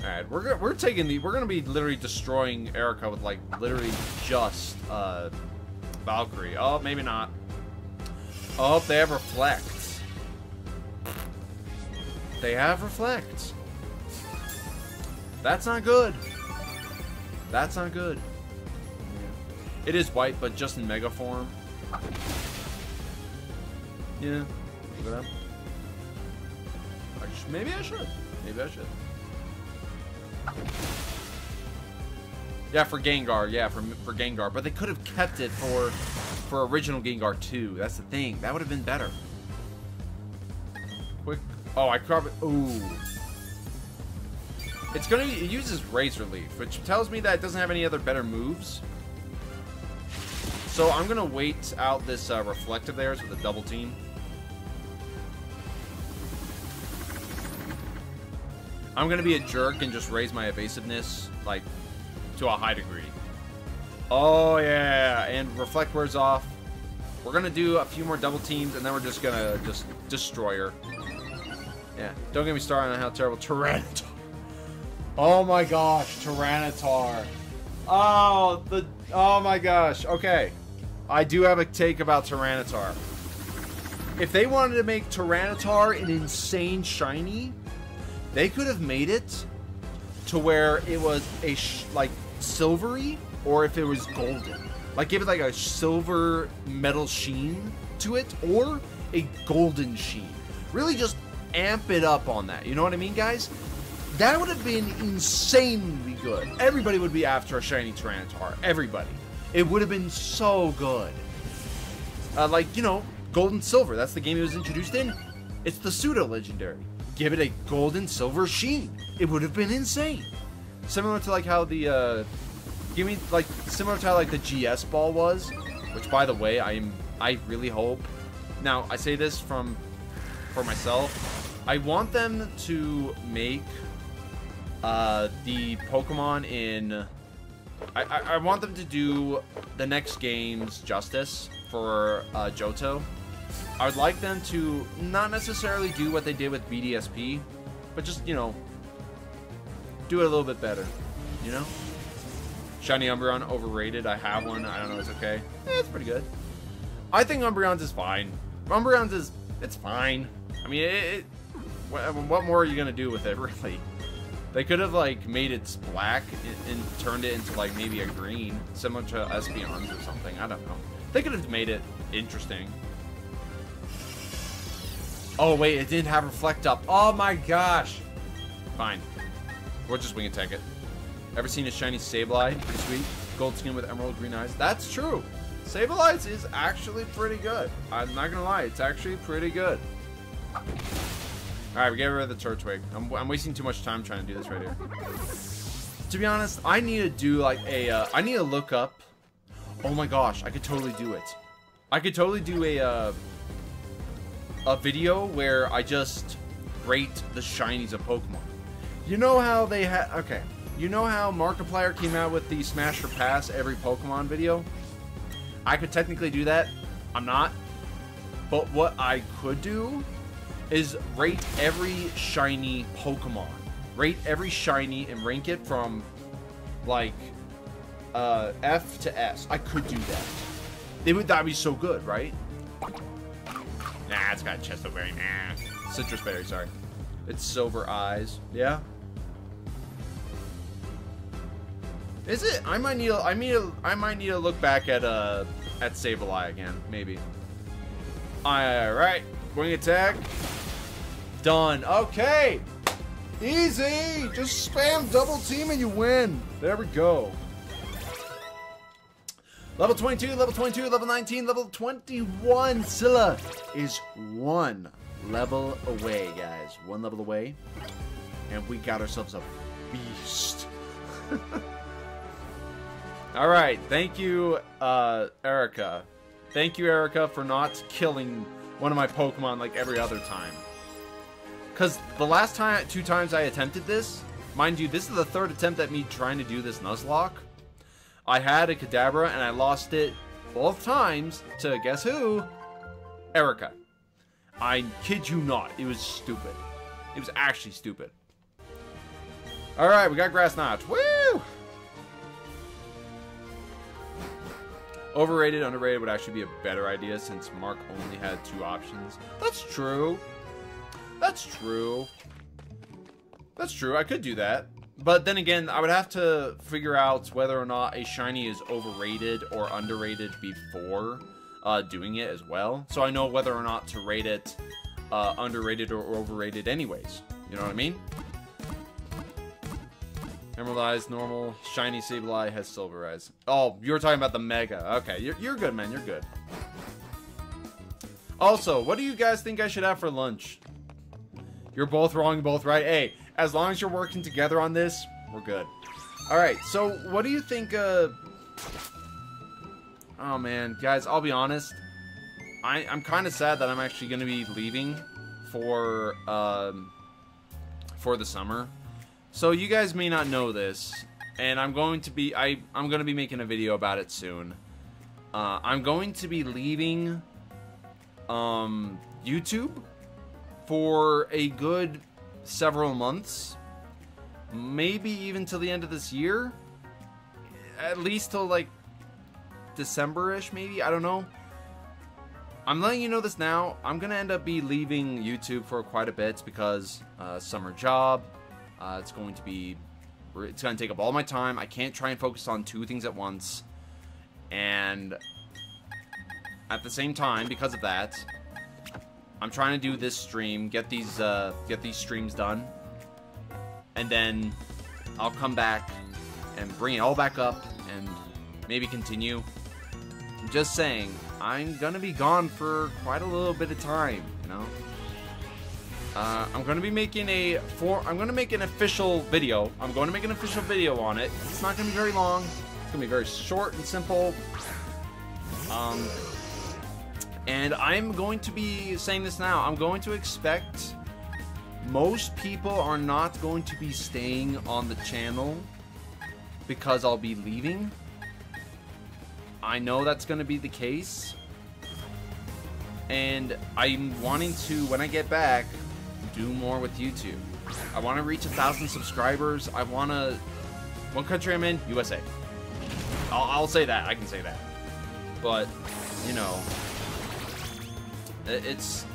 Alright, we're we're taking the we're gonna be literally destroying Erica with like literally just uh Valkyrie. Oh, maybe not. Oh, they have reflect. They have reflect. That's not good. That's not good. It is white, but just in mega form. Yeah. It up. I maybe I should. Maybe I should. Yeah, for Gengar. Yeah, for for Gengar. But they could have kept it for for original Gengar 2. That's the thing. That would have been better. Quick. Oh, I probably. Ooh. It's gonna. It uses Razor Leaf, which tells me that it doesn't have any other better moves. So I'm gonna wait out this uh, reflective theirs with a double team. I'm gonna be a jerk and just raise my evasiveness like to a high degree. Oh yeah, and reflect wears off. We're gonna do a few more double teams, and then we're just gonna just destroy her. Yeah, don't get me started on how terrible Tyranitar. Oh my gosh, Tyranitar. Oh, the oh my gosh. Okay, I do have a take about Tyranitar. If they wanted to make Tyranitar an insane shiny, they could have made it to where it was a like silvery or if it was golden. Like give it like a silver metal sheen to it or a golden sheen. Really just amp it up on that. You know what I mean, guys? That would have been insanely good. Everybody would be after a shiny Tyranitar. Everybody. It would have been so good. Uh, like, you know, Gold and Silver. That's the game it was introduced in. It's the pseudo-legendary. Give it a gold and silver sheen. It would have been insane. Similar to like how the uh, give me like similar to how like the GS ball was, which by the way, I'm I really hope. Now I say this from for myself. I want them to make uh, the Pokemon in. I, I, I want them to do the next game's justice for uh, Johto. I would like them to not necessarily do what they did with BDSP, but just, you know, do it a little bit better, you know? Shiny Umbreon, overrated. I have one. I don't know. It's okay. Eh, it's pretty good. I think Umbreon's is fine. Umbreon's is, it's fine. I mean, it, it what, what more are you going to do with it, really? They could have, like, made it black and, turned it into, like, maybe a green, similar to Espeon's or something. I don't know. They could have made it interesting. Oh, wait, it didn't have Reflect Up. Oh, my gosh. Fine. We'll just Wing Attack it. Ever seen a shiny Sableye? Pretty sweet. Gold skin with emerald green eyes. That's true. Sableye is actually pretty good. I'm not gonna lie, it's actually pretty good. Alright, we get rid of the Turtwig. I'm, I'm wasting too much time trying to do this right here. To be honest, I need to do like a. Uh, I need to look up. Oh my gosh, I could totally do it. I could totally do a, uh, a video where I just rate the shinies of Pokemon. You know how they had. Okay. You know how Markiplier came out with the Smash or Pass every Pokemon video? I could technically do that. I'm not. But what I could do is rate every shiny Pokemon. Rate every shiny and rank it from like uh, F to S. I could do that. It would that'd be so good, right? Nah, it's got Chesto Berry. Nah. Sitrus Berry, sorry. It's Silver Eyes. Yeah. Is it? I might need. I mean, I might need to look back at uh at Sableye again, maybe. All right, wing attack. Done. Okay. Easy. Just spam double team and you win. There we go. Level 22, level 22, level 19, level 21. Scylla is one level away, guys. One level away. And we got ourselves a beast. All right, thank you, uh, Erica. Thank you, Erica, for not killing one of my Pokemon like every other time. Because the last time, two times I attempted this, mind you, this is the third attempt at me trying to do this Nuzlocke. I had a Kadabra and I lost it both times to, guess who? Erica. I kid you not, it was stupid. It was actually stupid. Alright, we got Grass Knot. Woo! Overrated, underrated would actually be a better idea since Mark only had two options. That's true. That's true. That's true. I could do that. But then again, I would have to figure out whether or not a shiny is overrated or underrated before uh, doing it as well. So I know whether or not to rate it uh, underrated or overrated anyways. You know what I mean? Emerald eyes, normal. Shiny Sableye has silver eyes. Oh, you were talking about the Mega. Okay, you're, you're good, man. You're good. Also, what do you guys think I should have for lunch? You're both wrong, both right. Hey, as long as you're working together on this, we're good. Alright, so what do you think, uh... Oh, man. Guys, I'll be honest. I, I'm kind of sad that I'm actually going to be leaving for, um... For the summer. So you guys may not know this, and I'm going to be I I'm going to be making a video about it soon. Uh, I'm going to be leaving um, YouTube for a good several months, maybe even till the end of this year, at least till like December-ish, maybe. I don't know. I'm letting you know this now. I'm gonna end up be leaving YouTube for quite a bit because uh, summer job uh, it's going to be, it's going to take up all my time. I can't try and focus on two things at once. And at the same time, because of that, I'm trying to do this stream, get these, uh, get these streams done. And then I'll come back and bring it all back up and maybe continue. I'm just saying, I'm gonna be gone for quite a little bit of time, you know? Uh, I'm to be making a for I'm to make an official video. I'm going to make an official video on it. It's not to be very long. It's to be very short and simple. Um, and I'm going to be saying this now. I'm going to expect most people are not going to be staying on the channel because I'll be leaving. I know that's to be the case. And I'm wanting to, when I get back, do more with YouTube. I want to reach a thousand subscribers. I want to. What country I'm in? USA. I'll, I'll say that. I can say that. But you know, it's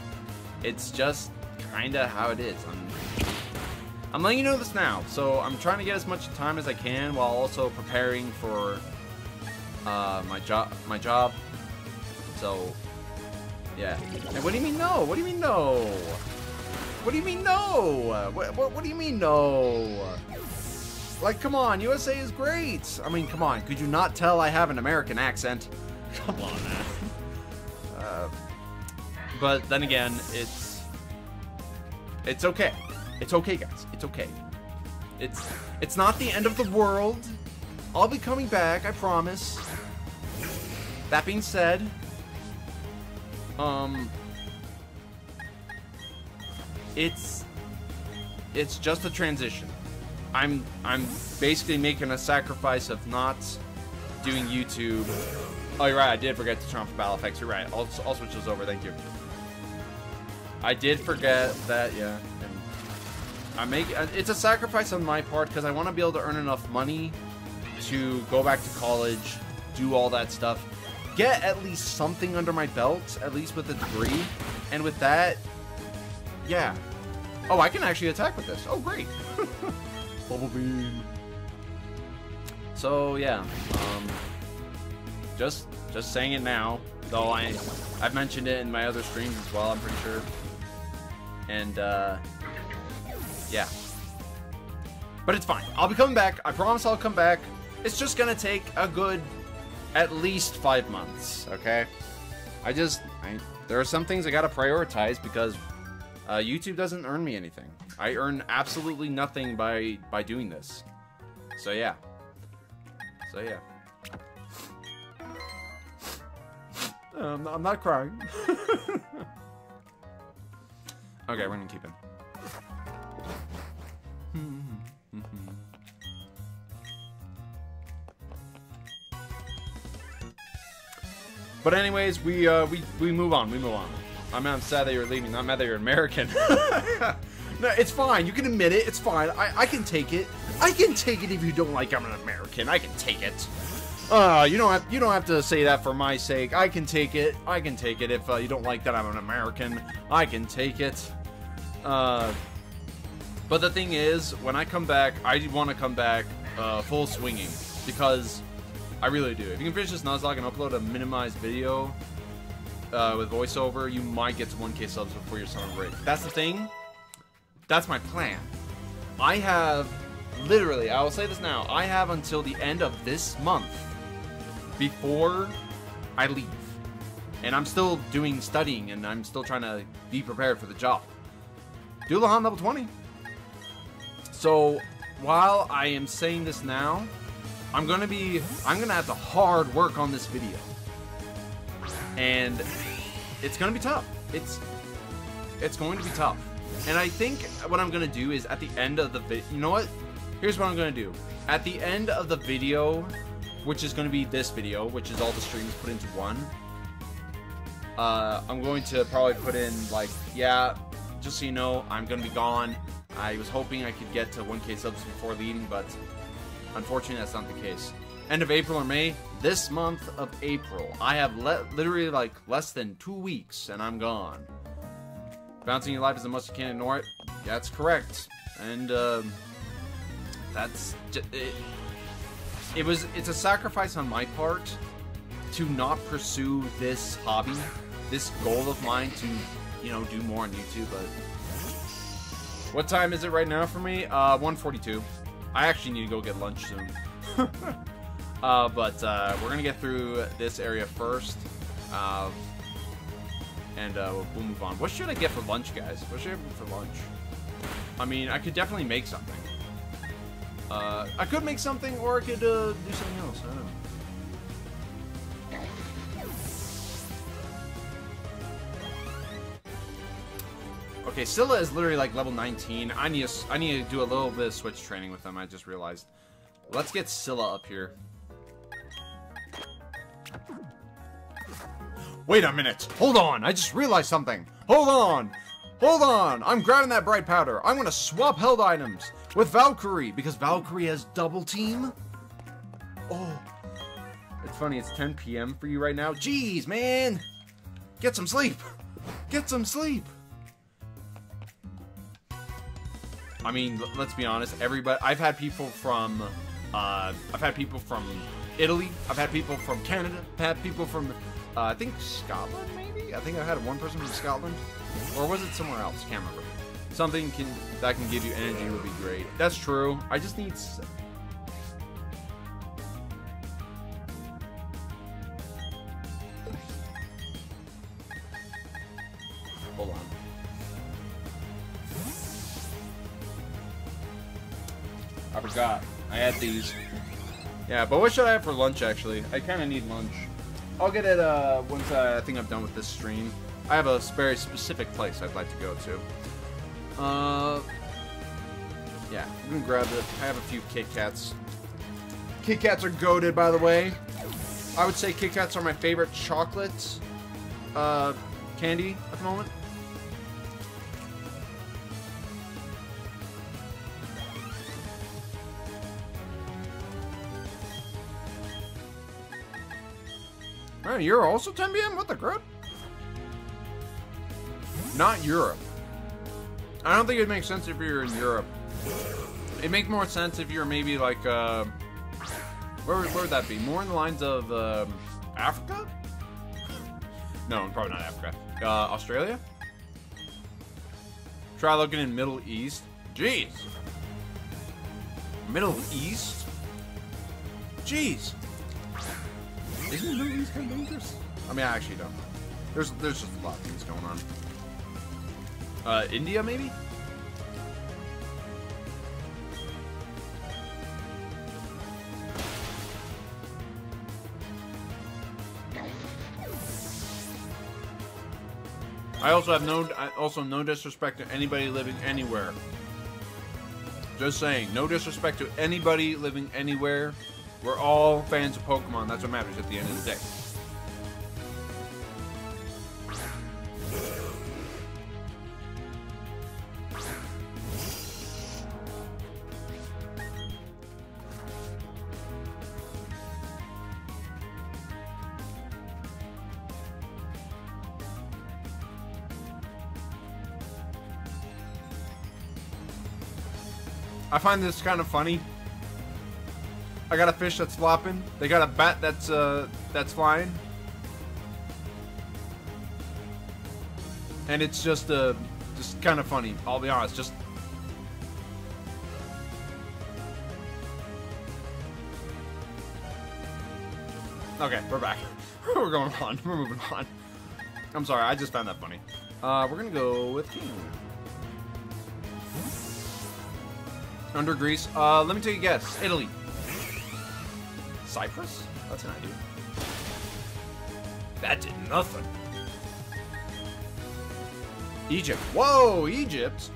it's just kind of how it is. I'm, I'm letting you know this now. So I'm trying to get as much time as I can while also preparing for uh, my job. My job. So yeah. And what do you mean no? What do you mean no? What do you mean no? What, what, what do you mean no? Like, come on, USA is great. I mean, come on, could you not tell I have an American accent? Come on, man. Uh, but then again, it's it's okay. It's okay, guys. It's okay. It's it's not the end of the world. I'll be coming back, I promise. That being said, um, it's it's just a transition. I'm I'm basically making a sacrifice of not doing YouTube. Oh, you're right. I did forget to turn off the battle effects. You're right. I'll, I'll switch those over. Thank you. I did forget that. Yeah. And I make uh, it's a sacrifice on my part because I want to be able to earn enough money to go back to college, do all that stuff, get at least something under my belt, at least with a degree, and with that, yeah. Oh, I can actually attack with this. Oh, great. Bubble beam. So yeah, um, just just saying it now. Though I I've mentioned it in my other streams as well. I'm pretty sure. And uh, yeah. But it's fine. I'll be coming back. I promise I'll come back. It's just gonna take a good at least five months. Okay. I just I, there are some things I gotta prioritize because uh, YouTube doesn't earn me anything. I earn absolutely nothing by by doing this. So yeah. So yeah. Um, I'm not crying. okay, we're gonna keep him. but anyways, we uh, we we move on. We move on. I'm, I'm sad that you're leaving. Not mad that you're American. no, it's fine. You can admit it. It's fine. I, I can take it. I can take it if you don't like I'm an American. I can take it. Uh, you don't have you don't have to say that for my sake. I can take it. I can take it if uh, you don't like that I'm an American. I can take it. Uh, but the thing is, when I come back, I want to come back uh, full swinging because I really do. If you can finish this Nuzlocke and upload a minimized video, uh, with voiceover, you might get to 1k subs before your summer break. That's the thing. That's my plan. I have literally, I will say this now. I have until the end of this month before I leave. And I'm still doing studying and I'm still trying to be prepared for the job. Dullahan level 20. So, while I am saying this now, I'm gonna be, I'm gonna have to hard work on this video. And it's gonna be tough. It's, it's going to be tough. And I think what I'm gonna do is at the end of the video, you know what? Here's what I'm gonna do. At the end of the video, which is gonna be this video, which is all the streams put into one, uh, I'm going to probably put in like, yeah, just so you know, I'm gonna be gone. I was hoping I could get to 1k subs before leaving, but unfortunately that's not the case. End of April or May, this month of April, I have literally like less than two weeks and I'm gone. Bouncing your life is much as you can't ignore it. That's correct. And, um, that's... It, it was... It's a sacrifice on my part to not pursue this hobby, this goal of mine to, you know, do more on YouTube, but... What time is it right now for me? Uh, 142. I actually need to go get lunch soon. uh, but, uh, we're gonna get through this area first. Uh, and uh, we'll move on. What should I get for lunch, guys? What should I get for lunch? I mean, I could definitely make something. Uh, I could make something, or I could uh, do something else. I don't know. Okay, Scylla is literally like level 19. I need to, I need to do a little bit of switch training with them. I just realized. Let's get Scylla up here. Wait a minute. Hold on. I just realized something. Hold on. Hold on. I'm grabbing that bright powder. I'm going to swap held items with Valkyrie because Valkyrie has double team. Oh. It's funny. It's 10 p.m. for you right now. Jeez, man. Get some sleep. Get some sleep. I mean, let's be honest. Everybody, I've had people from, uh, I've had people from Italy. I've had people from Canada. I've had people from uh, I think Scotland, maybe? I think I had one person from Scotland. Or was it somewhere else? Can't remember. Something can that can give you energy would be great. That's true. I just need... Hold on. I forgot. I had these. Yeah, but what should I have for lunch, actually? I kind of need lunch. I'll get it uh, once I think I'm done with this stream. I have a very specific place I'd like to go to. Uh, yeah, I'm gonna grab it. I have a few Kit Kats. Kit Kats are goaded, by the way. I would say Kit Kats are my favorite chocolate uh, candy at the moment. You're also 10 p.m. What the crap? Not Europe. I don't think it makes sense if you're in Europe. It makes more sense if you're maybe like, uh, where, where would that be? More in the lines of um, Africa? No, probably not Africa. Uh, Australia? Try looking in Middle East. Jeez. Middle East? Jeez. Isn't Middle East kind of dangerous? I mean, I actually don't. There's, there's just a lot of things going on. Uh, India, maybe? I also have no, also no disrespect to anybody living anywhere. Just saying, no disrespect to anybody living anywhere. We're all fans of Pokemon. That's what matters at the end of the day. I find this kind of funny I got a fish that's flopping. They got a bat that's uh that's flying. And it's just uh just kind of funny. I'll be honest. Just Okay, we're back. we're going on. We're moving on. I'm sorry, I just found that funny. Uh, we're gonna go with King. Under Greece. Uh, let me take a guess. Italy. Cyprus? That's an idea. That did nothing. Egypt. Whoa, Egypt?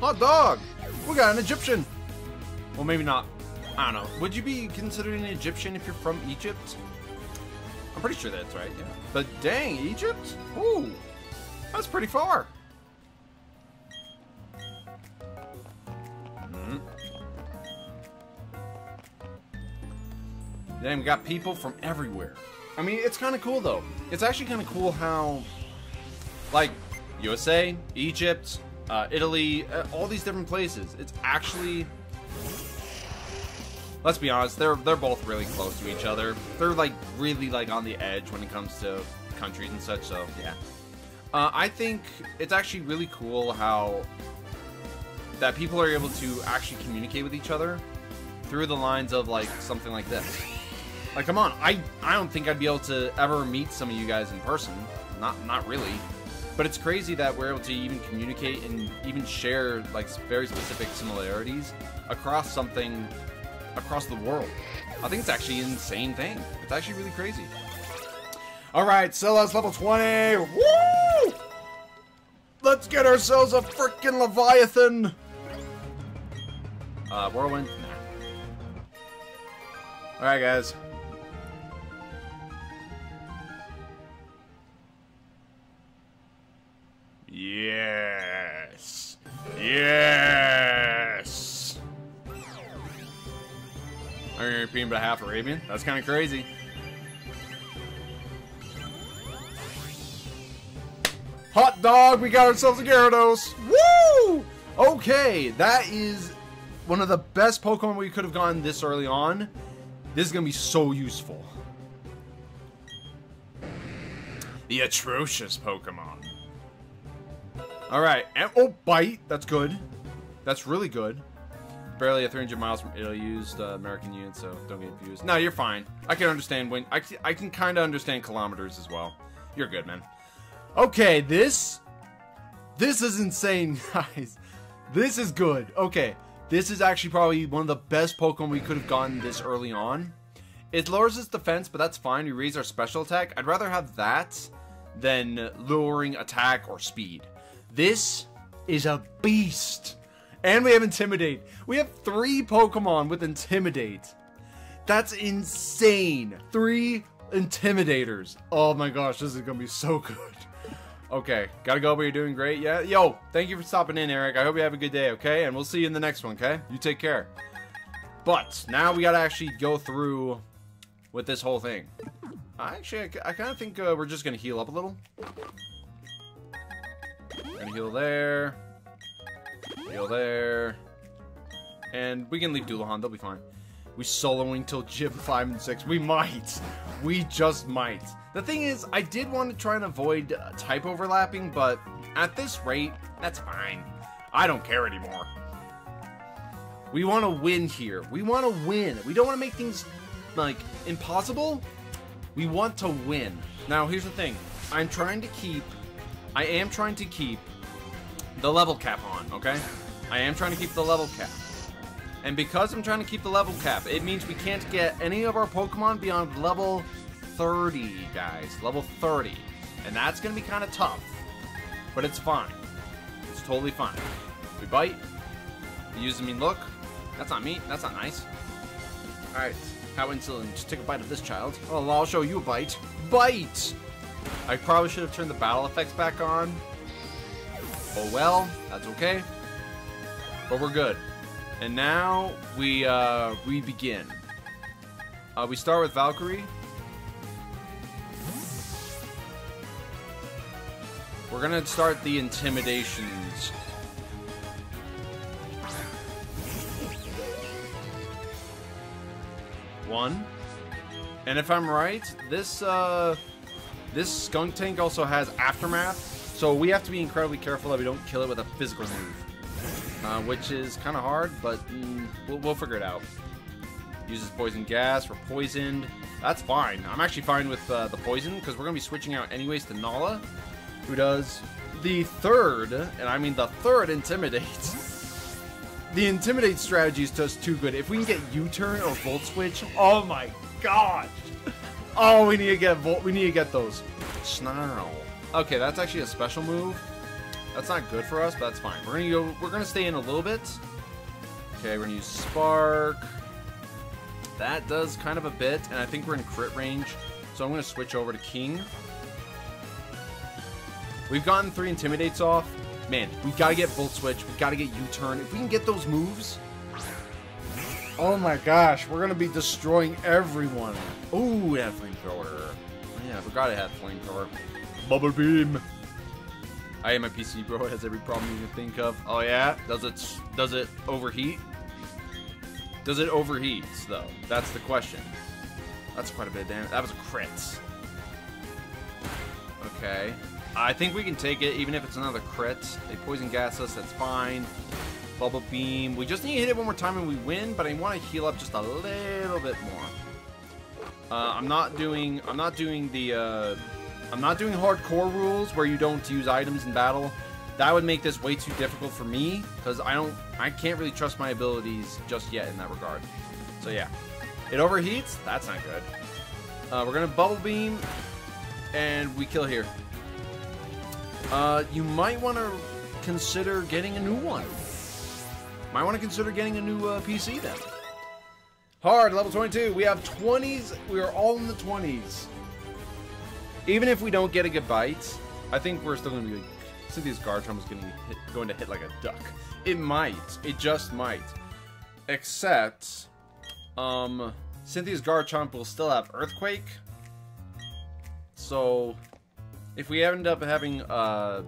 Hot dog! We got an Egyptian! Well, maybe not. I don't know. Would you be considered an Egyptian if you're from Egypt? I'm pretty sure that's right, yeah. But dang, Egypt? Ooh, that's pretty far. Then we got people from everywhere. I mean, it's kind of cool, though. It's actually kind of cool how, like, USA, Egypt, uh, Italy, uh, all these different places. It's actually let's be honest, they're they're both really close to each other. They're like really like on the edge when it comes to countries and such. So yeah, uh, I think it's actually really cool how that people are able to actually communicate with each other through the lines of like something like this. Like, come on, I I don't think I'd be able to ever meet some of you guys in person. Not not really. But it's crazy that we're able to even communicate and even share like very specific similarities across something across the world. I think it's actually an insane thing. It's actually really crazy. All right, Scylla's level 20. Woo! Let's get ourselves a freaking Leviathan. Uh, Whirlwind? Nah. All right, guys. Yes. Yes. Are you European but half Arabian? That's kind of crazy. Hot dog, we got ourselves a Gyarados. Woo! Okay, that is one of the best Pokemon we could have gotten this early on. This is going to be so useful. The atrocious Pokemon. Alright, oh, bite. That's good. That's really good. Barely a 300 miles from Italy used uh, American units, so don't get confused. No, you're fine. I can understand when... I, I can kind of understand kilometers as well. You're good, man. Okay, this... This is insane, guys. This is good. Okay, this is actually probably one of the best Pokemon we could have gotten this early on. It lowers its defense, but that's fine. We raise our special attack. I'd rather have that than lowering attack or speed. This is a beast. And we have Intimidate. We have three Pokemon with Intimidate. That's insane. Three Intimidators. Oh my gosh, this is going to be so good. Okay, gotta go, but you're doing great. Yeah, yo, thank you for stopping in, Eric. I hope you have a good day, okay? And we'll see you in the next one, okay? You take care. But now we gotta actually go through with this whole thing. I Actually, I, I kind of think uh, we're just gonna heal up a little. Gonna heal there. Heal there. And we can leave Dullahan, they'll be fine. We soloing till Gym 5 and 6. We might. We just might. The thing is, I did want to try and avoid uh, type overlapping, but at this rate, that's fine. I don't care anymore. We want to win here. We want to win. We don't want to make things, like, impossible. We want to win. Now, here's the thing. I'm trying to keep... I am trying to keep the level cap on, okay? I am trying to keep the level cap. And because I'm trying to keep the level cap, it means we can't get any of our Pokemon beyond level 30, guys. Level 30. And that's going to be kind of tough. But it's fine. It's totally fine. We bite. We use the mean look. That's not meat. That's not nice. Alright. How insolent. Just take a bite of this child. Oh, I'll show you a bite. Bite! I probably should have turned the battle effects back on. Oh well, that's okay. But we're good. And now we uh, we begin. Uh, we start with Valkyrie. We're gonna start the intimidations. One. And if I'm right, this uh, this Skuntank also has aftermath, so we have to be incredibly careful that we don't kill it with a physical move. Uh, which is kind of hard, but mm, we'll, we'll, figure it out. Uses poison gas. We're poisoned. That's fine. I'm actually fine with uh, the poison because we're going to be switching out anyways to Nala, who does the third, and I mean the third Intimidate. The Intimidate strategy is just too good. If we can get U-turn or Volt Switch, oh my gosh. Oh, we need to get Volt. We need to get those. Snarl. Okay, that's actually a special move. That's not good for us, but that's fine. We're gonna go. We're gonna stay in a little bit. Okay, we're gonna use Spark. That does kind of a bit, and I think we're in crit range. So I'm gonna switch over to King. We've gotten three Intimidates off. Man, we gotta get Volt Switch. We gotta get U-Turn. If we can get those moves... Oh my gosh, we're gonna be destroying everyone. Ooh, had Flamethrower. Yeah, I forgot it had Flamethrower. Bubble Beam. I am a PC, bro. It has every problem you can think of. Oh yeah? Does it does it overheat? Does it overheat, though? That's the question. That's quite a bit of damage. That was a crit. Okay. I think we can take it, even if it's another crit. They poison gas us, that's fine. Bubble Beam. We just need to hit it one more time and we win, but I want to heal up just a little bit more. Uh, I'm not doing, I'm not doing the, uh, I'm not doing hardcore rules where you don't use items in battle. That would make this way too difficult for me, because I don't, I can't really trust my abilities just yet in that regard. So yeah. It overheats? That's not good. Uh, we're gonna Bubble Beam, and we kill here. Uh, you might want to consider getting a new one. Might want to consider getting a new uh, PC then. Hard, level 22. We have 20s. We are all in the 20s. Even if we don't get a good bite, I think we're still going to be Cynthia's Garchomp is going to, hit, going to hit like a duck. It might. It just might. Except, um, Cynthia's Garchomp will still have Earthquake. So, if we end up having uh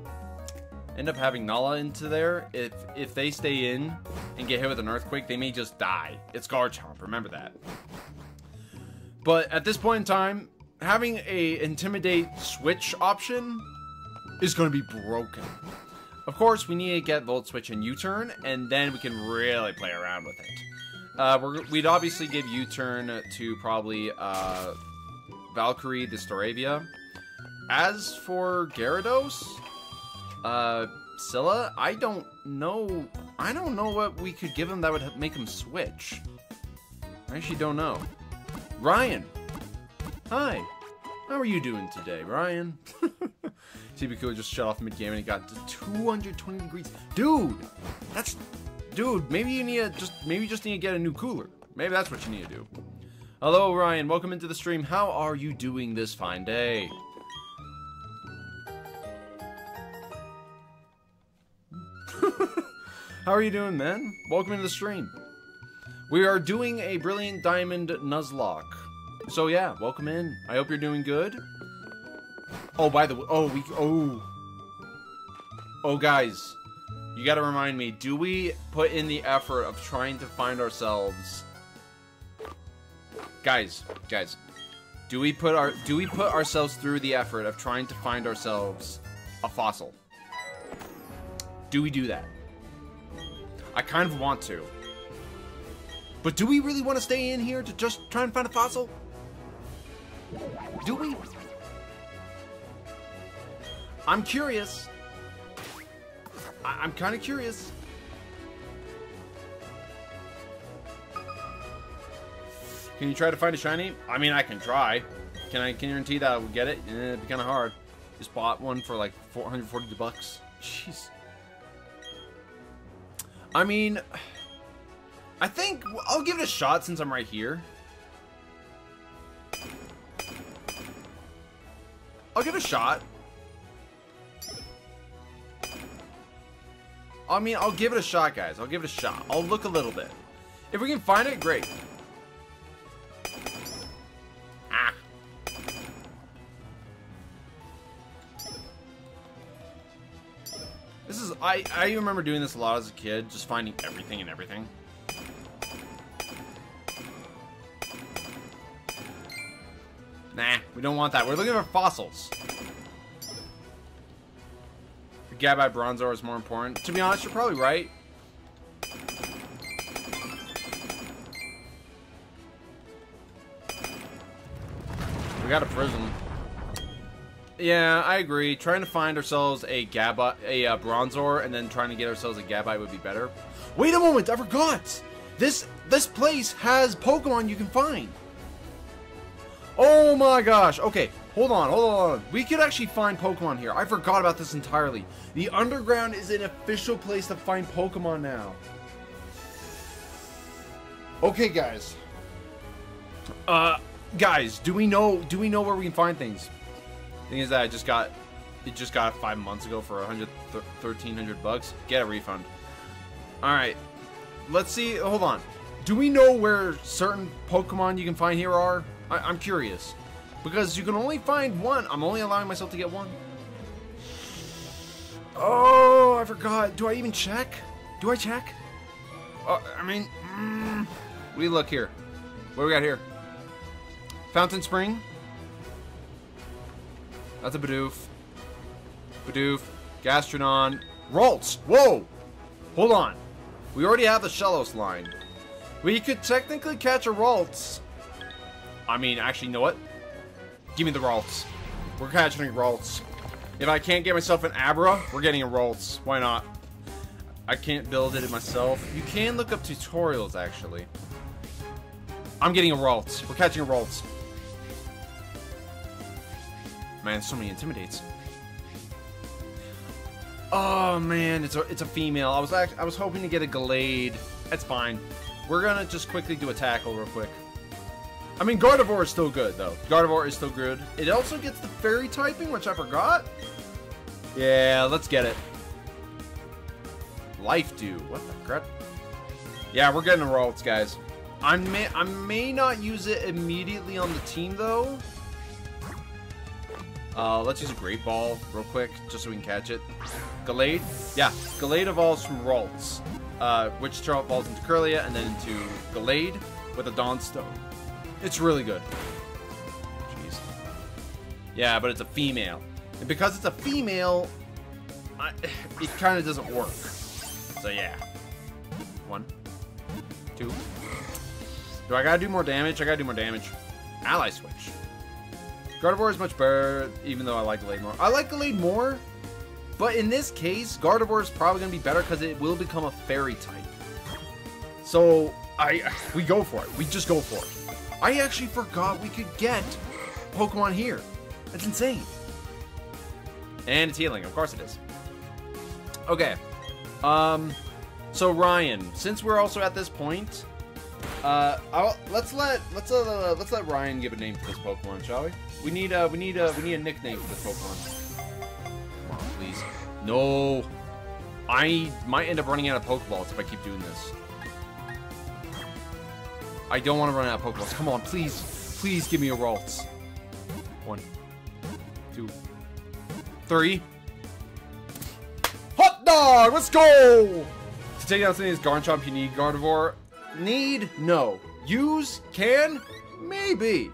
end up having Nala into there, if if they stay in and get hit with an earthquake, they may just die. It's Garchomp, remember that. But at this point in time, having a intimidate switch option is going to be broken. Of course, we need to get Volt Switch and U-turn, and then we can really play around with it. Uh, we would obviously give U-turn to probably uh, Valkyrie the Staravia. As for Gyarados, uh, Scylla, I don't know. I don't know what we could give him that would make him switch. I actually don't know. Ryan, hi. How are you doing today, Ryan? Cooler just shut off mid-game and he got to 220 degrees. Dude, that's... Dude, maybe you need to just... Maybe you just need to get a new cooler. Maybe that's what you need to do. Hello, Ryan. Welcome into the stream. How are you doing this fine day? How are you doing, man? Welcome to the stream. We are doing a Brilliant Diamond Nuzlocke. So yeah, welcome in. I hope you're doing good. Oh, by the way, oh, we, oh. Oh, guys. You gotta remind me, do we put in the effort of trying to find ourselves... Guys, guys. Do we put our, do we put ourselves through the effort of trying to find ourselves a fossil? Do we do that? I kind of want to. But do we really want to stay in here to just try and find a fossil? Do we? I'm curious. I am kind of curious. Can you try to find a shiny? I mean, I can try. Can I guarantee that I will get it? Eh, it'd be kind of hard. Just bought one for like 440 bucks. Jeez. I mean, I think I'll give it a shot since I'm right here. I'll give it a shot. I mean, I'll give it a shot, guys. I'll give it a shot. I'll look a little bit. If we can find it, great. I, I remember doing this a lot as a kid, just finding everything and everything. Nah, we don't want that. We're looking for fossils. The Gabby Bronzor is more important. To be honest, you're probably right. We got a Prism. Yeah, I agree. Trying to find ourselves a Gabite, a uh, Bronzor, and then trying to get ourselves a Gabite would be better. Wait a moment, I forgot! This this place has Pokemon you can find. Oh my gosh. Okay, hold on, hold on. We could actually find Pokemon here. I forgot about this entirely. The underground is an official place to find Pokemon now. Okay, guys. Uh, guys, do we know do we know where we can find things? Thing is that I just got it just got five months ago for 100 1300 bucks. Get a refund. All right, let's see. Hold on. Do we know where certain Pokemon you can find here are? I am curious. Because you can only find one. I'm only allowing myself to get one. Oh, I forgot. Do I even check? Do I check? Uh, I mean, mm, you look here? What do we got here? Fountain Spring. That's a Bidoof. Bidoof. Gastrodon. Ralts. Whoa! Hold on. We already have the Shellos line. We could technically catch a Ralts. I mean, actually, you know what? Give me the Ralts. We're catching Ralts. If I can't get myself an Abra, we're getting a Ralts. Why not? I can't build it myself. You can look up tutorials, actually. I'm getting a Ralts. We're catching a Ralts. Man, so many intimidates. Oh man, it's a it's a female. I was actually, I was hoping to get a Gallade. That's fine. We're gonna just quickly do a tackle real quick. I mean, Gardevoir is still good though. Gardevoir is still good. It also gets the fairy typing, which I forgot. Yeah, let's get it. Life Dew. What the crap? Yeah, we're getting the Ralts, guys. I may I may not use it immediately on the team though. Uh, let's use a Great Ball real quick, just so we can catch it. Gallade? Yeah, Gallade evolves from Ralts, uh, which evolves into Kirlia and then into Gallade with a Dawn Stone. It's really good. Jeez. Yeah, but it's a female. And because it's a female, I, it kind of doesn't work. So yeah. One. Two. Do I gotta do more damage? I gotta do more damage. Ally switch. Gardevoir is much better, even though I like Gallade more. I like Gallade more, but in this case, Gardevoir is probably going to be better because it will become a fairy type. So, I we go for it. We just go for it. I actually forgot we could get Pokemon here. That's insane. And it's healing. Of course it is. Okay. Um, so Ryan, since we're also at this point, uh, I'll, let's let let's uh, let's let Ryan give a name to this Pokemon, shall we? We need a we need a we need a nickname for this Pokemon. Come on, please. No. I might end up running out of Pokeballs if I keep doing this. I don't want to run out of Pokeballs. Come on, please. Please give me a Ralts. One. Two. Three. Hot dog! Let's go! To take out something Garchomp, you need Gardevoir. Need? No. Use? Can? Maybe.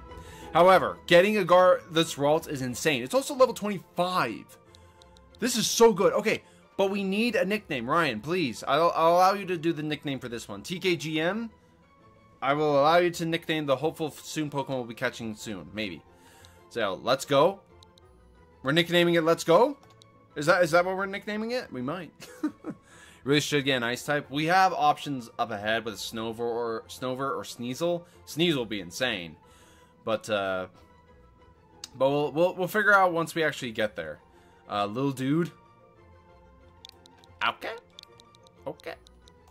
However, getting a Gar this Ralts is insane. It's also level 25. This is so good. Okay, but we need a nickname. Ryan, please. I'll, I'll allow you to do the nickname for this one. TKGM. I will allow you to nickname the hopeful soon Pokemon we'll be catching soon. Maybe. So, let's go. We're nicknaming it Let's Go? Is that is that what we're nicknaming it? We might. really should get an ice type. We have options up ahead with Snover or Snover or Sneasel. Sneasel will be insane. But uh, but we'll we'll we'll figure out once we actually get there. Uh, little dude. Okay. Okay.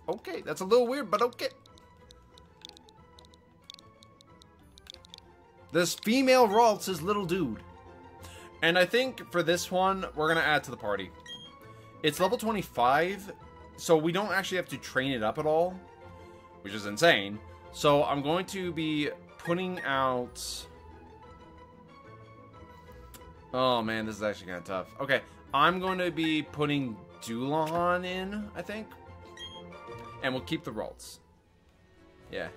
Okay. That's a little weird, but okay. This female Ralts is little dude. And I think for this one, we're going to add to the party. It's level 25, so we don't actually have to train it up at all, which is insane. So I'm going to be putting out... Oh man, this is actually kind of tough. Okay, I'm going to be putting Dewgong in, I think. And we'll keep the Ralts. Yeah.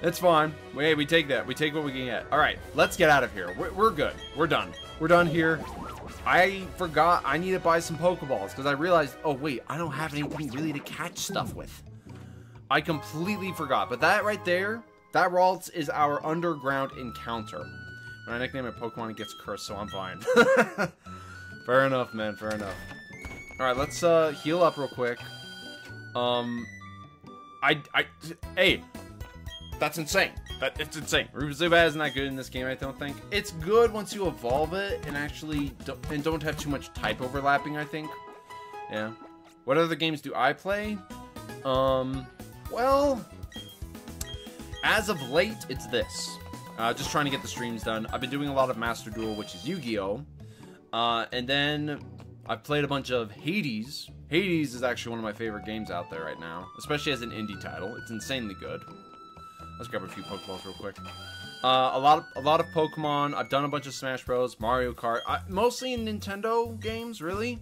It's fine. Hey, we take that. We take what we can get. All right, let's get out of here. We're, we're good. We're done. We're done here. I forgot I need to buy some Pokeballs because I realized, oh wait, I don't have anything really to catch stuff with. I completely forgot. But that right there, That Ralts is our underground encounter. When I nickname a Pokemon, it gets cursed, so I'm fine. fair enough, man. Fair enough. Alright, let's uh, heal up real quick. Um, I, I, hey, that's insane. That it's insane. Zubat isn't that good in this game, I don't think. It's good once you evolve it and actually don't, and don't have too much type overlapping, I think. Yeah. What other games do I play? Um, well, as of late, it's this. Uh, just trying to get the streams done. I've been doing a lot of Master Duel, which is Yu-Gi-Oh! Uh, and then I've played a bunch of Hades. Hades is actually one of my favorite games out there right now, especially as an indie title. It's insanely good. Let's grab a few Pokeballs real quick. Uh, a lot of a lot of Pokemon. I've done a bunch of Smash Bros, Mario Kart, I, mostly in Nintendo games, really.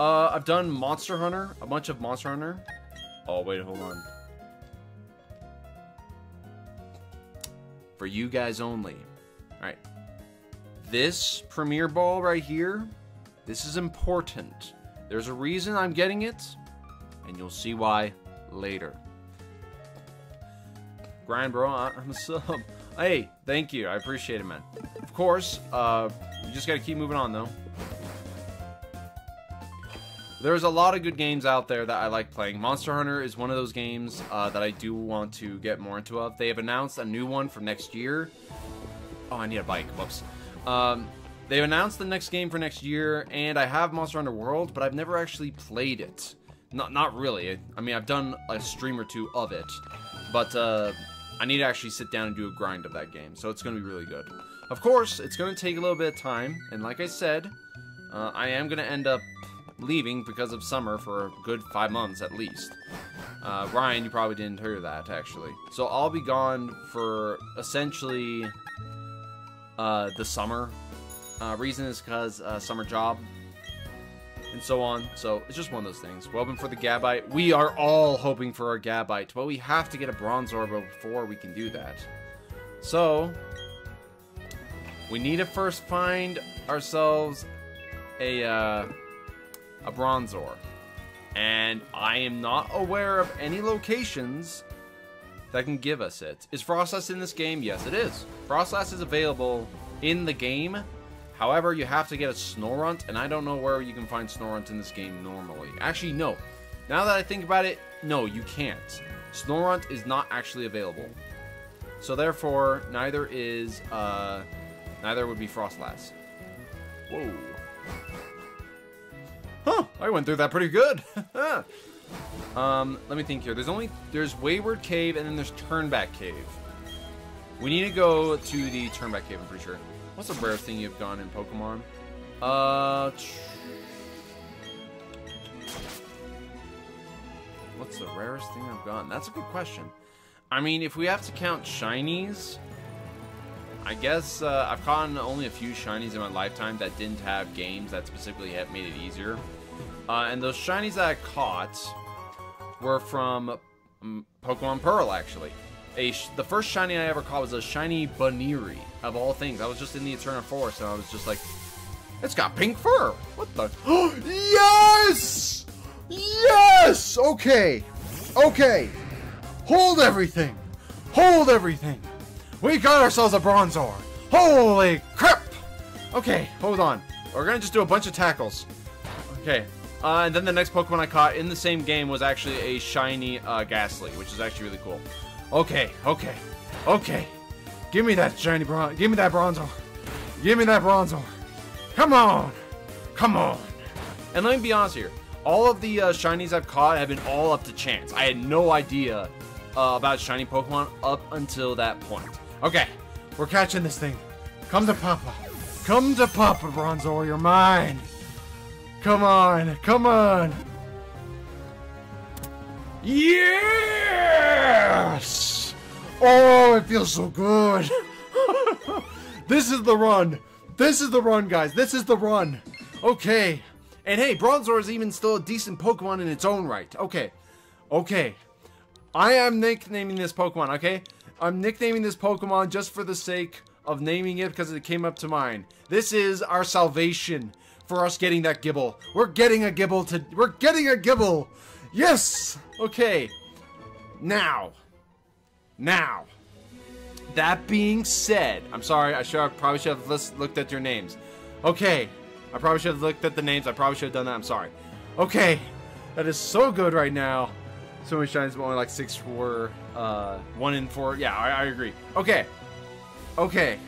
Uh, I've done Monster Hunter, a bunch of Monster Hunter. Oh wait, hold on. For you guys only. All right. This Premier Ball right here, this is important. There's a reason I'm getting it, and you'll see why later. Grind, bro. I'm a sub. Hey, thank you. I appreciate it, man. Of course, uh, you just gotta keep moving on, though. There's a lot of good games out there that I like playing. Monster Hunter is one of those games uh, that I do want to get more into of. They have announced a new one for next year. Oh, I need a bike. Whoops. Um, they've announced the next game for next year, and I have Monster Hunter World, but I've never actually played it. Not, not really. I mean, I've done a stream or two of it, but uh, I need to actually sit down and do a grind of that game, so it's going to be really good. Of course, it's going to take a little bit of time, and like I said, uh, I am going to end up leaving because of summer for a good five months at least. Uh, Ryan, you probably didn't hear that, actually. So I'll be gone for essentially uh, the summer. Uh, reason is because uh, summer job, and so on. So it's just one of those things. We're hoping for the Gabite. We are all hoping for a Gabite, but we have to get a Bronzor before we can do that. So we need to first find ourselves a uh, a Bronzor, and I am not aware of any locations that can give us it. Is Froslass in this game? Yes, it is. Froslass is available in the game However, you have to get a Snorunt, and I don't know where you can find Snorunt in this game normally. Actually, no. Now that I think about it, no, you can't. Snorunt is not actually available. So therefore, neither is, uh, neither would be Froslass. Whoa. Huh, I went through that pretty good. um, let me think here. There's only, there's Wayward Cave, and then there's Turnback Cave. We need to go to the Turnback Cave, I'm pretty sure. What's the rarest thing you've gone in Pokemon? Uh. What's the rarest thing I've gotten? That's a good question. I mean, if we have to count shinies, I guess uh, I've caught only a few shinies in my lifetime that didn't have games that specifically have made it easier. Uh, and those shinies that I caught were from um, Pokemon Pearl, actually the first shiny I ever caught was a shiny Buneary of all things. I was just in the Eterna Forest and I was just like, it's got pink fur. What the? yes! Yes! Okay. Okay. Hold everything. Hold everything. We got ourselves a Bronzor. Holy crap! Okay, hold on. We're gonna just do a bunch of tackles. Okay. Uh, and then the next Pokemon I caught in the same game was actually a shiny uh, Gastly, which is actually really cool. Okay, okay, okay. Give me that shiny bronze. Give me that Bronzor. Give me that Bronzor. Come on. Come on. And let me be honest here. All of the uh, shinies I've caught have been all up to chance. I had no idea uh, about shiny Pokemon up until that point. Okay, we're catching this thing. Come to Papa. Come to Papa, Bronzor. You're mine. Come on. Come on. Yes! Oh, it feels so good. this is the run. This is the run, guys. This is the run. Okay. And hey, Bronzor is even still a decent Pokemon in its own right. Okay. Okay. I am nicknaming this Pokemon, okay? I'm nicknaming this Pokemon just for the sake of naming it because it came up to mine. This is our salvation for us getting that Gible. We're getting a Gible to- We're getting a Gible! Yes! Okay. Now. Now. that being said, I'm sorry. I should I probably should have lis- looked at your names. Okay, I probably should have looked at the names. I probably should have done that. I'm sorry. Okay, that is so good right now. So many shines, but only like six for uh, one in four. Yeah, I, I agree. Okay, okay.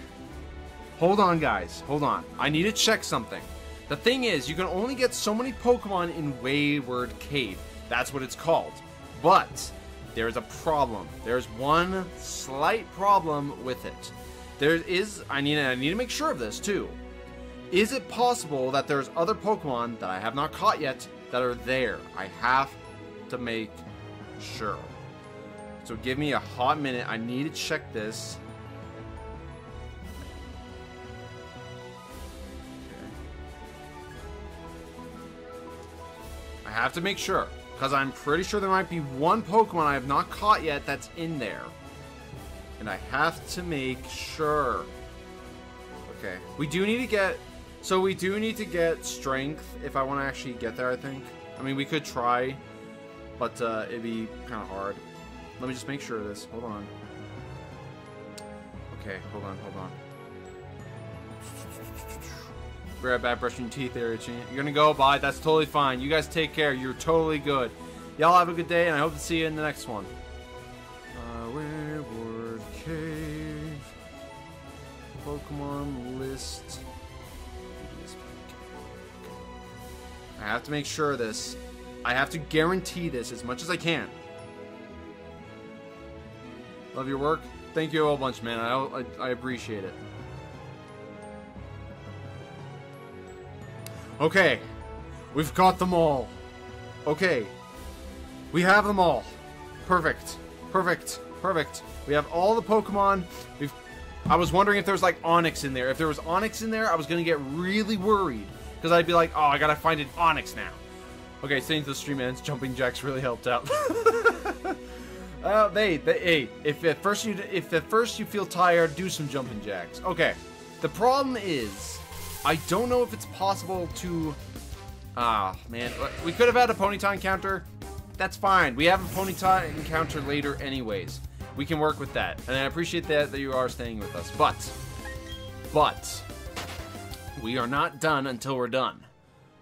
Hold on, guys. Hold on. I need to check something. The thing is, you can only get so many Pokemon in Wayward Cave. That's what it's called. But there's a problem. There's one slight problem with it. There is I need I need to make sure of this too. Is it possible that there's other Pokemon that I have not caught yet that are there? I have to make sure. So give me a hot minute. I need to check this. I have to make sure. Because I'm pretty sure there might be one Pokemon I have not caught yet that's in there. And I have to make sure. Okay. We do need to get... So we do need to get Strength if I want to actually get there, I think. I mean, we could try. But uh, it'd be kind of hard. Let me just make sure of this. Hold on. Okay, hold on, hold on. Be back, brushing teeth Itchy. You're gonna go, bye. That's totally fine. You guys take care. You're totally good. Y'all have a good day, and I hope to see you in the next one. Uh, Wayward Cave. Pokemon list. I have to make sure of this. I have to guarantee this as much as I can. Love your work. Thank you a whole bunch, man. I, I, I appreciate it. Okay. We've got them all. Okay. We have them all. Perfect. Perfect. Perfect. We have all the Pokemon. We've I was wondering if there was like Onix in there. If there was Onix in there, I was gonna get really worried. Because I'd be like, oh, I gotta find an Onix now. Okay, to the stream ends, jumping jacks really helped out. uh, they, they, hey, if at first you, if at first you feel tired, do some jumping jacks. Okay, the problem is, I don't know if it's possible to. Ah, man, we could have had a Ponyta encounter. That's fine. We have a Ponyta encounter later, anyways. We can work with that, and I appreciate that that you are staying with us. But, but, we are not done until we're done.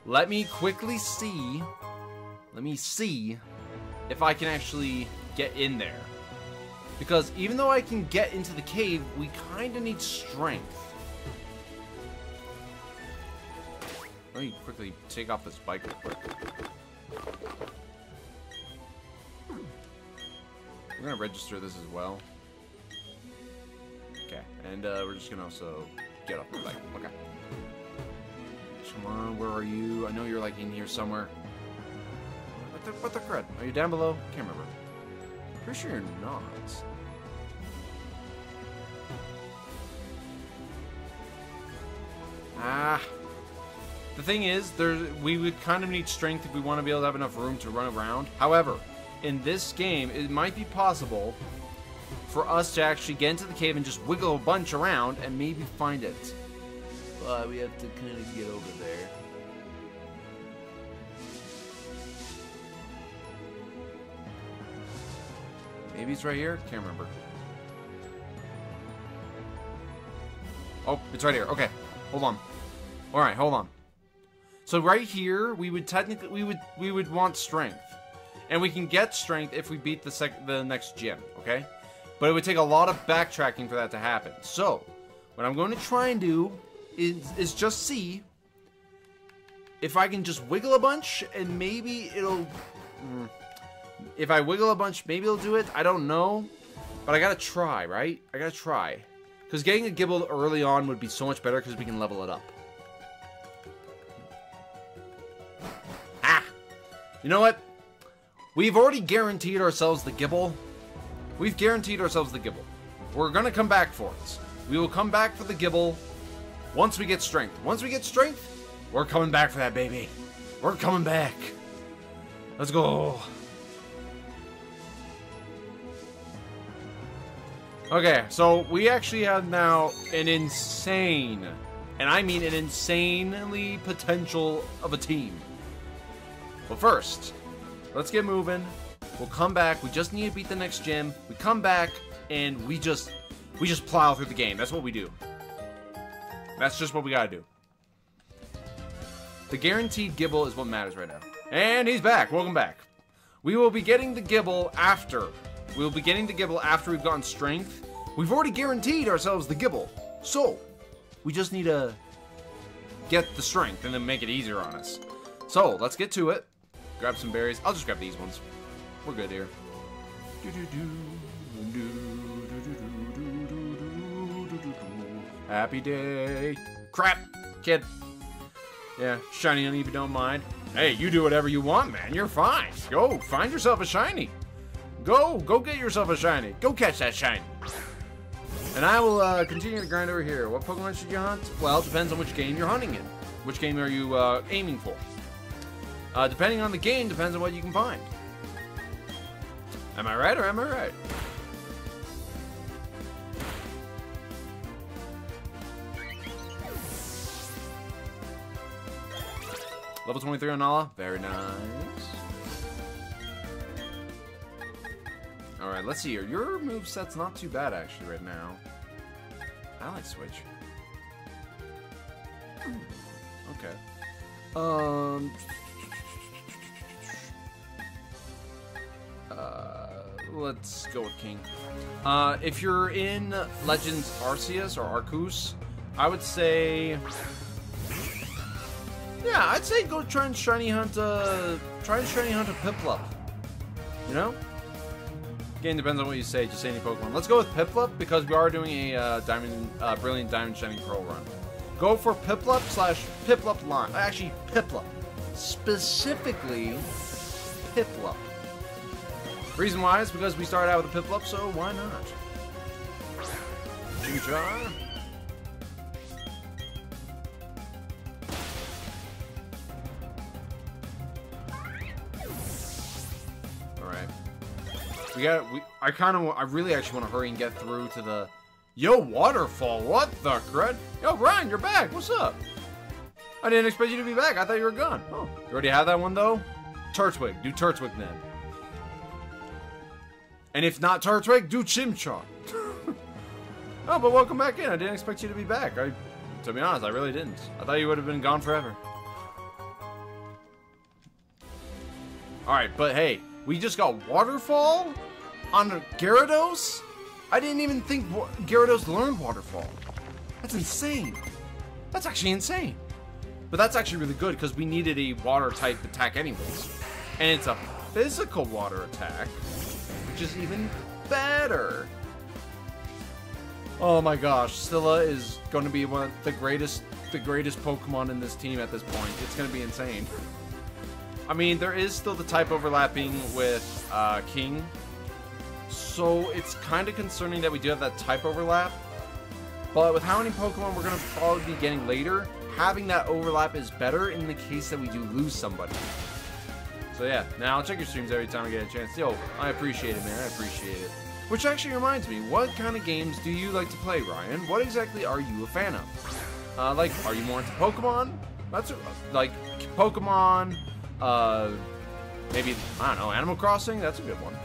Let me quickly see. Let me see if I can actually get in there. Because even though I can get into the cave, we kind of need strength. Let me quickly take off this bike real quick. We're gonna register this as well. Okay, and uh, we're just gonna also get off the bike. Okay. Come on, where are you? I know you're like in here somewhere. What the, what the crud? Are you down below? Can't remember. Pretty sure you're not. Ah. The thing is, there we would kind of need strength if we want to be able to have enough room to run around. However, in this game, it might be possible for us to actually get into the cave and just wiggle a bunch around and maybe find it. We have to kind of get over there. Maybe it's right here? Can't remember. Oh, it's right here. Okay, hold on. All right, hold on. So right here, we would technically we would we would want strength, and we can get strength if we beat the sec the next gym. Okay, but it would take a lot of backtracking for that to happen. So, what I'm going to try and do is is just see if I can just wiggle a bunch, and maybe it'll. Mm, if I wiggle a bunch, maybe it'll do it. I don't know, but I gotta try, right? I gotta try, because getting a Gible early on would be so much better because we can level it up. Ah! You know what? We've already guaranteed ourselves the Gible. We've guaranteed ourselves the Gible. We're gonna come back for it. We will come back for the Gible once we get strength. Once we get strength, we're coming back for that baby. We're coming back. Let's go. Okay, so we actually have now an insane, and I mean an insanely potential of a team. But first, let's get moving. We'll come back. We just need to beat the next gym. We come back, and we just... We just plow through the game. That's what we do. That's just what we gotta do. The guaranteed Gible is what matters right now. And he's back. Welcome back. We will be getting the Gible after. We will be getting the Gible after we've gotten strength. We've already guaranteed ourselves the Gible. So, we just need to get the strength and then make it easier on us. So, let's get to it. Grab some berries. I'll just grab these ones. We're good here. Happy day. Crap, kid. Yeah, shiny if you don't mind. Hey, you do whatever you want, man. You're fine. Go, find yourself a shiny. Go, go get yourself a shiny. Go catch that shiny. And I will uh, continue to grind over here. What Pokemon should you hunt? Well, it depends on which game you're hunting in. Which game are you uh, aiming for? Uh, depending on the game, depends on what you can find. Am I right or am I right? Level 23 on Nala. Very nice. Alright, let's see here. Your move set's not too bad, actually, right now. I like Switch. Hmm, Okay. Um... Uh, let's go with King. Uh, if you're in Legends Arceus or Arceus, I would say... Yeah, I'd say go try and shiny hunt a... Try and shiny hunt a Piplup. You know? Again, depends on what you say. Just say any Pokemon. Let's go with Piplup because we are doing a uh, Diamond, uh, Brilliant Diamond Shining Pearl run. Go for Piplup slash Piplup line. Actually, Piplup. Specifically, Piplup. Reason why is because we started out with a Piplup, so why not? Chimchar. Alright. We got we I kind of I really actually want to hurry and get through to the Yo waterfall. What the crud? Yo Brian, you're back. What's up? I didn't expect you to be back. I thought you were gone. Oh, you already have that one though? Turtwig. Do Turtwig then. And if not Turtwig, do Chimchar. oh, but welcome back in. I didn't expect you to be back. I, to be honest, I really didn't. I thought you would have been gone forever. Alright, but hey, we just got Waterfall on Gyarados? I didn't even think Gyarados learned Waterfall. That's insane. That's actually insane. But that's actually really good because we needed a water type attack anyways. And it's a physical water attack, which is even better. Oh my gosh, Scylla is going to be one of the greatest the greatest Pokemon in this team at this point. It's going to be insane. I mean, there is still the type overlapping with uh, King, so it's kind of concerning that we do have that type overlap. But with how many Pokemon we're going to probably be getting later, having that overlap is better in the case that we do lose somebody. So yeah, now I'll check your streams every time I get a chance. Yo, I appreciate it, man. I appreciate it. Which actually reminds me, what kind of games do you like to play, Ryan? What exactly are you a fan of? Uh, like, are you more into Pokemon? That's like Pokemon. Uh, maybe I don't know, Animal Crossing. That's a good one.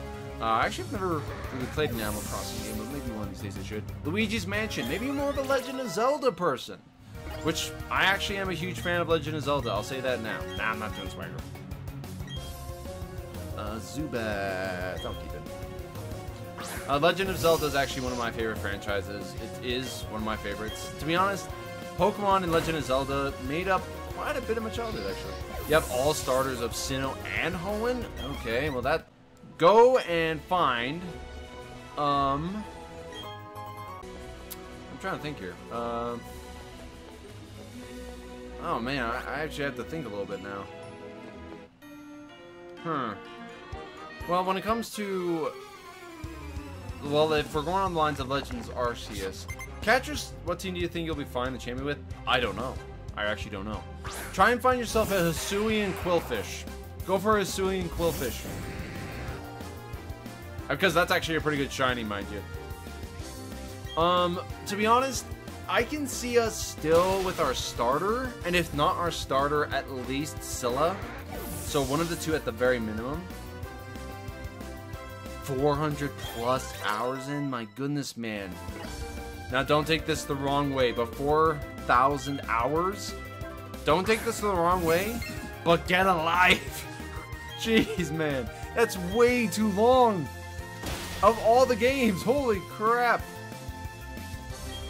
Uh, actually, I've never really played an Animal Crossing game, but maybe one of these days I should. Luigi's Mansion. Maybe more of a Legend of Zelda person. Which I actually am a huge fan of Legend of Zelda. I'll say that now. Nah, I'm not doing Swagger. Uh, Zubat. I'll keep it. Uh, Legend of Zelda is actually one of my favorite franchises. It is one of my favorites. To be honest, Pokemon and Legend of Zelda made up quite a bit of my childhood, actually. You have all starters of Sinnoh and Hoenn? Okay, well that... Go and find... Um... I'm trying to think here. Um... Oh man, I, I actually have to think a little bit now. Hmm. Well, when it comes to well, if we're going on the lines of Legends Arceus, catchers, what team do you think you'll be finding the champion with? I don't know. I actually don't know. Try and find yourself a Hisuian Qwilfish. Go for a Hisuian Qwilfish. Because that's actually a pretty good shiny, mind you. Um, to be honest, I can see us still with our starter, and if not our starter, at least Scylla. So one of the two at the very minimum. 400 plus hours in? My goodness, man. Now, don't take this the wrong way, but 4,000 hours? Don't take this the wrong way, but get a life. Jeez, man. That's way too long. Of all the games, holy crap.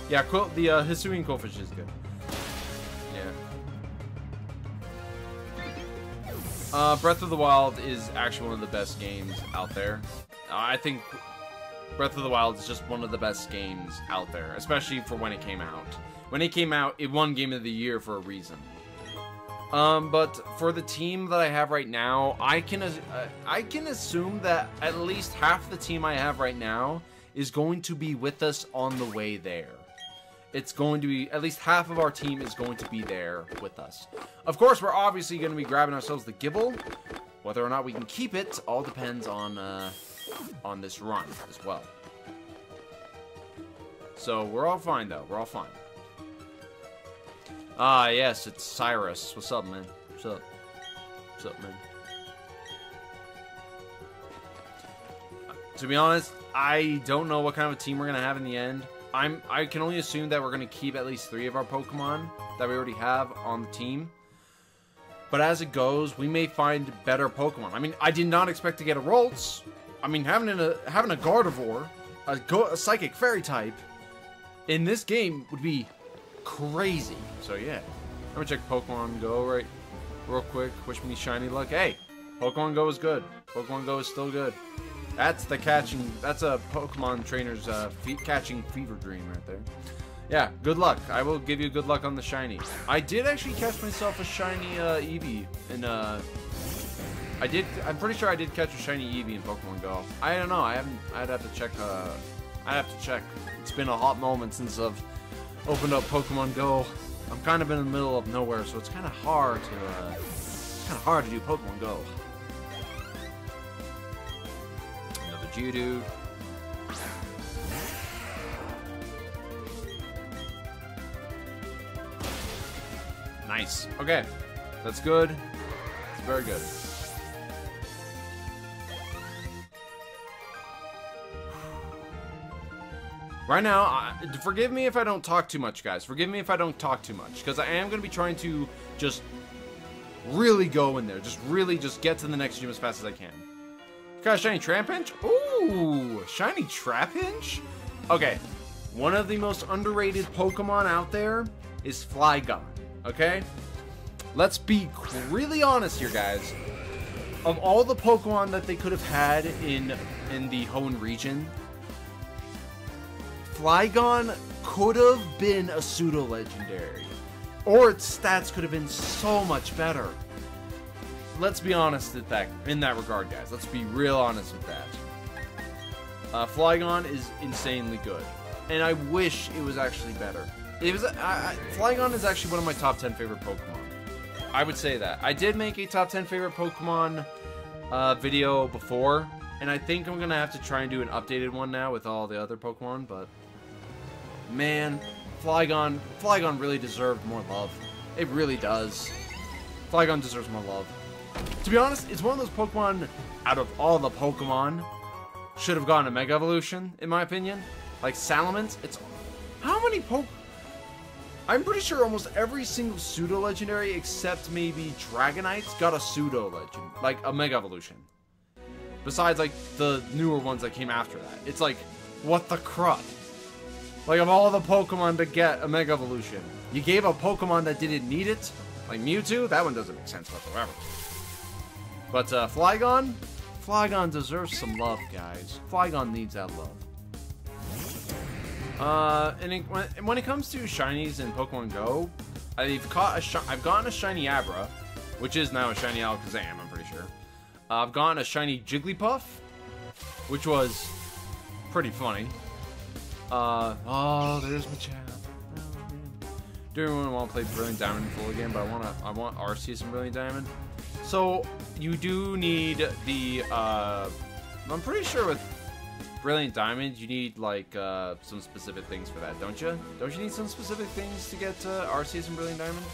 Yeah, the uh, Hisuian Qwilfish is good. Uh, Breath of the Wild is actually one of the best games out there. I think Breath of the Wild is just one of the best games out there, especially for when it came out. When it came out, it won Game of the Year for a reason. Um, but for the team that I have right now, I can uh, I can assume that at least half the team I have right now is going to be with us on the way there it's going to be, at least half of our team is going to be there with us. Of course, we're obviously going to be grabbing ourselves the Gible. Whether or not we can keep it all depends on, uh, on this run as well. So, we're all fine, though. We're all fine. Ah, yes, it's Cyrus. What's up, man? What's up? What's up, man? To be honest, I don't know what kind of a team we're going to have in the end. I'm I can only assume that we're gonna keep at least three of our Pokemon that we already have on the team. But as it goes, we may find better Pokemon. I mean, I did not expect to get a Ralts. I mean, having a having a Gardevoir, a, go, a Psychic Fairy type, in this game would be crazy. So yeah, I'm gonna check Pokemon Go right real quick. Wish me shiny luck. Hey, Pokemon Go is good. Pokemon Go is still good. That's the catching. That's a Pokemon trainer's uh, fe catching fever dream right there. Yeah, good luck. I will give you good luck on the shiny. I did actually catch myself a shiny uh, Eevee in uh. I did. I'm pretty sure I did catch a shiny Eevee in Pokemon Go. I don't know. I haven't. I'd have to check. Uh, I have to check. It's been a hot moment since I've opened up Pokemon Go. I'm kind of in the middle of nowhere, so it's kind of hard to. Uh, kind of hard to do Pokemon Go. Another Geodude. Nice. Okay. That's good. It's very good. Right now, uh, forgive me if I don't talk too much, guys. Forgive me if I don't talk too much, because I am going to be trying to just really go in there. Just really just get to the next gym as fast as I can. Got a shiny Trapinch? Ooh, shiny Trapinch? Okay, one of the most underrated Pokemon out there is Flygon, okay? Let's be really honest here, guys. Of all the Pokemon that they could have had in, in the Hoenn region, Flygon could have been a pseudo-legendary. Or its stats could have been so much better let's be honest at that in that regard, guys. Let's be real honest with that. Uh, Flygon is insanely good, and I wish it was actually better. It was. I, I, Flygon is actually one of my top 10 favorite Pokemon. I would say that. I did make a top 10 favorite Pokemon uh, video before, and I think I'm gonna have to try and do an updated one now with all the other Pokemon. But man, Flygon, Flygon really deserved more love. It really does. Flygon deserves more love. To be honest, it's one of those Pokemon, out of all the Pokemon, should have gotten a Mega Evolution, in my opinion. Like Salamence, it's... How many Poke... I'm pretty sure almost every single pseudo-legendary except maybe Dragonites got a pseudo-legend, like a Mega Evolution. Besides, like, the newer ones that came after that. It's like, what the crud? Like, of all the Pokemon to get a Mega Evolution, you gave a Pokemon that didn't need it? Like Mewtwo? That one doesn't make sense whatsoever. But uh, Flygon? Flygon deserves some love, guys. Flygon needs that love. Uh, and it, when, when, it comes to shinies in Pokemon Go, I've caught a I've gotten a shiny Abra, which is now a shiny Alakazam, I'm pretty sure. Uh, I've gotten a shiny Jigglypuff, which was pretty funny. Uh, oh, there's my champ. Do everyone want to play Brilliant Diamond full again? But I want to. I want Arceus and Brilliant Diamond. So you do need the. Uh, I'm pretty sure with Brilliant Diamond, you need like uh, some specific things for that, don't you? Don't you need some specific things to get uh, Arceus and Brilliant Diamond?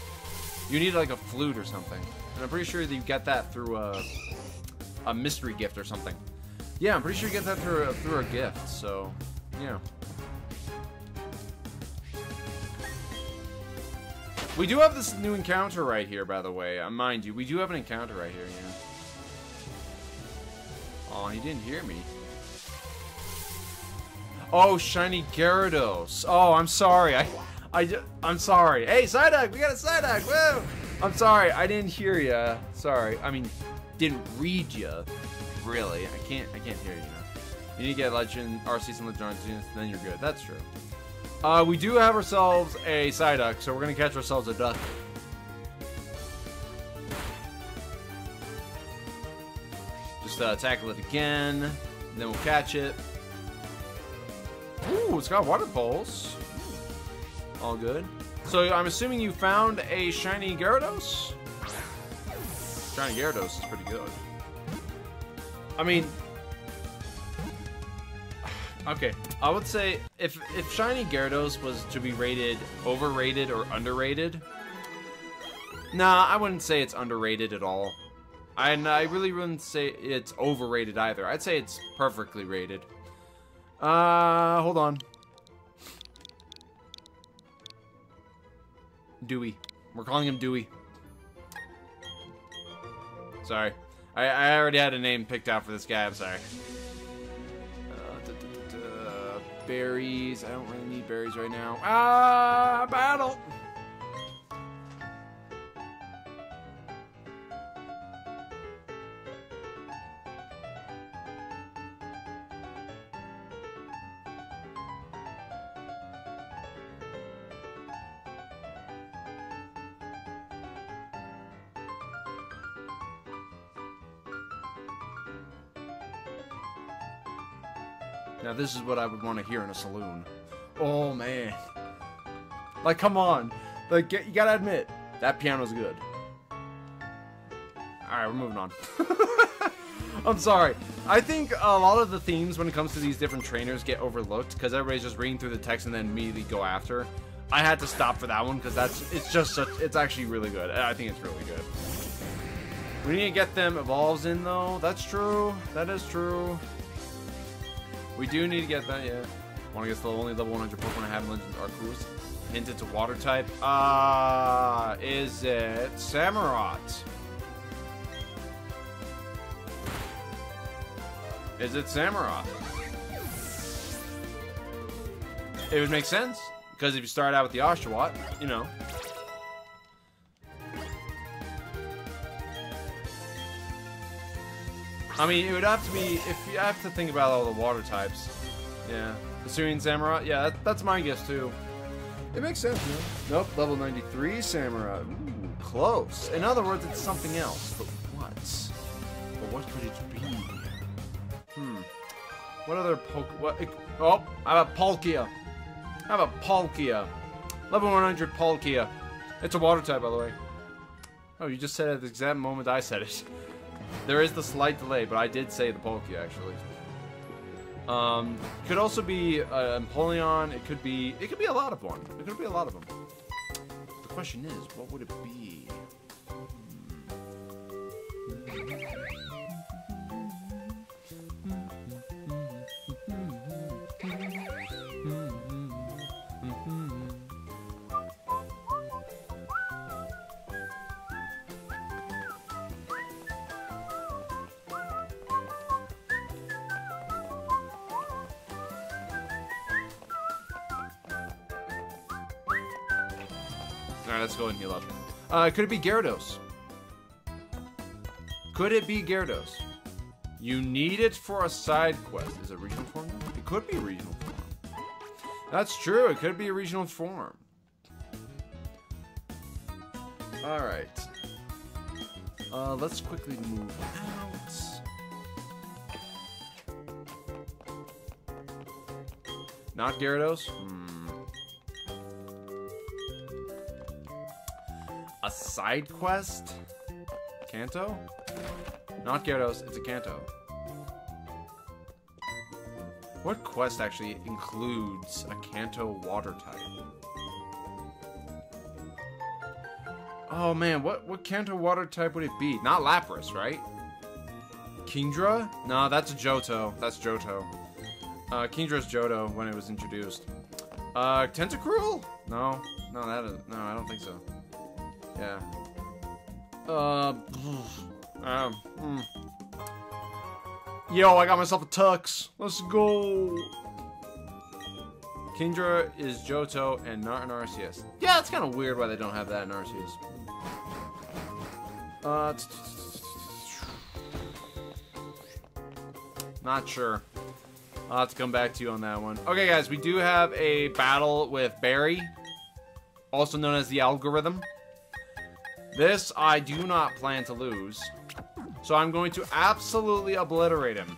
You need like a flute or something, and I'm pretty sure that you get that through a, a mystery gift or something. Yeah, I'm pretty sure you get that through a, through a gift. So, yeah. We do have this new encounter right here, by the way. Uh, mind you, we do have an encounter right here, yeah. Oh, he didn't hear me. Oh, shiny Gyarados. Oh, I'm sorry. I, I, I'm sorry. Hey, Psyduck, we got a Psyduck. Woo! I'm sorry. I didn't hear ya. Sorry. I mean, didn't read ya. Really. I can't. I can't hear you now. You need to get Legend, our season Legend then you're good. That's true. Uh, we do have ourselves a Psyduck, so we're gonna catch ourselves a duck. Just uh, tackle it again, then we'll catch it. Ooh, it's got water pulse. All good. So I'm assuming you found a shiny Gyarados? Shiny Gyarados is pretty good. I mean, okay, I would say if if shiny Gyarados was to be rated overrated or underrated, nah, I wouldn't say it's underrated at all. And I really wouldn't say it's overrated either. I'd say it's perfectly rated. Uh, hold on. Dewey. We're calling him Dewey. Sorry. I, I already had a name picked out for this guy. I'm sorry. Berries. I don't really need berries right now. Ah, battle! Now this is what I would want to hear in a saloon. Oh man. Like come on. Like you gotta admit, that piano's good. Alright, we're moving on. I'm sorry. I think a lot of the themes when it comes to these different trainers get overlooked because everybody's just reading through the text and then immediately go after. I had to stop for that one because that's it's just such it's actually really good. I think it's really good. We need to get them evolves in though. That's true. That is true. We do need to get that, yeah. Want to get the only level 100 Pokemon I have in Legend Arceus. Hint it's a water type. Ah, uh, is it Samurott? Is it Samurott? It would make sense. Because if you start out with the Oshawott, you know. I mean, it would have to be, if you have to think about all the water types. Yeah. Hisuian Samurott, yeah, that, that's my guess too. It makes sense, man. Nope, level 93 Samurott. Ooh, close. In other words, it's something else. But what? But what could it be? Hmm. What other poke... What? Oh, I have a Palkia. I have a Palkia. Level 100 Palkia. It's a water type, by the way. Oh, you just said it at the exact moment I said it. There is the slight delay, but I did say the Palkia, actually. Um, could also be uh, Empoleon. It could be. It could be a lot of one. It could be a lot of them. The question is, what would it be? Alright, let's go and heal up. Uh, could it be Gyarados? Could it be Gyarados? You need it for a side quest. Is it regional form? It could be regional form. That's true. It could be a regional form. Alright. Uh, let's quickly move out. Not Gyarados? Hmm. A side quest? Kanto? Not Gyarados, it's a Kanto. What quest actually includes a Kanto water type? Oh man, what, what Kanto water type would it be? Not Lapras, right? Kingdra? No, that's a Johto. That's Johto. Uh, Kingdra's Johto when it was introduced. Uh, Tentacruel? No. No, that is, no, I don't think so. Yeah. Uh, um, hmm. Yo, I got myself a tux. Let's go. Kingdra is Johto and not an Arceus. Yeah, it's kind of weird why they don't have that in Arceus. Uh, not sure. I'll have to come back to you on that one. Okay, guys, we do have a battle with Barry, also known as the algorithm. This I do not plan to lose. So I'm going to absolutely obliterate him.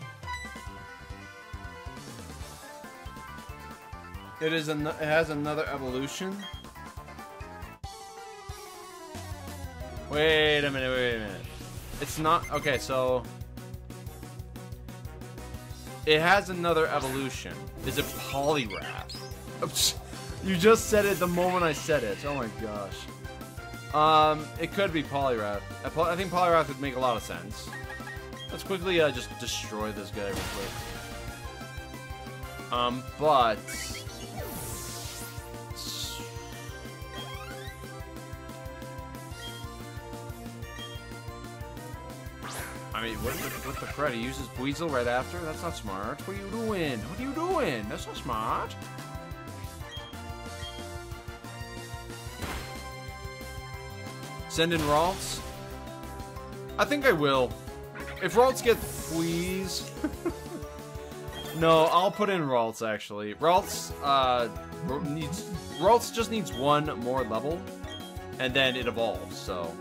It is an it has another evolution. Wait a minute, wait a minute. It's not okay, so it has another evolution. Is it Poliwrath? You just said it the moment I said it. Oh my gosh. Um, it could be Poliwrath. I think Poliwrath would make a lot of sense. Let's quickly uh, just destroy this guy real quick. Um, but... I mean, what, what, what the crud? He uses Weasel right after? That's not smart. What are you doing? What are you doing? That's not smart. Send in Ralts? I think I will. If Ralts get Please. no, I'll put in Ralts, actually. Ralts, uh, needs... Ralts just needs one more level, and then it evolves, so...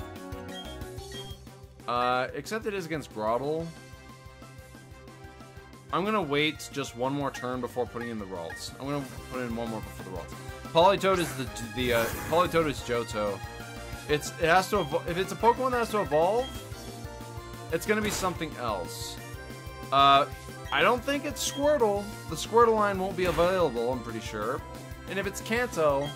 Uh, except it is against Grotle. I'm gonna wait just one more turn before putting in the Ralts. I'm gonna put in one more before the Ralts. Politoed is the the uh, Politoed is Johto. It's it has to if it's a Pokemon that has to evolve, it's gonna be something else. Uh, I don't think it's Squirtle. The Squirtle line won't be available. I'm pretty sure. And if it's Kanto,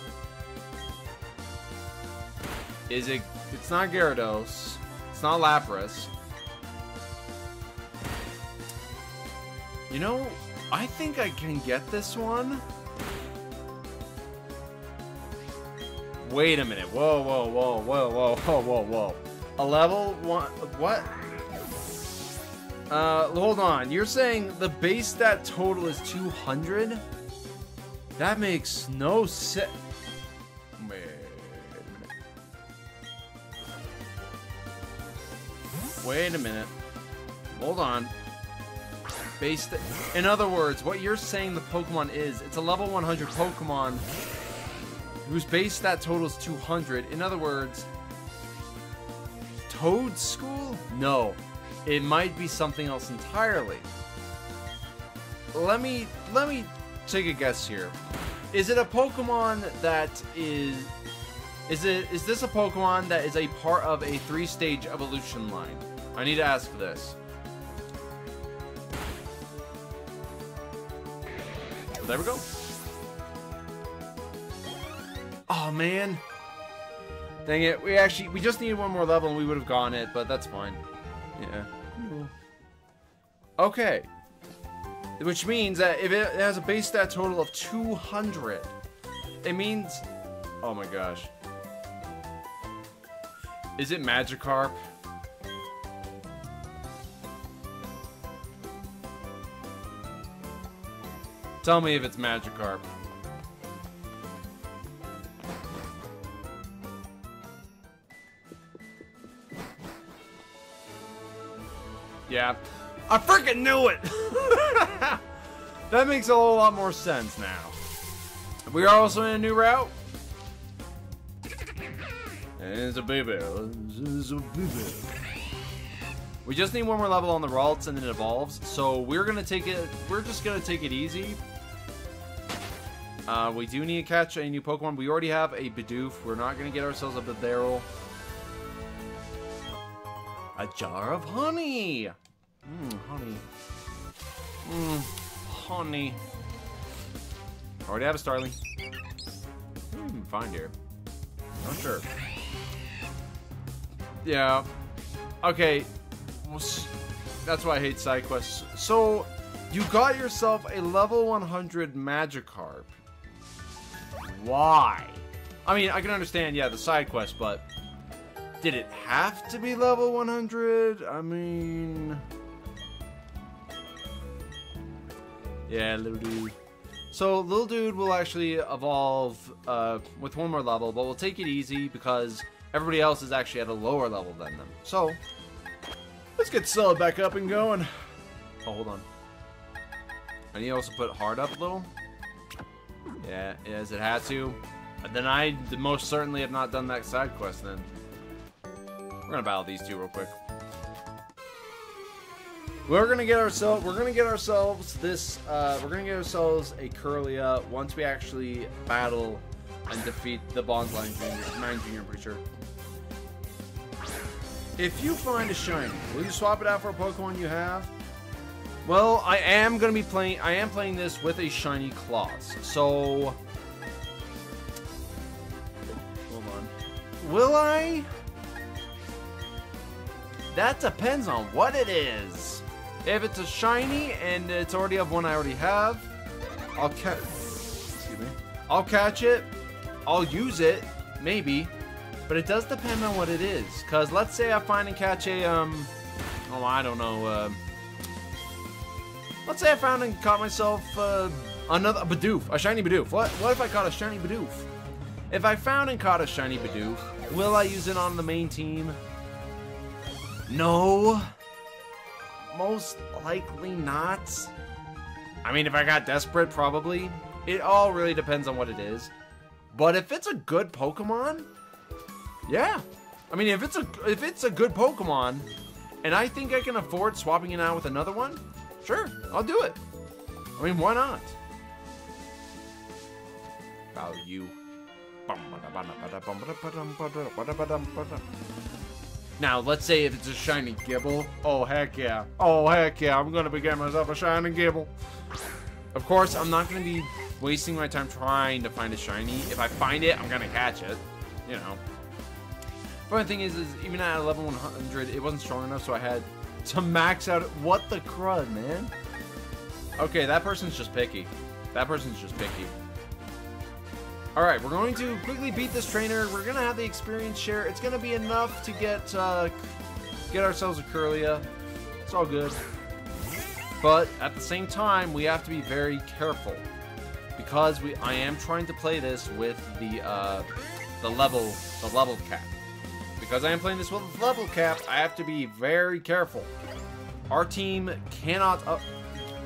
is it? It's not Gyarados. It's not Lapras. You know, I think I can get this one. Wait a minute. Whoa, whoa, whoa, whoa, whoa, whoa, whoa, whoa. A level one... What? Uh, hold on. You're saying the base stat total is 200? That makes no sense. Wait a minute. Hold on. Based. In other words, what you're saying the Pokemon is, it's a level 100 Pokemon whose base stat total is 200. In other words, Toad School? No. It might be something else entirely. Let me let me take a guess here. Is it a Pokemon that is is it is this a Pokemon that is a part of a three-stage evolution line? I need to ask this. There we go. Oh, man. Dang it. We actually, we just needed one more level and we would have gone it, but that's fine. Yeah. Okay. Which means that if it has a base stat total of 200, it means... Oh my gosh. Is it Magikarp? Tell me if it's Magikarp. Yeah. I freaking knew it! that makes a whole lot more sense now. We are also in a new route. It's a baby. It's a baby. We just need one more level on the Ralts and it evolves. So we're gonna take it we're just gonna take it easy. Uh, we do need to catch a new Pokemon. We already have a Bidoof. We're not gonna get ourselves a Bibarel. A jar of honey! Mmm, honey. Mmm, honey. Already have a Starly. Hmm, find here. Not sure. Yeah. Okay. That's why I hate side quests. So, you got yourself a level 100 Magikarp. Why? I mean, I can understand, yeah, the side quest, but did it have to be level 100? I mean... Yeah, little dude. So, little dude will actually evolve uh, with one more level, but we'll take it easy because everybody else is actually at a lower level than them. So, let's get Cell back up and going. Oh, hold on. I need to also put hard up a little. Yeah, yes, it had to. Then I most certainly have not done that side quest then. We're gonna battle these two real quick. We're gonna get ourselves. We're gonna get ourselves this. Uh, we're gonna get ourselves a Kirlia once we actually battle and defeat the Bonsline Junior, Mine Junior. I'm pretty sure. If you find a shiny, will you swap it out for a Pokemon you have? Well, I am gonna be playing. I am playing this with a shiny Clause. So, hold on. Will I? That depends on what it is. If it's a shiny and it's already of one I already have, I'll catch. Excuse me. I'll catch it. I'll use it, maybe, but it does depend on what it is. Cause let's say I find and catch a um, oh I don't know. Uh, let's say I found and caught myself uh, another a Bidoof, a shiny Bidoof. What? What if I caught a shiny Bidoof? If I found and caught a shiny Bidoof, will I use it on the main team? No. Most likely not. I mean, if I got desperate, probably. It all really depends on what it is. But if it's a good Pokemon, yeah. I mean, if it's a if it's a good Pokemon, and I think I can afford swapping it out with another one, sure, I'll do it. I mean, why not? Value. Now, let's say if it's a shiny Gible. Oh, heck yeah. Oh, heck yeah. I'm going to be getting myself a shiny Gible. Of course, I'm not going to be wasting my time trying to find a shiny. If I find it, I'm going to catch it. You know. Funny thing is, is even at level 100, it wasn't strong enough, so I had to max out. What the crud, man? Okay, that person's just picky. That person's just picky. Alright, we're going to quickly beat this trainer. We're going to have the experience share. It's going to be enough to get uh, get ourselves a Kirlia. It's all good. But at the same time, we have to be very careful. Because we, I am trying to play this with the uh, the level the level cap. Because I am playing this with the level cap, I have to be very careful. Our team cannot uh,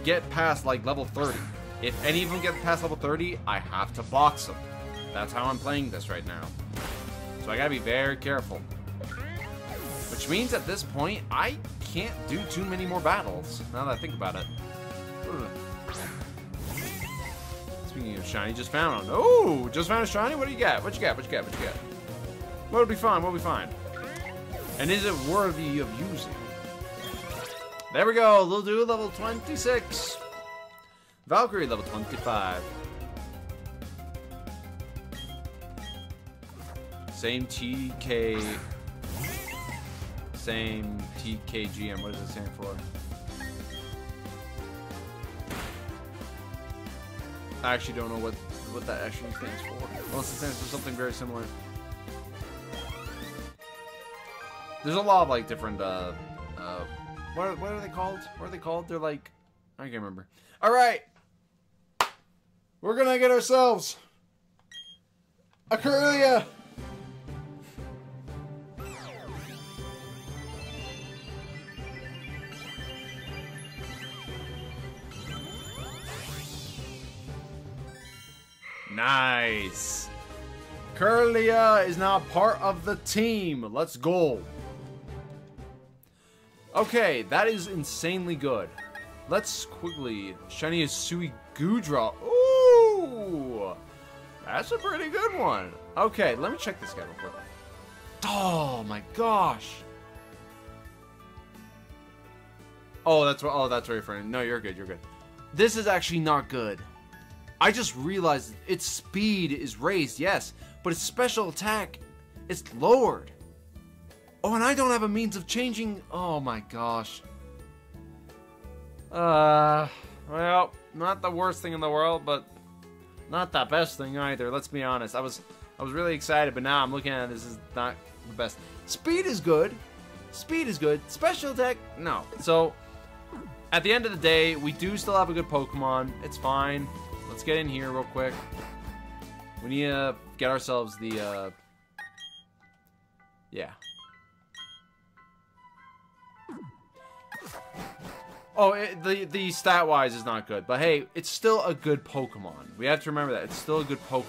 get past like level 30. If any of them get past level 30, I have to box them. That's how I'm playing this right now. So I gotta be very careful. Which means at this point, I can't do too many more battles, now that I think about it. Speaking of shiny, just found one. Oh, just found a shiny? What do you got? What you got? What you got? What you got? What would be fine? What would be fine? And is it worthy of using? There we go, little dude, level 26. Valkyrie, level 25. Same TK. Same TKGM. What does it stand for? I actually don't know what what that actually stands for. Unless it stands for something very similar. There's a lot of like different uh uh what are, what are they called? What are they called? They're like I can't remember. All right. We're to get ourselves a Kirlia. Nice. Kirlia is now part of the team. Let's go. Okay, that is insanely good. Let's quickly... Shiny is Sui Gudra. Ooh! That's a pretty good one. Okay, let me check this guy real quick. Oh my gosh. Oh, that's what. Oh, that's very funny. No, you're good. You're good. This is actually not good. I just realized its speed is raised, yes, but its special attack is lowered. Oh, and I don't have a means of changing. Oh my gosh. Uh, well, not the worst thing in the world, but not the best thing either. Let's be honest. I was I was really excited, but now I'm looking at it, this is not the best. Speed is good. Speed is good. Special attack, no. So, at the end of the day, we do still have a good Pokemon. It's fine. Let's get in here real quick. We need to get ourselves the, uh... Yeah. Oh, it, the the stat wise is not good, but hey, it's still a good Pokemon. We have to remember that it's still a good Pokemon.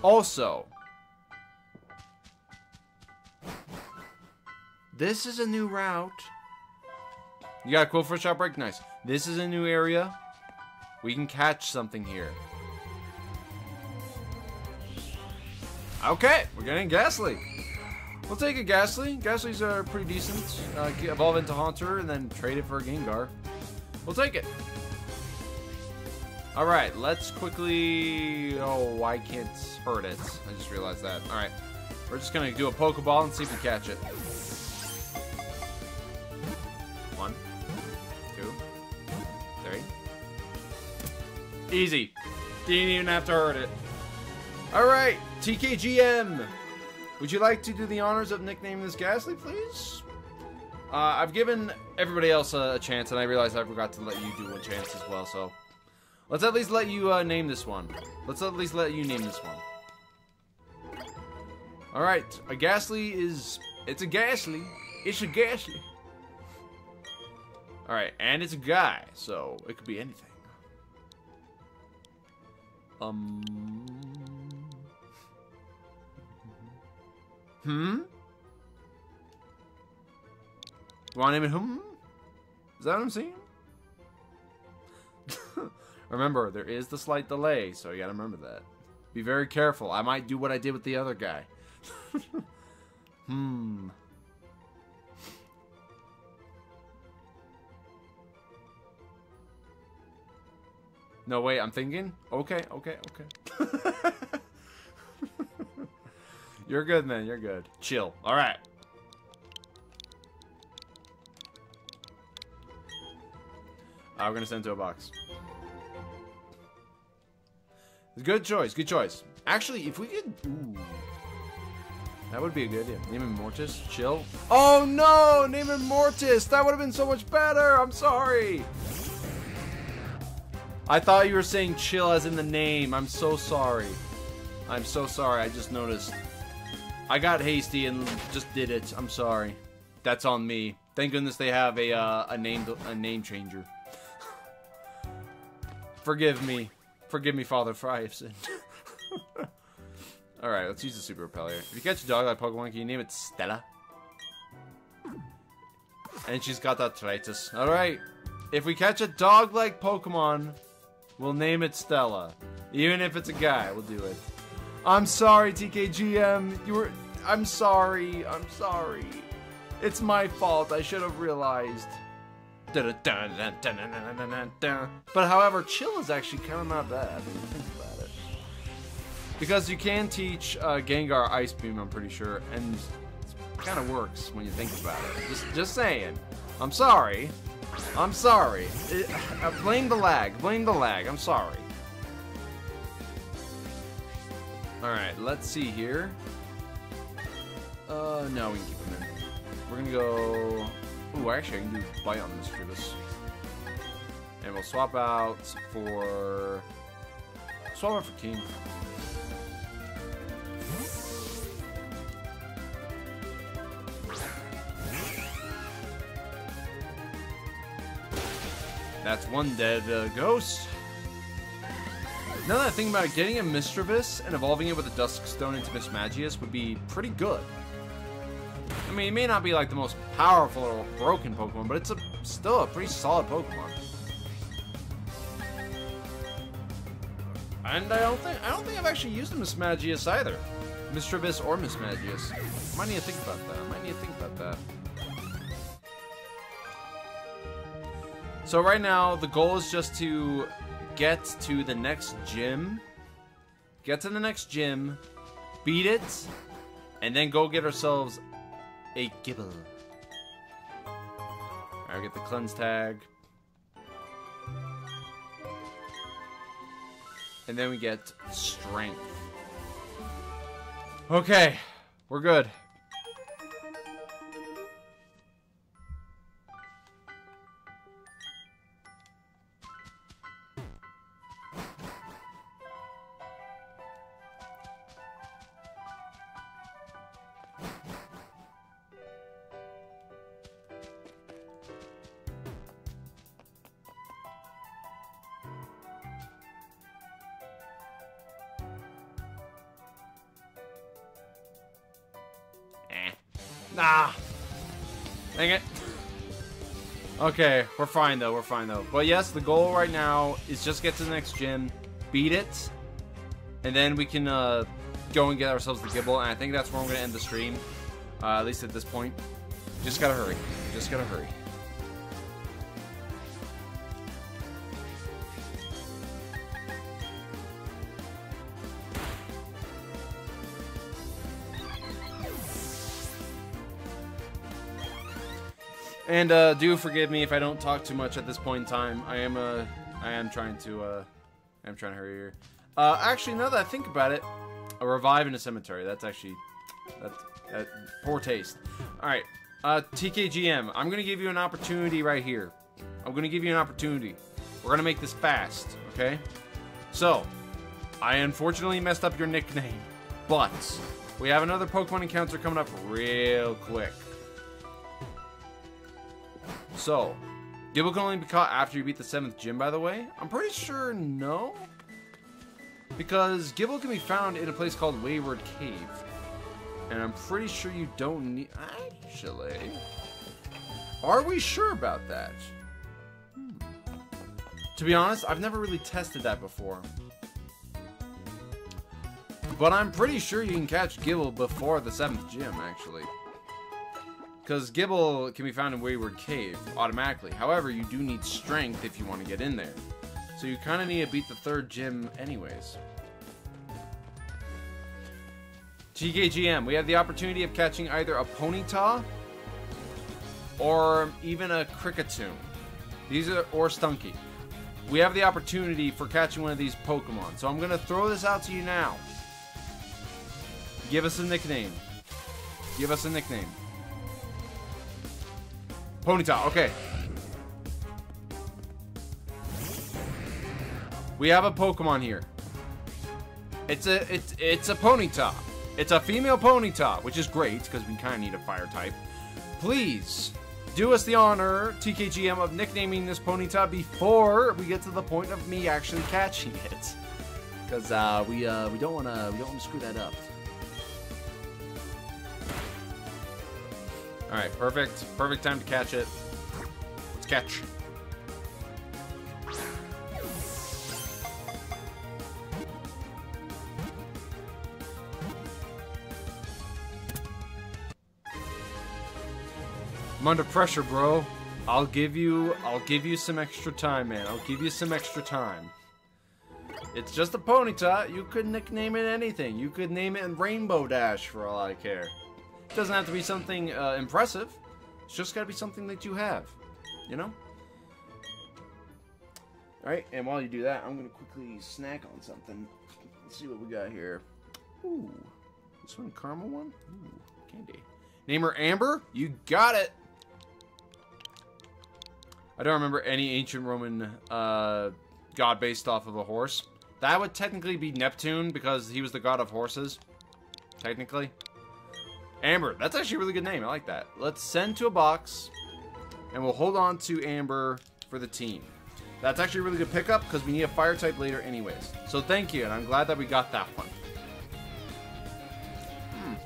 Also, this is a new route. You got a cool first shot break, nice. This is a new area. We can catch something here. Okay, we're getting Gastly. We'll take a Gastly. Gastly's are pretty decent. Uh, evolve into Haunter and then trade it for a Gengar. We'll take it. Alright, let's quickly... Oh, I can't hurt it. I just realized that. Alright. We're just gonna do a Pokeball and see if we catch it. Easy. Didn't even have to hurt it. Alright, TKGM. Would you like to do the honors of nicknaming this Gastly, please? Uh, I've given everybody else a, a, chance, and I realized I forgot to let you do one chance as well, so... Let's at least let you uh, name this one. Let's at least let you name this one. Alright, a Gastly is... It's a Gastly. It's a Gastly. Alright, and it's a guy, so it could be anything. Um... Hmm? Want it hmm? Is that what I'm seeing? remember, there is the slight delay, so you gotta remember that. Be very careful. I might do what I did with the other guy. hmm. No, wait, I'm thinking? Okay, okay, okay. You're good, man. You're good. Chill. All right. Uh, we're gonna send to a box. Good choice. Good choice. Actually, if we could, ooh, that would be a good idea. Name him Mortis. Chill. Oh no! Name him Mortis. That would have been so much better. I'm sorry. I thought you were saying chill as in the name. I'm so sorry. I'm so sorry. I just noticed. I got hasty and just did it. I'm sorry. That's on me. Thank goodness they have a uh, a name a name changer. Forgive me. Forgive me, Father, for. Alright, let's use the Super repeller. If you catch a dog like Pokemon, can you name it Stella? And she's got that arthritis. Alright. If we catch a dog like Pokemon, we'll name it Stella. Even if it's a guy, we'll do it. I'm sorry, TKGM. You were. I'm sorry. I'm sorry. It's my fault. I should have realized. But however, chill is actually kind of not bad think about it. Because you can teach uh, Gengar Ice Beam, I'm pretty sure, and it kind of works when you think about it. Just, just saying. I'm sorry. I'm sorry. It, uh, blame the lag. Blame the lag. I'm sorry. Alright, let's see here. Uh, no, we can keep him in. We're gonna go... Ooh, actually, I can do Bite on this for this. And we'll swap out for... Swap out for King. That's one dead uh, ghost. Now that I think about it, getting a Misdreavus and evolving it with a Dusk Stone into Mismagius would be pretty good. I mean, it may not be like the most powerful or broken Pokemon, but it's a, still a pretty solid Pokemon. And I don't think I don't think I've actually used a Mismagius either. Misdreavus or Mismagius. Might need to think about that. I might need to think about that. So right now, the goal is just to get to the next gym. Get to the next gym, beat it, and then go get ourselves a Gible. Alright, get the cleanse tag. And then we get strength. Okay, we're good. Okay, we're fine though, we're fine though. But yes, the goal right now is just get to the next gym, beat it, and then we can uh, go and get ourselves the Gible, and I think that's where we're going to end the stream, uh, at least at this point. Just gotta hurry. Just gotta hurry. And uh, do forgive me if I don't talk too much at this point in time. I am uh, I am trying to uh, I'm trying to hurry here. Uh, actually, now that I think about it, a revive in a cemetery. That's actually that, that poor taste. All right, uh, TKGM. I'm gonna give you an opportunity right here. I'm gonna give you an opportunity. We're gonna make this fast, okay? So, I unfortunately messed up your nickname, but we have another Pokemon encounter coming up real quick. So, Gible can only be caught after you beat the seventh gym, by the way. I'm pretty sure no. Because Gible can be found in a place called Wayward Cave. And I'm pretty sure you don't need... Actually... Are we sure about that? Hmm. To be honest, I've never really tested that before. But I'm pretty sure you can catch Gible before the seventh gym, actually. Because Gible can be found in Wayward Cave automatically. However, you do need strength if you want to get in there. So you kind of need to beat the third gym anyways. TKGM, we have the opportunity of catching either a Ponyta or even a Kricketune. These are, or Stunky. We have the opportunity for catching one of these Pokemon. So I'm going to throw this out to you now. Give us a nickname. Give us a nickname. Ponyta, okay. We have a Pokemon here. It's a it's it's a Ponyta. It's a female Ponyta, which is great because we kind of need a fire type. Please do us the honor, TKGM, of nicknaming this Ponyta before we get to the point of me actually catching it, because uh, we uh, we don't want to we don't want to screw that up. All right, perfect, perfect time to catch it. Let's catch. I'm under pressure, bro. I'll give you I'll give you some extra time, man. I'll give you some extra time. It's just a Ponyta. You could nickname it anything. You could name it Rainbow Dash for all I care. It doesn't have to be something uh, impressive. It's just got to be something that you have. You know? Alright, and while you do that, I'm going to quickly snack on something. Let's see what we got here. Ooh. This one, caramel one? Ooh, candy. Name her Amber? You got it! I don't remember any ancient Roman uh, god based off of a horse. That would technically be Neptune because he was the god of horses. Technically. Amber, that's actually a really good name. I like that. Let's send to a box, and we'll hold on to Amber for the team. That's actually a really good pickup because we need a fire type later anyways. So thank you, and I'm glad that we got that one. Mm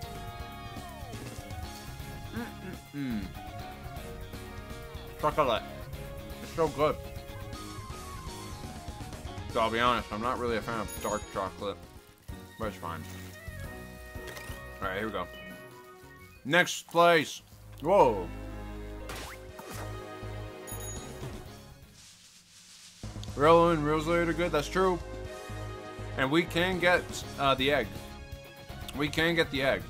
-mm -mm. Chocolate. It's so good. So I'll be honest, I'm not really a fan of dark chocolate, but it's fine. Alright, here we go. Next place. Whoa. Riolu and Roselia are good, that's true. And we can get uh, the egg. We can get the egg.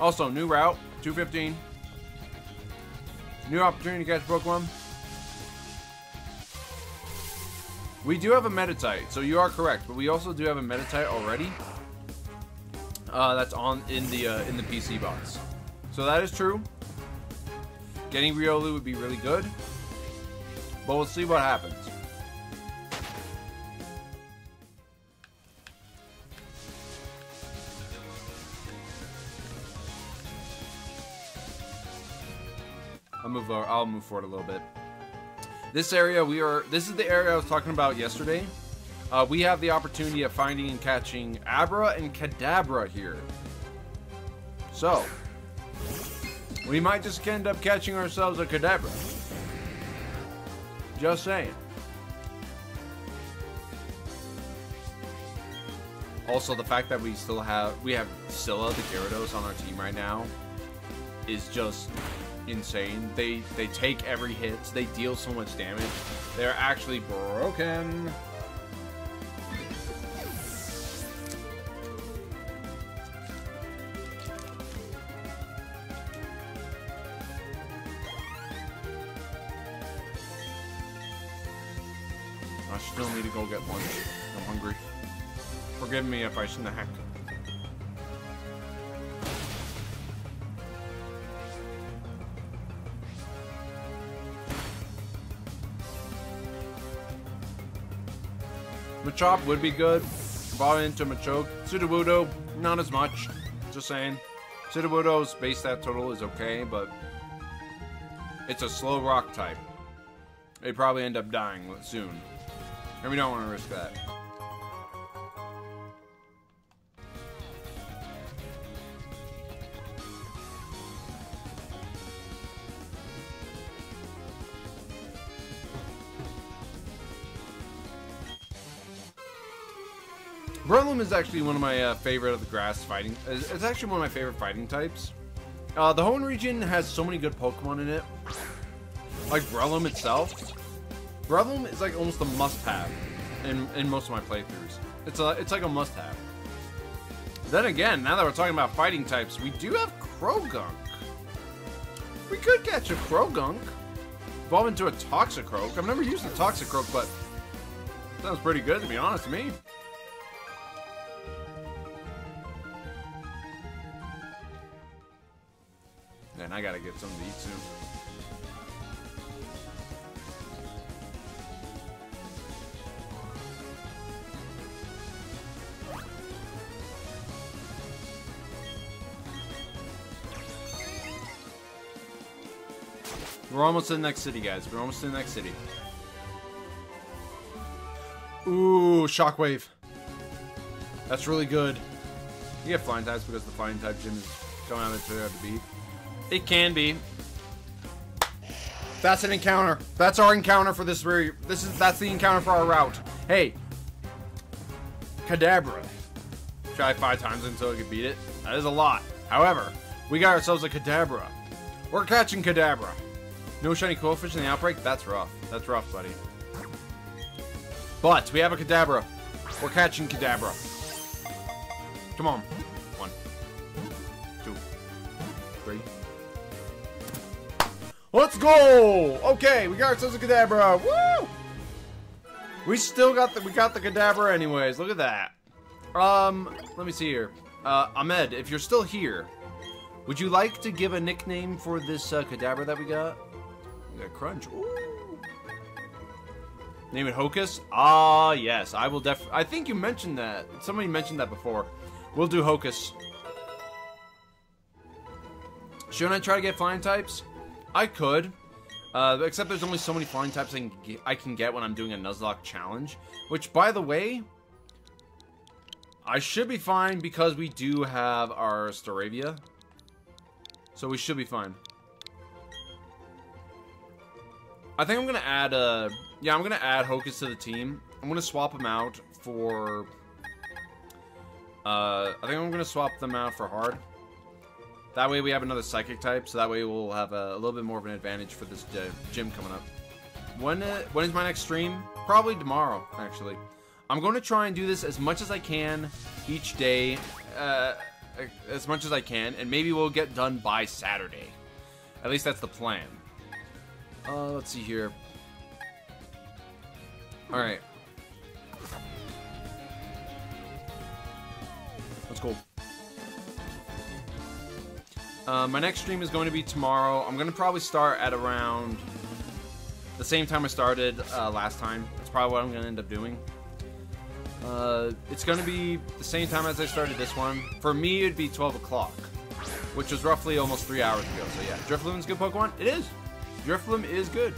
Also, new route, 215. New opportunity to catch Pokemon. We do have a Meditite, so you are correct. But we also do have a Meditite already. Uh, that's on in the uh, in the PC box. So that is true. Getting Riolu would be really good. But we'll see what happens. I'll move. I'll move forward a little bit. This area we are. This is the area I was talking about yesterday. Uh, we have the opportunity of finding and catching Abra and Kadabra here. So, we might just end up catching ourselves a Kadabra. Just saying. Also, the fact that we still have we have Scylla the Gyarados on our team right now is just insane. They they take every hit. They deal so much damage. They're actually broken. I still need to go get lunch. I'm hungry. Forgive me if I snack. Machop would be good. Bought into Machoke. Sudowoodo, not as much. Just saying. Sudowoodo's base stat total is okay, but it's a slow rock type. They probably end up dying soon. And we don't want to risk that. Breloom is actually one of my uh, favorite of the grass fighting. It's actually one of my favorite fighting types. Uh, the Hoenn region has so many good Pokemon in it. Like Breloom itself. Breloom is like almost a must-have in, in most of my playthroughs. It's a it's like a must-have. Then again, now that we're talking about fighting types, we do have Croagunk. We could catch a Croagunk. Evolve into a Toxicroak. I've never used a Toxicroak, but sounds pretty good to be honest to me. And I gotta get something to eat soon. We're almost in the next city, guys. We're almost in the next city. Ooh, Shockwave. That's really good. You get flying types because the flying type gym is don't have it hard to beat. It can be. That's an encounter. That's our encounter for this very. This is that's the encounter for our route. Hey, Kadabra. Try five times until we can beat it. That is a lot. However, we got ourselves a Kadabra. We're catching Kadabra. No shiny Qwilfish in the outbreak? That's rough. That's rough, buddy. But we have a Kadabra. We're catching Kadabra. Come on. One. Two. Three. Let's go! Okay, we got ourselves a Kadabra. Woo! We still got the we got the Kadabra anyways. Look at that. Um, let me see here. Uh, Ahmed, if you're still here, would you like to give a nickname for this uh, Kadabra that we got? Got Crunch. Ooh. Name it Hocus? Ah, yes. I will def- I think you mentioned that. Somebody mentioned that before. We'll do Hocus. Shouldn't I try to get flying types? I could. Uh, except there's only so many flying types I can, get, I can get when I'm doing a Nuzlocke challenge. Which, by the way, I should be fine because we do have our Staravia. So we should be fine. I think I'm gonna add uh yeah I'm gonna add Hocus to the team. I'm gonna swap them out for uh I think I'm gonna swap them out for hard. That way we have another psychic type, so that way we'll have a, a little bit more of an advantage for this uh, gym coming up. When uh, when is my next stream? Probably tomorrow, actually. I'm going to try and do this as much as I can each day, uh, as much as I can, and maybe we'll get done by Saturday. At least that's the plan. Uh, let's see here. Alright. That's cool. Uh, my next stream is going to be tomorrow. I'm going to probably start at around the same time I started uh, last time. That's probably what I'm going to end up doing. Uh, it's going to be the same time as I started this one. For me, it'd be 12 o'clock, which was roughly almost three hours ago. So yeah, Drifloon's good Pokemon. It is. Drifloon is good.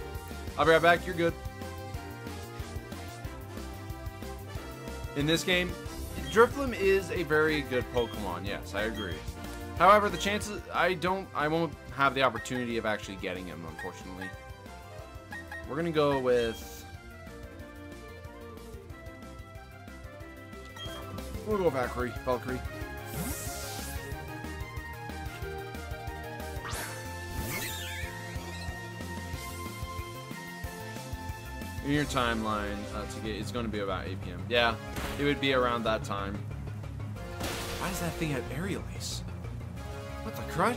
I'll be right back. You're good. In this game, Drifloon is a very good Pokemon. Yes, I agree. However, the chances I don't I won't have the opportunity of actually getting him, unfortunately. We're gonna go with We'll go Valkyrie. Valkyrie. In your timeline uh, to get, it's going to be about 8 p.m. Yeah, it would be around that time. Why does that thing have aerial ace? What the crud?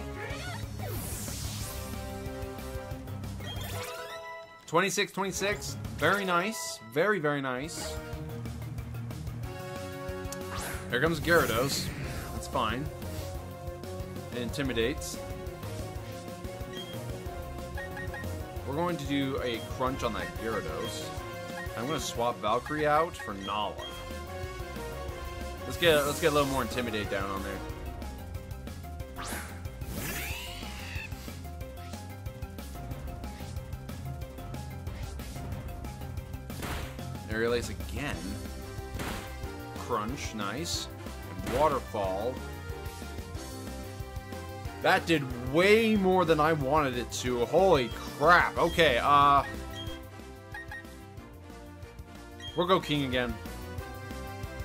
26, 26. Very nice. Very, very nice. Here comes Gyarados. That's fine. It intimidates. We're going to do a crunch on that Gyarados. I'm going to swap Valkyrie out for Nala. Let's get let's get a little more intimidate down on there. Aerial Ace again. Crunch, nice. And Waterfall. That did way more than I wanted it to. Holy crap. Okay, uh... We'll go King again.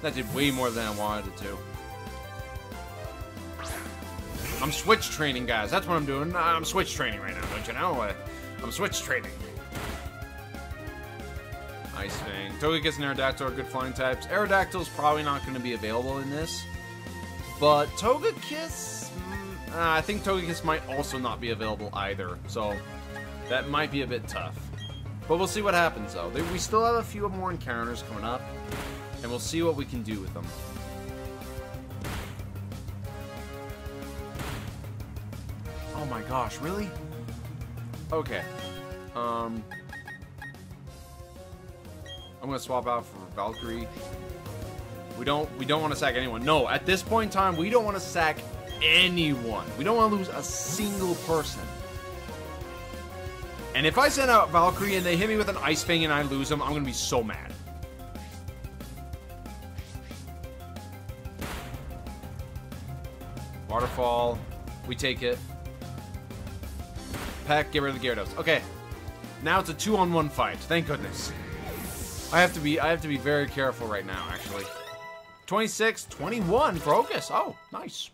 That did way more than I wanted it to. I'm switch training, guys. That's what I'm doing. I'm switch training right now, don't you know? I'm switch training. Ice Fang. Togekiss and Aerodactyl are good flying types. Aerodactyl's probably not going to be available in this. But Togekiss... Uh, I think Togekiss might also not be available either. So, that might be a bit tough. But we'll see what happens, though. We still have a few more encounters coming up. And we'll see what we can do with them. Oh my gosh, really? Okay. Um... I'm gonna swap out for Valkyrie. We don't we don't want to sack anyone. No, at this point in time, we don't want to sack anyone. We don't want to lose a single person. And if I send out Valkyrie and they hit me with an Ice Fang and I lose them, I'm gonna be so mad. Waterfall. We take it. Peck, get rid of the Gyarados. Okay. Now it's a two-on-one fight. Thank goodness. I have to be I have to be very careful right now, actually. 26, 21 focus. Oh, nice.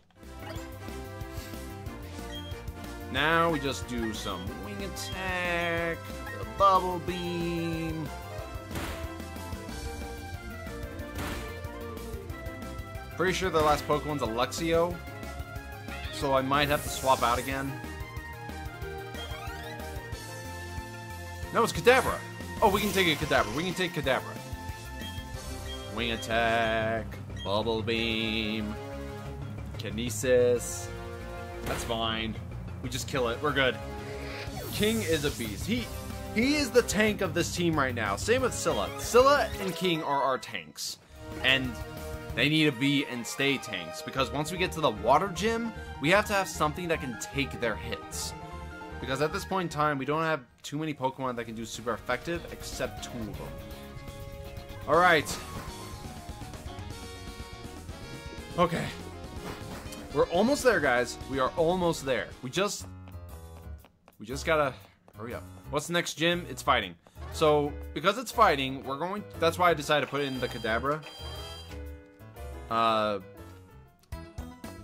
Now we just do some wing attack, bubble beam. Pretty sure the last Pokemon's Alexio, so I might have to swap out again. No, it's Kadabra. Oh, we can take a Kadabra. We can take Kadabra. Wing attack, bubble beam, kinesis. That's fine. We just kill it. We're good. King is a beast. He he is the tank of this team right now. Same with Scylla. Scylla and King are our tanks. And they need to be and stay tanks because once we get to the water gym, we have to have something that can take their hits. Because at this point in time, we don't have too many Pokemon that can do super effective, except two of them. Alright. Okay. We're almost there, guys. We are almost there. We just... We just gotta... Hurry up. What's the next gym? It's fighting. So, because it's fighting, we're going... That's why I decided to put in the Kadabra. Uh...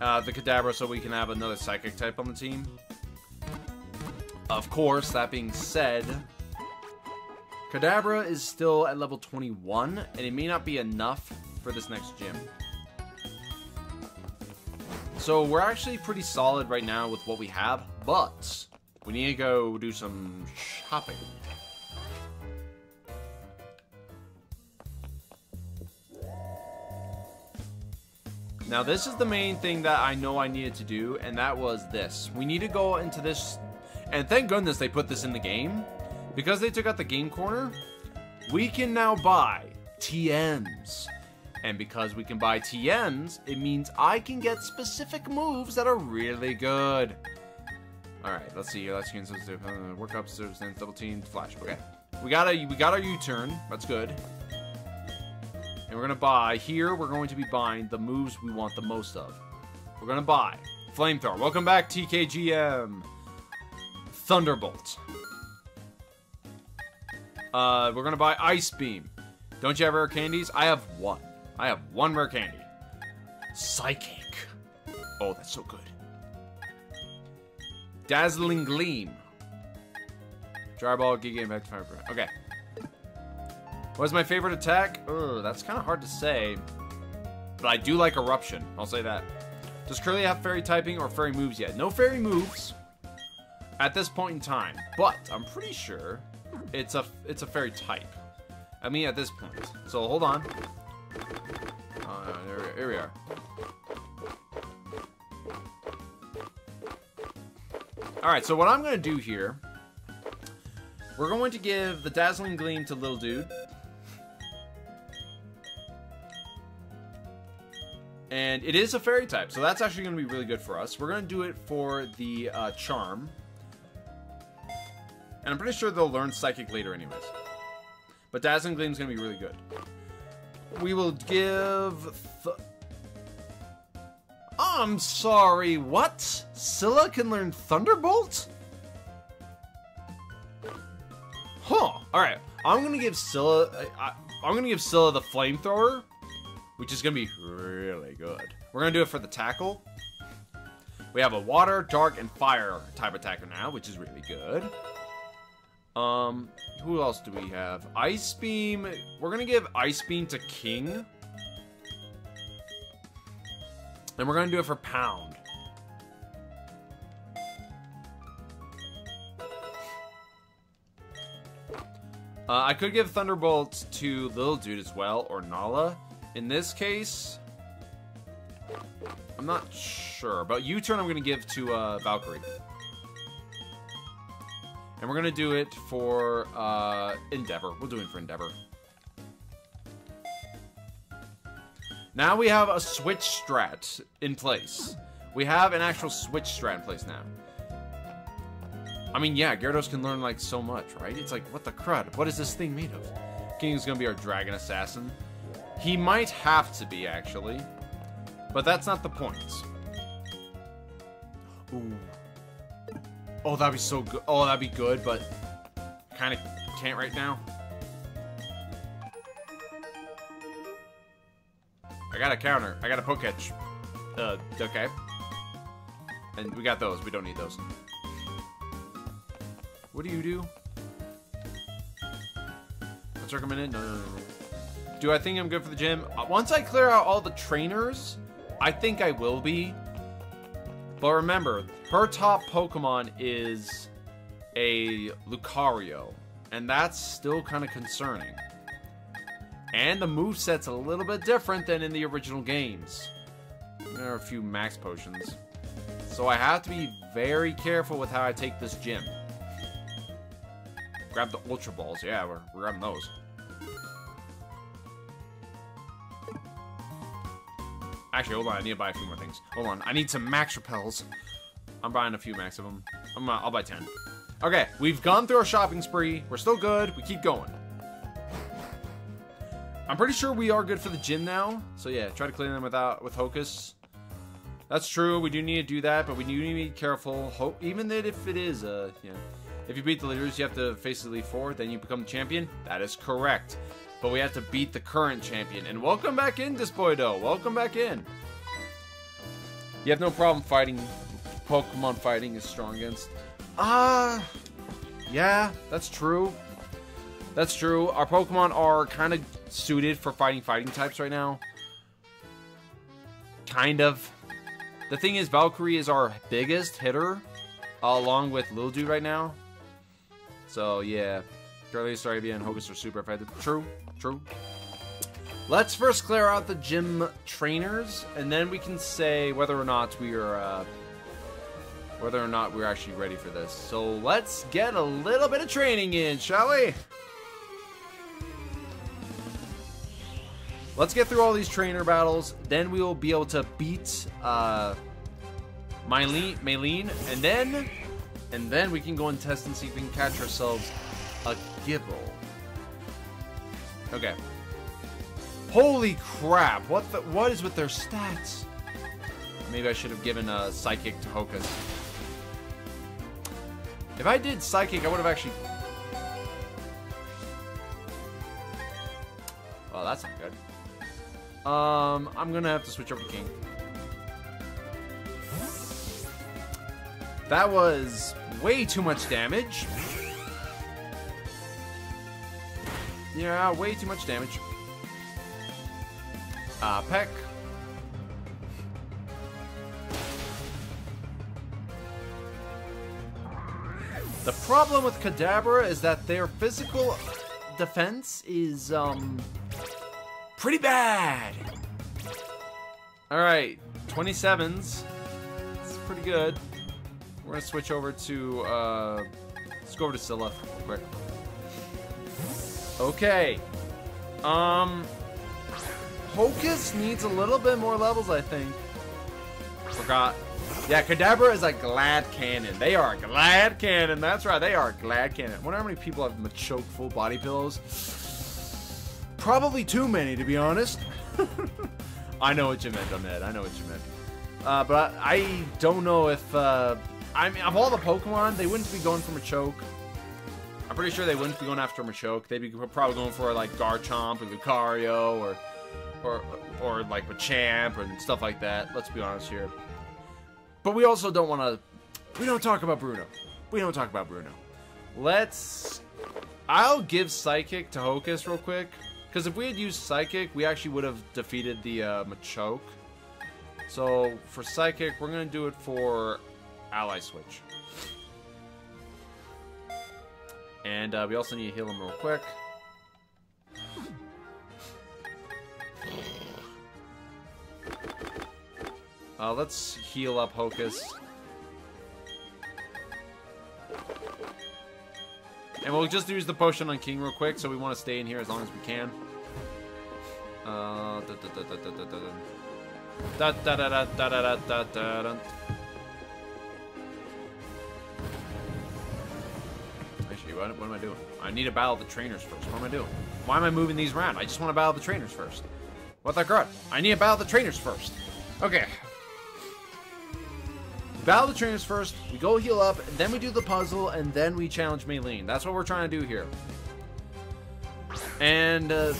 Uh, the Kadabra so we can have another Psychic type on the team. Of course, that being said, Kadabra is still at level 21, and it may not be enough for this next gym. So we're actually pretty solid right now with what we have, but we need to go do some shopping. Now, this is the main thing that I know I needed to do, and that was this. We need to go into this, and thank goodness they put this in the game. Because they took out the game corner, we can now buy TMs. And because we can buy TMs, it means I can get specific moves that are really good. Alright, let's see here. Let's get uh, work up, stance, double team, flash. Okay. We got a we got our U-turn. That's good. And we're gonna buy here, we're going to be buying the moves we want the most of. We're gonna buy Flamethrower. Welcome back, TKGM. Thunderbolt. Uh, we're gonna buy Ice Beam. Don't you have rare candies? I have one. I have one rare candy. Psychic. Oh, that's so good. Dazzling Gleam. Dry Ball, Giga Impact, Fire Okay. What's my favorite attack? Ugh, that's kind of hard to say. But I do like Eruption. I'll say that. Does Curly have fairy typing or fairy moves yet? No fairy moves at this point in time. But I'm pretty sure it's a it's a fairy type. I mean, at this point. So hold on. There, here we are. Alright, so what I'm going to do here, we're going to give the Dazzling Gleam to Little Dude. And it is a fairy type, so that's actually going to be really good for us. We're going to do it for the uh, Charm. And I'm pretty sure they'll learn Psychic later anyways. But Dazzling Gleam is going to be really good. We will give... I'm sorry, what? Scylla can learn Thunderbolt? Huh. Alright, I'm gonna give Scylla... I, am gonna give Scylla the Flamethrower, which is gonna be really good. We're gonna do it for the Tackle. We have a Water, Dark, and Fire type attacker now, which is really good. Um, who else do we have? Ice Beam. We're gonna give Ice Beam to King. And we're gonna do it for Pound. Uh, I could give Thunderbolt to Little Dude as well, or Nala. In this case, I'm not sure. But U-turn I'm going to give to uh, Valkyrie. And we're to do it for uh, Endeavor. We'll do it for Endeavor. Now we have a switch strat in place. We have an actual switch strat in place now. I mean, yeah, Gyarados can learn, like, so much, right? It's like, what the crud? What is this thing made of? King's gonna be our Dragon Assassin. He might have to be, actually. But that's not the point. Ooh. Oh, that'd be so good. Oh, that'd be good, but kind of can't right now. I got a counter. I got a Poketch. Uh, okay. And we got those. We don't need those. What do you do? Let's recommend it. No, no, no, no. Do I think I'm good for the gym? Uh, once I clear out all the trainers, I think I will be. But remember, her top Pokemon is a Lucario. And that's still kind of concerning. And the move set's a little bit different than in the original games. There are a few max potions. So I have to be very careful with how I take this gym. Grab the Ultra Balls. Yeah, we're, we're grabbing those. Actually, hold on. I need to buy a few more things. Hold on. I need some max repels. I'm buying a few max of them. I'm, uh, I'll buy 10. Okay, we've gone through our shopping spree. We're still good. We keep going. I'm pretty sure we are good for the gym now. So yeah, try to clean them without with Hocus. That's true. We do need to do that, but we do need to be careful. Ho even that if it is, uh, yeah. If you beat the leaders, you have to face the Elite Four, then you become the champion. That is correct. But we have to beat the current champion. And welcome back in, Despoido. Welcome back in. You have no problem fighting Pokemon fighting is strong against. Ah, uh, yeah, that's true. That's true. Our Pokemon are kind of suited for fighting fighting types right now. Kind of. The thing is, Valkyrie is our biggest hitter, uh, along with Lil Dude right now. So, yeah. Charlie, Staravia, and Hocus are super effective. True, true. Let's first clear out the gym trainers, and then we can say whether or not we are, uh, whether or not we're actually ready for this. So let's get a little bit of training in, shall we? Let's get through all these trainer battles, then we will be able to beat, uh, Mylene, Maylene, and then, and then we can go and test and see if we can catch ourselves a Gible. Okay. Holy crap! What the? What is with their stats? Maybe I should have given a psychic to Hocus. If I did psychic, I would have actually. Well, that's not good. Um, I'm gonna have to switch over to King. That was way too much damage. Yeah, way too much damage. Uh, Peck. The problem with Kadabra is that their physical defense is, um, pretty bad. Alright, 27s. It's pretty good. We're gonna switch over to, uh, let's go over to Scylla real quick. Okay. Um, Hocus needs a little bit more levels, I think. Forgot. Yeah, Kadabra is a Glass Cannon. They are a Glass Cannon. That's right, they are a Glass Cannon. I wonder how many people have Machoke full body pillows. Probably too many, to be honest. I know what you meant on that. I know what you meant. Uh, but I, I, don't know if... Uh, I mean, of all the Pokemon, they wouldn't be going for Machoke. I'm pretty sure they wouldn't be going after Machoke. They'd be probably going for like Garchomp or Lucario or or or like Machamp and stuff like that. Let's be honest here. But we also don't want to. We don't talk about Bruno. We don't talk about Bruno. Let's. I'll give Psychic to Hocus real quick. Because if we had used Psychic, we actually would have defeated the uh, Machoke. So for Psychic, we're going to do it for Ally Switch. And uh, we also need to heal him real quick. Uh, let's heal up Hocus. And we'll just use the potion on King real quick, so we want to stay in here as long as we can. Uh, da da da da da da da da da da da da da da da What, what am I doing? I need to battle the trainers first. What am I doing? Why am I moving these around? I just want to battle the trainers first. What the crud? I need to battle the trainers first. Okay, battle the trainers first, we go heal up, then we do the puzzle, and then we challenge Maylene. That's what we're trying to do here. And uh,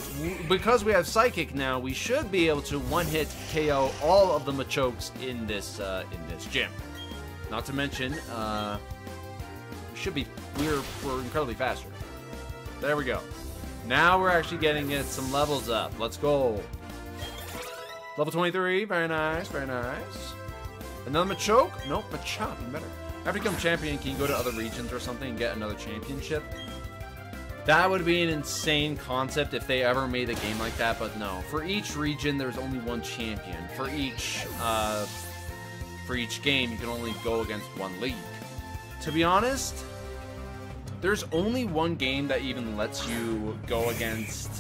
because we have Psychic now, we should be able to one-hit KO all of the Machokes in this uh, in this gym. Not to mention, uh, should be we're we're incredibly faster. There we go. Now we're actually getting it some levels up. Let's go. Level 23, very nice, very nice. Another Machoke? Nope, Machop, even better. After you become champion, can you go to other regions or something and get another championship? That would be an insane concept if they ever made a game like that, but no. For each region, there's only one champion. For each, uh, for each game, you can only go against one league. To be honest, there's only one game that even lets you go against,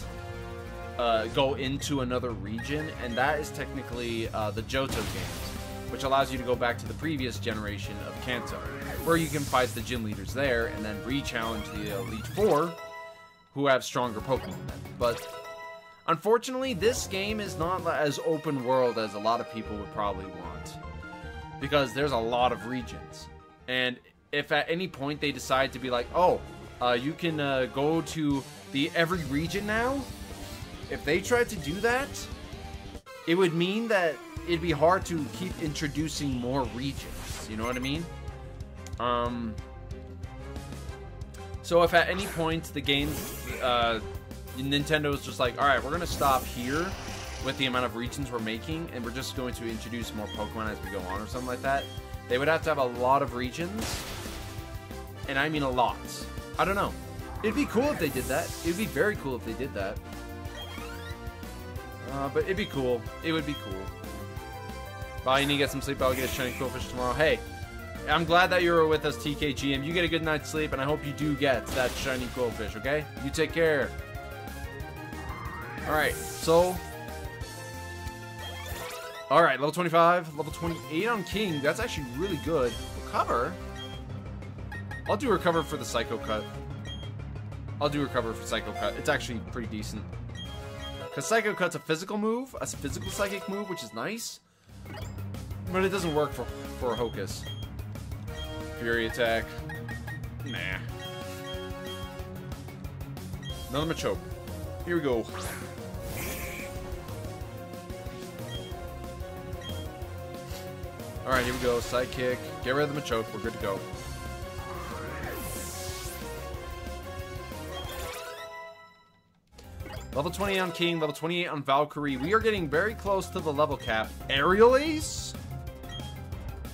uh, go into another region, and that is technically uh, the Johto games which allows you to go back to the previous generation of Kanto, where you can fight the gym leaders there and then re-challenge the Elite Four, who have stronger Pokemon But unfortunately, this game is not as open world as a lot of people would probably want, because there's a lot of regions, and if at any point they decide to be like, oh, uh, you can uh, go to the every region now, if they tried to do that, it would mean that it'd be hard to keep introducing more regions. You know what I mean? Um. So if at any point the game, uh, Nintendo is just like, all right, we're gonna stop here with the amount of regions we're making, and we're just going to introduce more Pokemon as we go on, or something like that. They would have to have a lot of regions, and I mean a lot. I don't know. It'd be cool if they did that. It'd be very cool if they did that. Uh, but it'd be cool. It would be cool. Bye, you need to get some sleep. I'll get a shiny Qwilfish tomorrow. Hey, I'm glad that you were with us, TKGM. You get a good night's sleep, and I hope you do get that shiny Qwilfish, okay? You take care. Alright, so... Alright, level 25, level 28 on King. That's actually really good. Recover? I'll do recover for the Psycho Cut. I'll do recover for Psycho Cut. It's actually pretty decent. Because Psycho Cut's a physical move, a physical psychic move, which is nice. But it doesn't work for, for Hocus. Fury attack. Nah. Another Machoke. Here we go. Alright, here we go. Psychic. Get rid of the Machoke. We're good to go. Level 20 on King, level 28 on Valkyrie. We are getting very close to the level cap. Aerial Ace?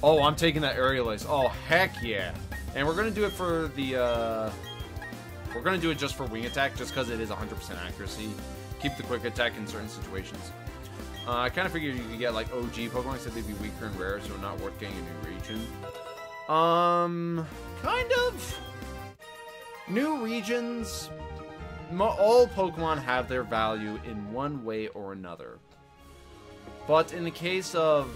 Oh, I'm taking that Aerial Ace. Oh, heck yeah. And we're going to do it for the, uh... We're going to do it just for Wing Attack, just because it is 100% accuracy. Keep the Quick Attack in certain situations. Uh, I kind of figured you could get, like, OG Pokemon, said they'd be weaker and rarer, so not worth getting a new region. Um... Kind of... New regions all Pokemon have their value in one way or another. But in the case of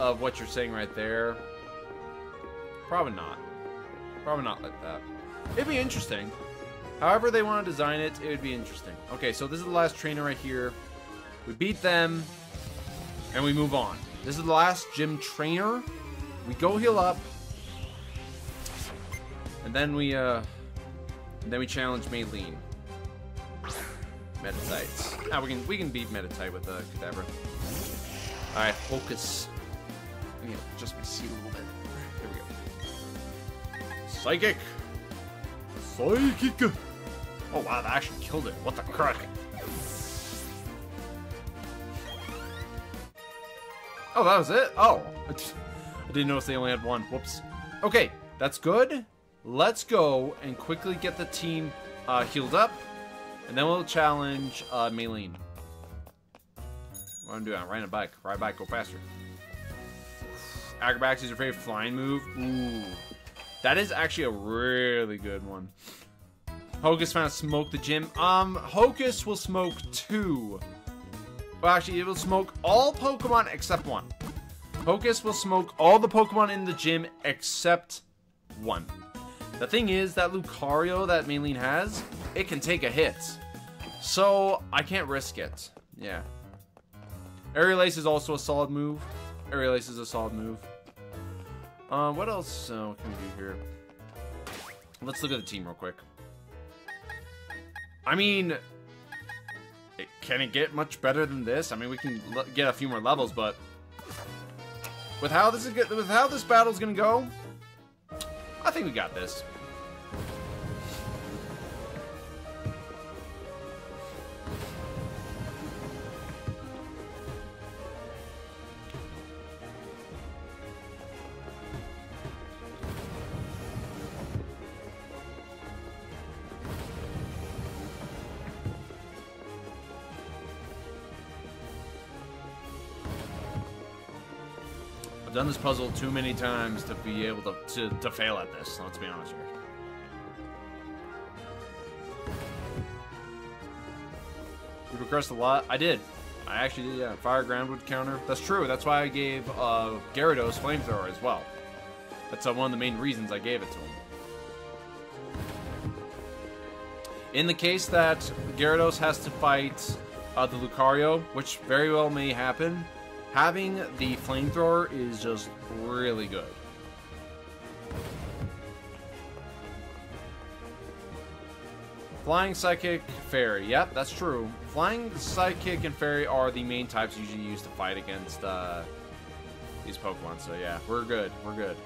of what you're saying right there, probably not. Probably not like that. It'd be interesting. However they want to design it, it would be interesting. Okay, so this is the last trainer right here. We beat them, and we move on. This is the last gym trainer. We go heal up, and then we, uh, then we challenge Maylene. Meditites. Ah, we can we can beat Meditite with a uh, Kadabra. Alright, focus. Let me adjust my seat a little bit. Here we go. Psychic! Psychic! Oh wow, that actually killed it. What the crack? Oh, that was it? Oh. I didn't notice they only had one. Whoops. Okay, that's good. Let's go and quickly get the team uh, healed up. And then we'll challenge uh, Maylene. What I'm doing, I'm riding a bike. Ride a bike, go faster. Acrobatics is your favorite flying move. Ooh. That is actually a really good one. Hocus found smoke the gym. Um, Hocus will smoke two. Well, actually, it will smoke all Pokemon except one. Hocus will smoke all the Pokemon in the gym except one. The thing is, that Lucario that Maylene has, it can take a hit. So, I can't risk it. Yeah. Aerial Ace is also a solid move. Aerial Ace is a solid move. Uh, what else uh, can we do here? Let's look at the team real quick. I mean, can it get much better than this? I mean, we can get a few more levels, but with how this is with how this battle's gonna go, I think we got this. Done this puzzle too many times to be able to, to, to fail at this, let's be honest here. You progressed a lot? I did. I actually did, yeah. Fire groundwood counter. That's true. That's why I gave uh, Gyarados Flamethrower as well. That's uh, one of the main reasons I gave it to him. In the case that Gyarados has to fight uh, the Lucario, which very well may happen, having the flamethrower is just really good. Flying Psychic, Fairy. Yep, that's true. Flying Psychic and Fairy are the main types usually used to fight against uh, these Pokemon. So yeah, we're good. We're good.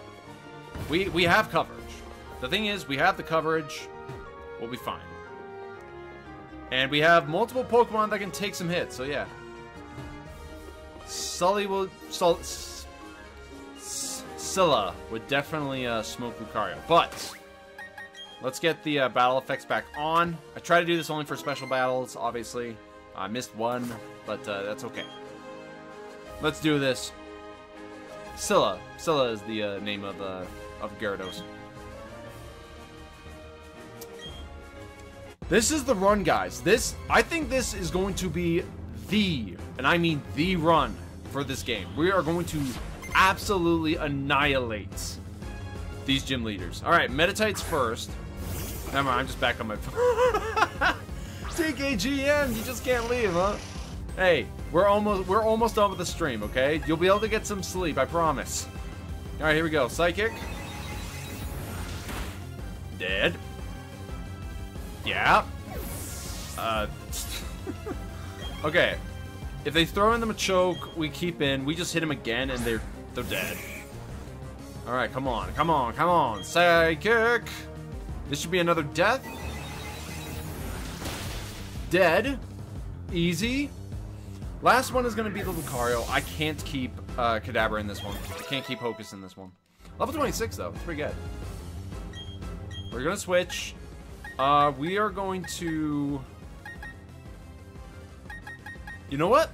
We, we have coverage. The thing is, we have the coverage. We'll be fine. And we have multiple Pokemon that can take some hits. So yeah, Sully will... Sul, Scylla would definitely uh, smoke Lucario. But, let's get the uh, battle effects back on. I try to do this only for special battles, obviously. I missed one, but uh, that's okay. Let's do this. Scylla. Scylla is the uh, name of uh, of Gyarados. This is the run, guys. This, I think this is going to be the, and I mean the run for this game. We are going to absolutely annihilate these gym leaders. All right, Meditites first. Never mind, I'm just back on my phone. TKGM, you just can't leave, huh? Hey, we're almost we're almost done with the stream, okay? You'll be able to get some sleep, I promise. All right, here we go. Psychic. Dead. Yeah. Uh. okay. If they throw in the a choke, we keep in. We just hit him again, and they're they're dead. All right, come on, come on, come on. Psychic. This should be another death. Dead. Easy. Last one is going to be the Lucario. I can't keep uh, Kadabra in this one. I can't keep Hocus in this one. Level 26, though. It's pretty good. We're going to switch. Uh, we are going to... You know what?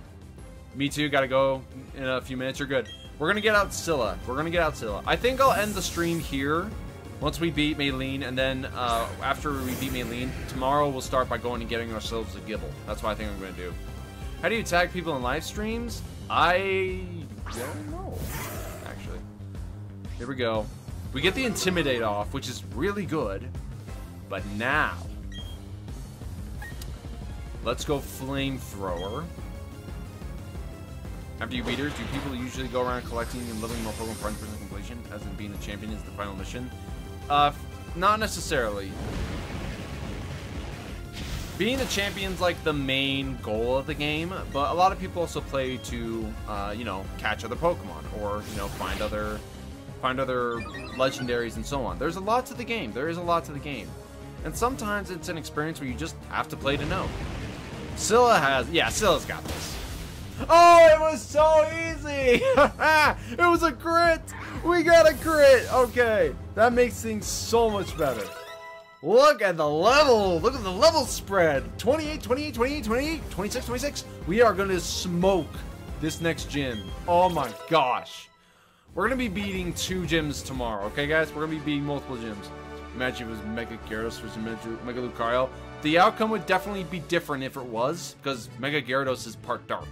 Me too. Gotta go in a few minutes. You're good. We're gonna get out Scylla. We're gonna get out Scylla. I think I'll end the stream here once we beat Maylene, and then uh, after we beat Maylene, tomorrow we'll start by going and getting ourselves a Gible. That's what I think I'm gonna do. How do you tag people in live streams? I don't know, actually. Here we go. We get the Intimidate off, which is really good. But now, let's go Flamethrower. After you beat her, do people usually go around collecting and living more Pokemon for completion, as in being the champion is the final mission? Uh, not necessarily. Being a champion's like the main goal of the game, but a lot of people also play to, uh, you know, catch other Pokemon or you know find other, find other legendaries and so on. There's a lot to the game. There is a lot to the game, and sometimes it's an experience where you just have to play to know. Scylla has, yeah, Scylla's got this. Oh, it was so easy! it was a crit! We got a crit! Okay, that makes things so much better. Look at the level! Look at the level spread! 28, 28, 28, 28, 26, 26. We are going to smoke this next gym. Oh my gosh. We're going to be beating two gyms tomorrow, okay guys? We're going to be beating multiple gyms. Imagine it was Mega Gyarados versus Mega Lucario. The outcome would definitely be different if it was, because Mega Gyarados is part dark.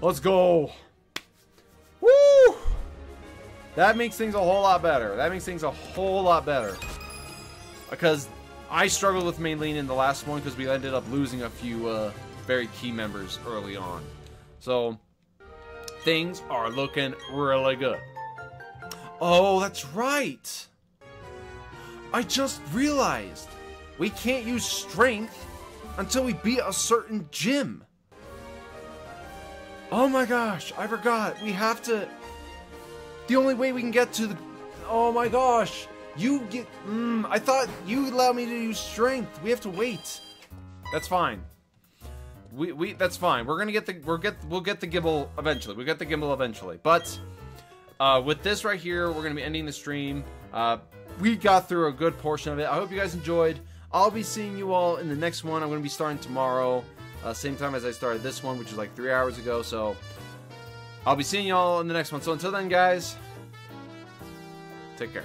Let's go. Woo! That makes things a whole lot better. That makes things a whole lot better. Because I struggled with Maylene in the last one because we ended up losing a few uh, very key members early on. So, things are looking really good. Oh, that's right. I just realized we can't use strength until we beat a certain gym. Oh my gosh, I forgot. We have to... The only way we can get to the... Oh my gosh. You get... Mm, I thought you allowed me to use strength. We have to wait. That's fine. We, we that's fine. We're gonna get the we're get we'll get the Gible eventually. We get the Gible eventually. But uh, with this right here, we're gonna be ending the stream. Uh, we got through a good portion of it. I hope you guys enjoyed. I'll be seeing you all in the next one. I'm gonna be starting tomorrow. Uh, same time as I started this one, which is like three hours ago. So I'll be seeing y'all in the next one. So until then, guys, take care.